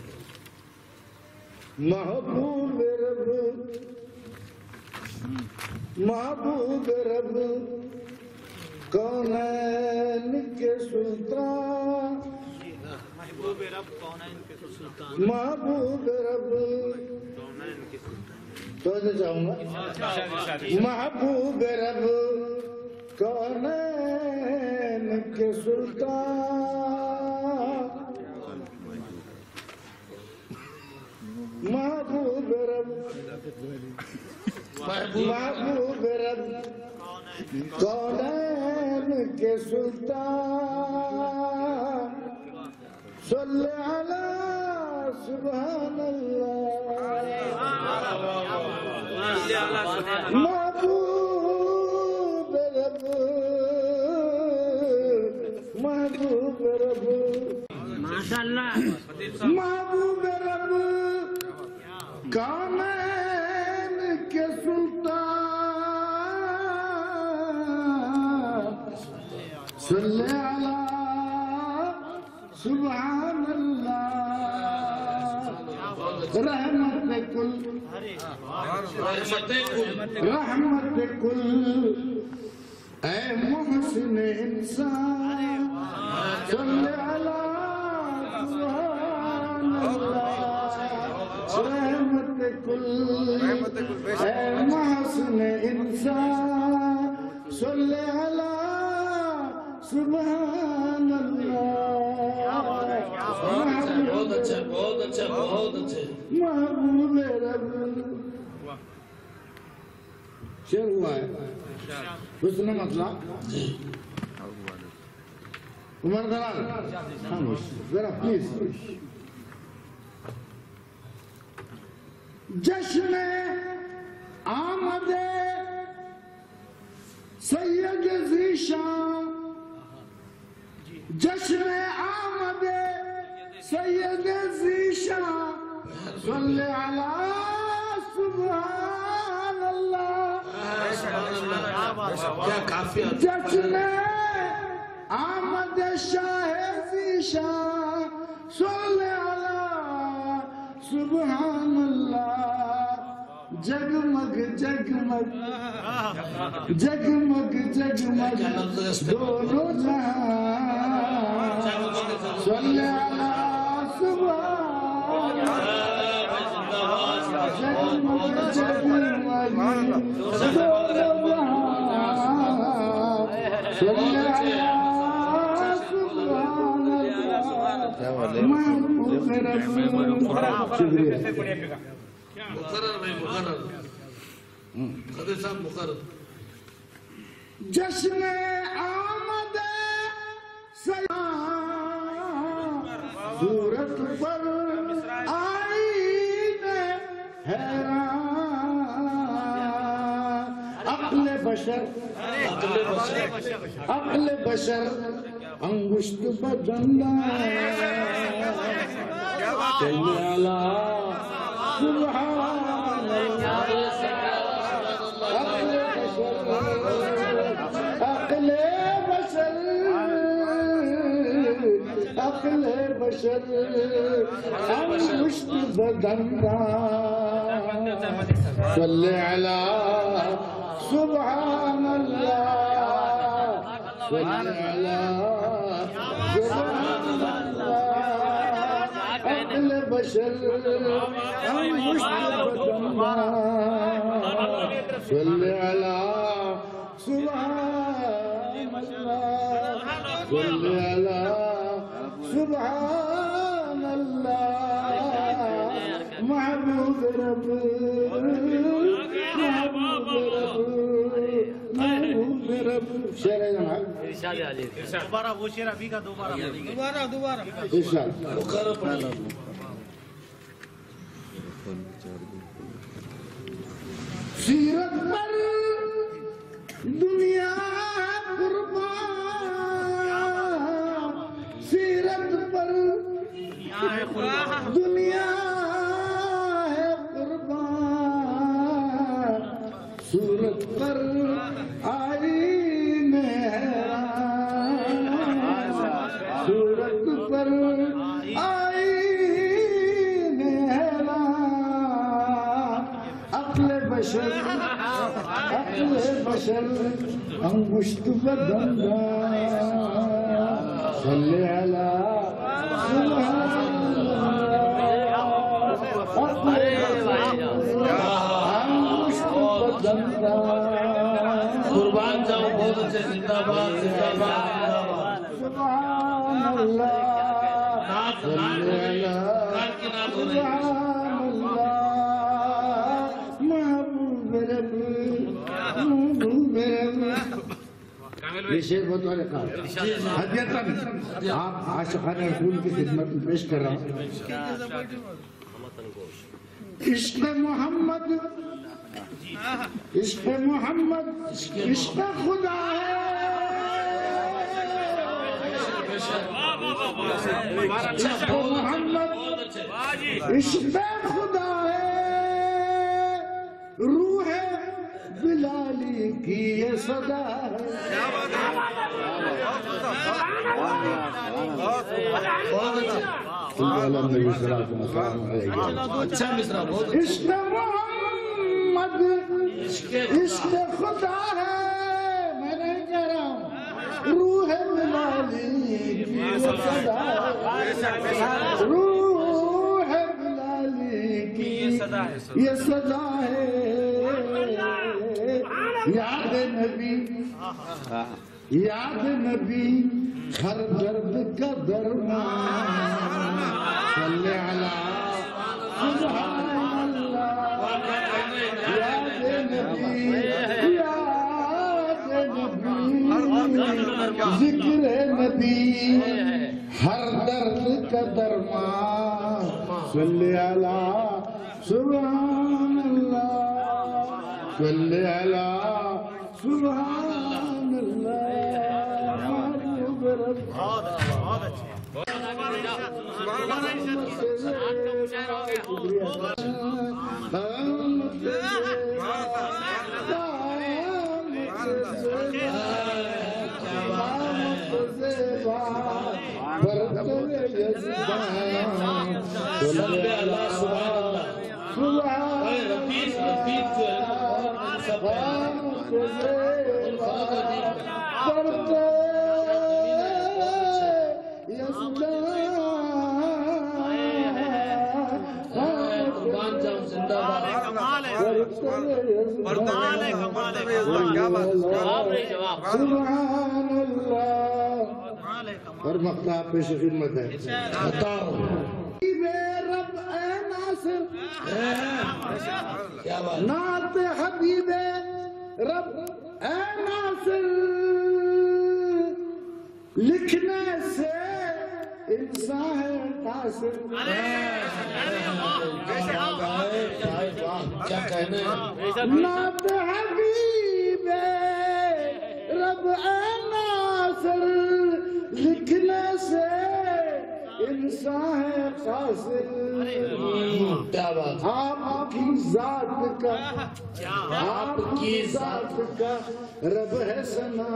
محبوب رب محبوب رب کونین کے سلطان محبوب رب کون ہے ان کے سلطان؟ محبوب رب تو چاہوں گا۔ محبوب رب کونین کے سلطان؟ محبوب رب محبوب رب کونین کے سلطان؟ صلی علی سبحان اللہ۔ محبوب محبوب رب محبوب رب کامین کے سلطان صلی اللہ سبحان اللہ رحمت کل رحمت کل اے محسن انسان صلی علی سبحان اللہ۔ رحمت کل اے محسن انسان صلی علی سبحان اللہ۔ بہت اچھا بہت اچھا بہت اچھا۔ محبوب رب شیر ہوا ہے حسن مطلب عمر دلال خاموش ذرا پلیز جشن آمد سید زیشان جشن آمد سید زیشان صلی علی سبحان اللہ کیا کافی جشن آمد شاہ زیشان صلی علی سبحان اللہ جگمگ جگمگ جگمگ جگمگ دونوں جہاں مقرر جشن آمد سیاح صورت پر بشر، عقل بشر، انگشت بدندہ صلی اللہ۔ عقل بشر عقل بشر، انگشت بدندہ صلی علی سبحان الله سبحان الله سبحان بشر صل على سبحان الله صل على سبحان الله معبود ربي دوبارہ دوبارہ دوبارہ دوبارہ سیرت پر دنیا قربان سیرت پر دنیا صورت پر آئی مہران صورت پر آئی مہران عقل بشر عقل بشر، انگشت بدندان صلی اللہ سبحان زندہ باد زندہ باد سبحان اللہ سبحان اللہ محبوب ربی محبوب ربی یہ بہت والے حدیتاً آپ عاشقان رسول کی خدمت میں پیش کر رہا ہوں عشق محمد عشق محمد عشق خدا ہے۔ عشق محمد عشق خدا ہے۔ روح بلالی کی یہ صدا بہت عشق محمد عشق خدا۔ ہے۔ میں نہیں کہہ رہا ہوں۔ روح بلالی کی صدا ہے۔ روح بلالی کی یہ صدا ہے یاد نبی۔ یاد نبی ہر درد کا درمان صلی علی سبحان اللہ یاد نبی یاد نبی ذکر نبی ہر درد کا درمان صلی علی سبحان اللہ صلی علی سبحان اللہ محبوب رب سبحان اللہ اور مختاب پیش خدمت ہے رب اے ناصر نعت حبیب رب اے ناصر لکھنے سے انسان ہے قاصر کیا کہنے نعت حبیب رب اے ناصر لکھنے سے انسان ہے بات۔ آپ کی ذات کا آپ کی ذات کا رب ہے سنا۔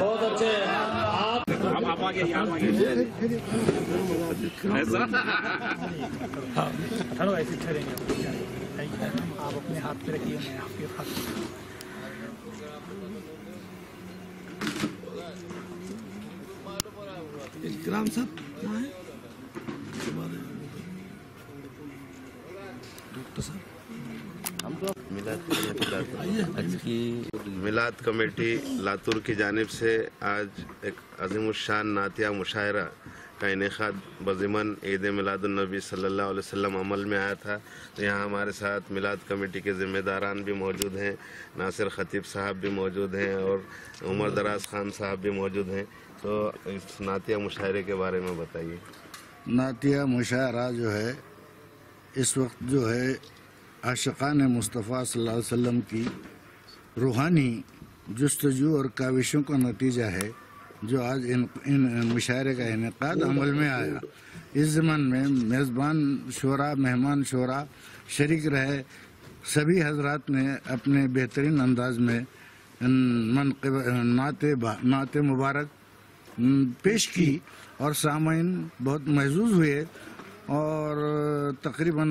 بہت اچھے۔ آپ آپ آگے آپ آگے ایسا چلو ایسے ٹھہریں گے آپ اپنے ہاتھ پہ رکھیے میں آپ کے ہاتھ اکرام صاحب کہاں ہیں ڈاکٹر صاحب میلاد کمیٹی لاتور کی جانب سے آج ایک عظیم الشان نعتیہ مشاعرہ کا انعقاد بضمن عید میلاد النبی صلی اللہ علیہ وسلم عمل میں آیا تھا۔ تو یہاں ہمارے ساتھ میلاد کمیٹی کے ذمہ داران بھی موجود ہیں، ناصر خطیب صاحب بھی موجود ہیں اور عمر دراز خان صاحب بھی موجود ہیں۔ تو اس نعتیہ مشاعرے کے بارے میں بتائیے۔ نعتیہ مشاعرہ جو ہے، اس وقت جو ہے، عاشقان مصطفیٰ صلی اللہ علیہ وسلم کی روحانی جستجو اور کاوشوں کا نتیجہ ہے۔ جو آج ان, ان مشاعرے کا انعقاد عمل میں آیا۔ اس زمن میں میزبان شعرا مہمان شعرا شریک رہے۔ سبھی حضرات نے اپنے بہترین انداز میں منقب نعت نعت مبارک پیش کی اور سامعین بہت محظوظ ہوئے اور تقریباً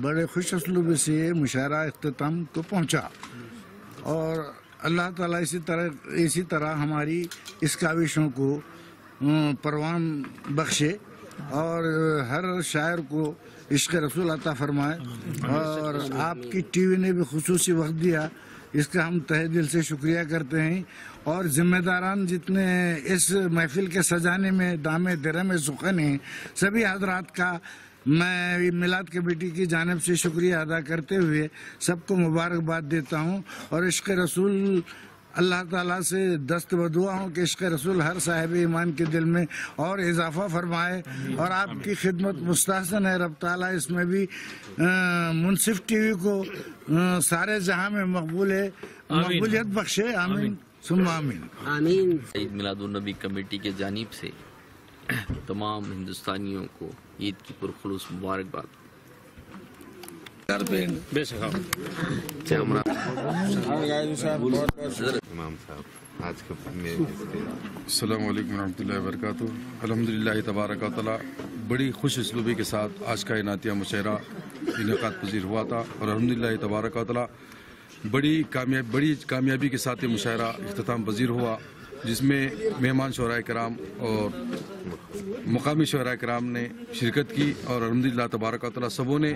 بڑے خوش اسلوبی سے مشاعرہ اختتام کو پہنچا۔ اور اللہ تعالیٰ اسی طرح اسی طرح ہماری اس کاوشوں کو پروان بخشے اور ہر شاعر کو عشق رسول عطا فرمائے اور آپ کی ٹی وی نے بھی خصوصی وقت دیا۔ اس کا ہم تہ دل سے شکریہ کرتے ہیں۔ اور ذمہ داران جتنے اس محفل کے سجانے میں دام درم سخن ہیں، سبھی حضرات کا میں میلاد کمیٹی کی جانب سے شکریہ ادا کرتے ہوئے سب کو مبارکباد دیتا ہوں اور عشق رسول اللہ تعالیٰ سے دست بدعا ہوں کہ عشق رسول ہر صاحب ایمان کے دل میں اور اضافہ فرمائے اور آپ کی خدمت مستحسن ہے رب تعالیٰ اس میں بھی منصف ٹی وی کو سارے جہاں میں مقبول ہے مقبولیت بخشے آمین۔ ثم آمین۔ آمین۔ عید میلاد النبی کمیٹی کے جانب سے تمام ہندوستانیوں کو عید کی پرخلوص مبارکباد۔ بے شک امام صاحب آج کا السلام علیکم ورحمۃ اللہ وبرکاتہ۔ الحمد للہ تبارک و تعالیٰ بڑی خوش اسلوبی کے ساتھ آج کا انعطیہ مشاعرہ انعقاد پذیر ہوا تھا۔ اور الحمد للہ تبارک و تعالیٰ بڑی کامیاب بڑی کامیابی کے ساتھ یہ مشاعرہ اختتام پذیر ہوا۔ جس میں مہمان شعراء کرام اور مقامی شعراء کرام نے شرکت کی اور الحمد للہ تبارک و تعالیٰ سبوں نے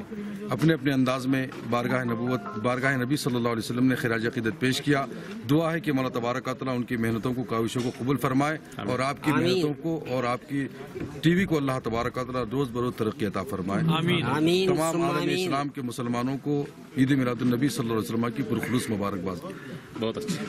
اپنے اپنے انداز میں بارگاہ نبوت بارگاہ نبی صلی اللہ علیہ وسلم نے خراج عقیدت پیش کیا دعا ہے کہ مولا تبارک و تعالیٰ ان کی محنتوں کو کاوشوں کو قبول فرمائے اور آپ کی۔ محنتوں کو اور آپ کی ٹی وی کو اللہ تبارک و تعالیٰ روز بروز ترقی عطا فرمائے آمین۔ آمین، تمام عالم۔ اسلام کے مسلمانوں کو عید میلاد النبی صلی اللہ علیہ وسلم کی پرخلوص مبارکباد بہت اچھا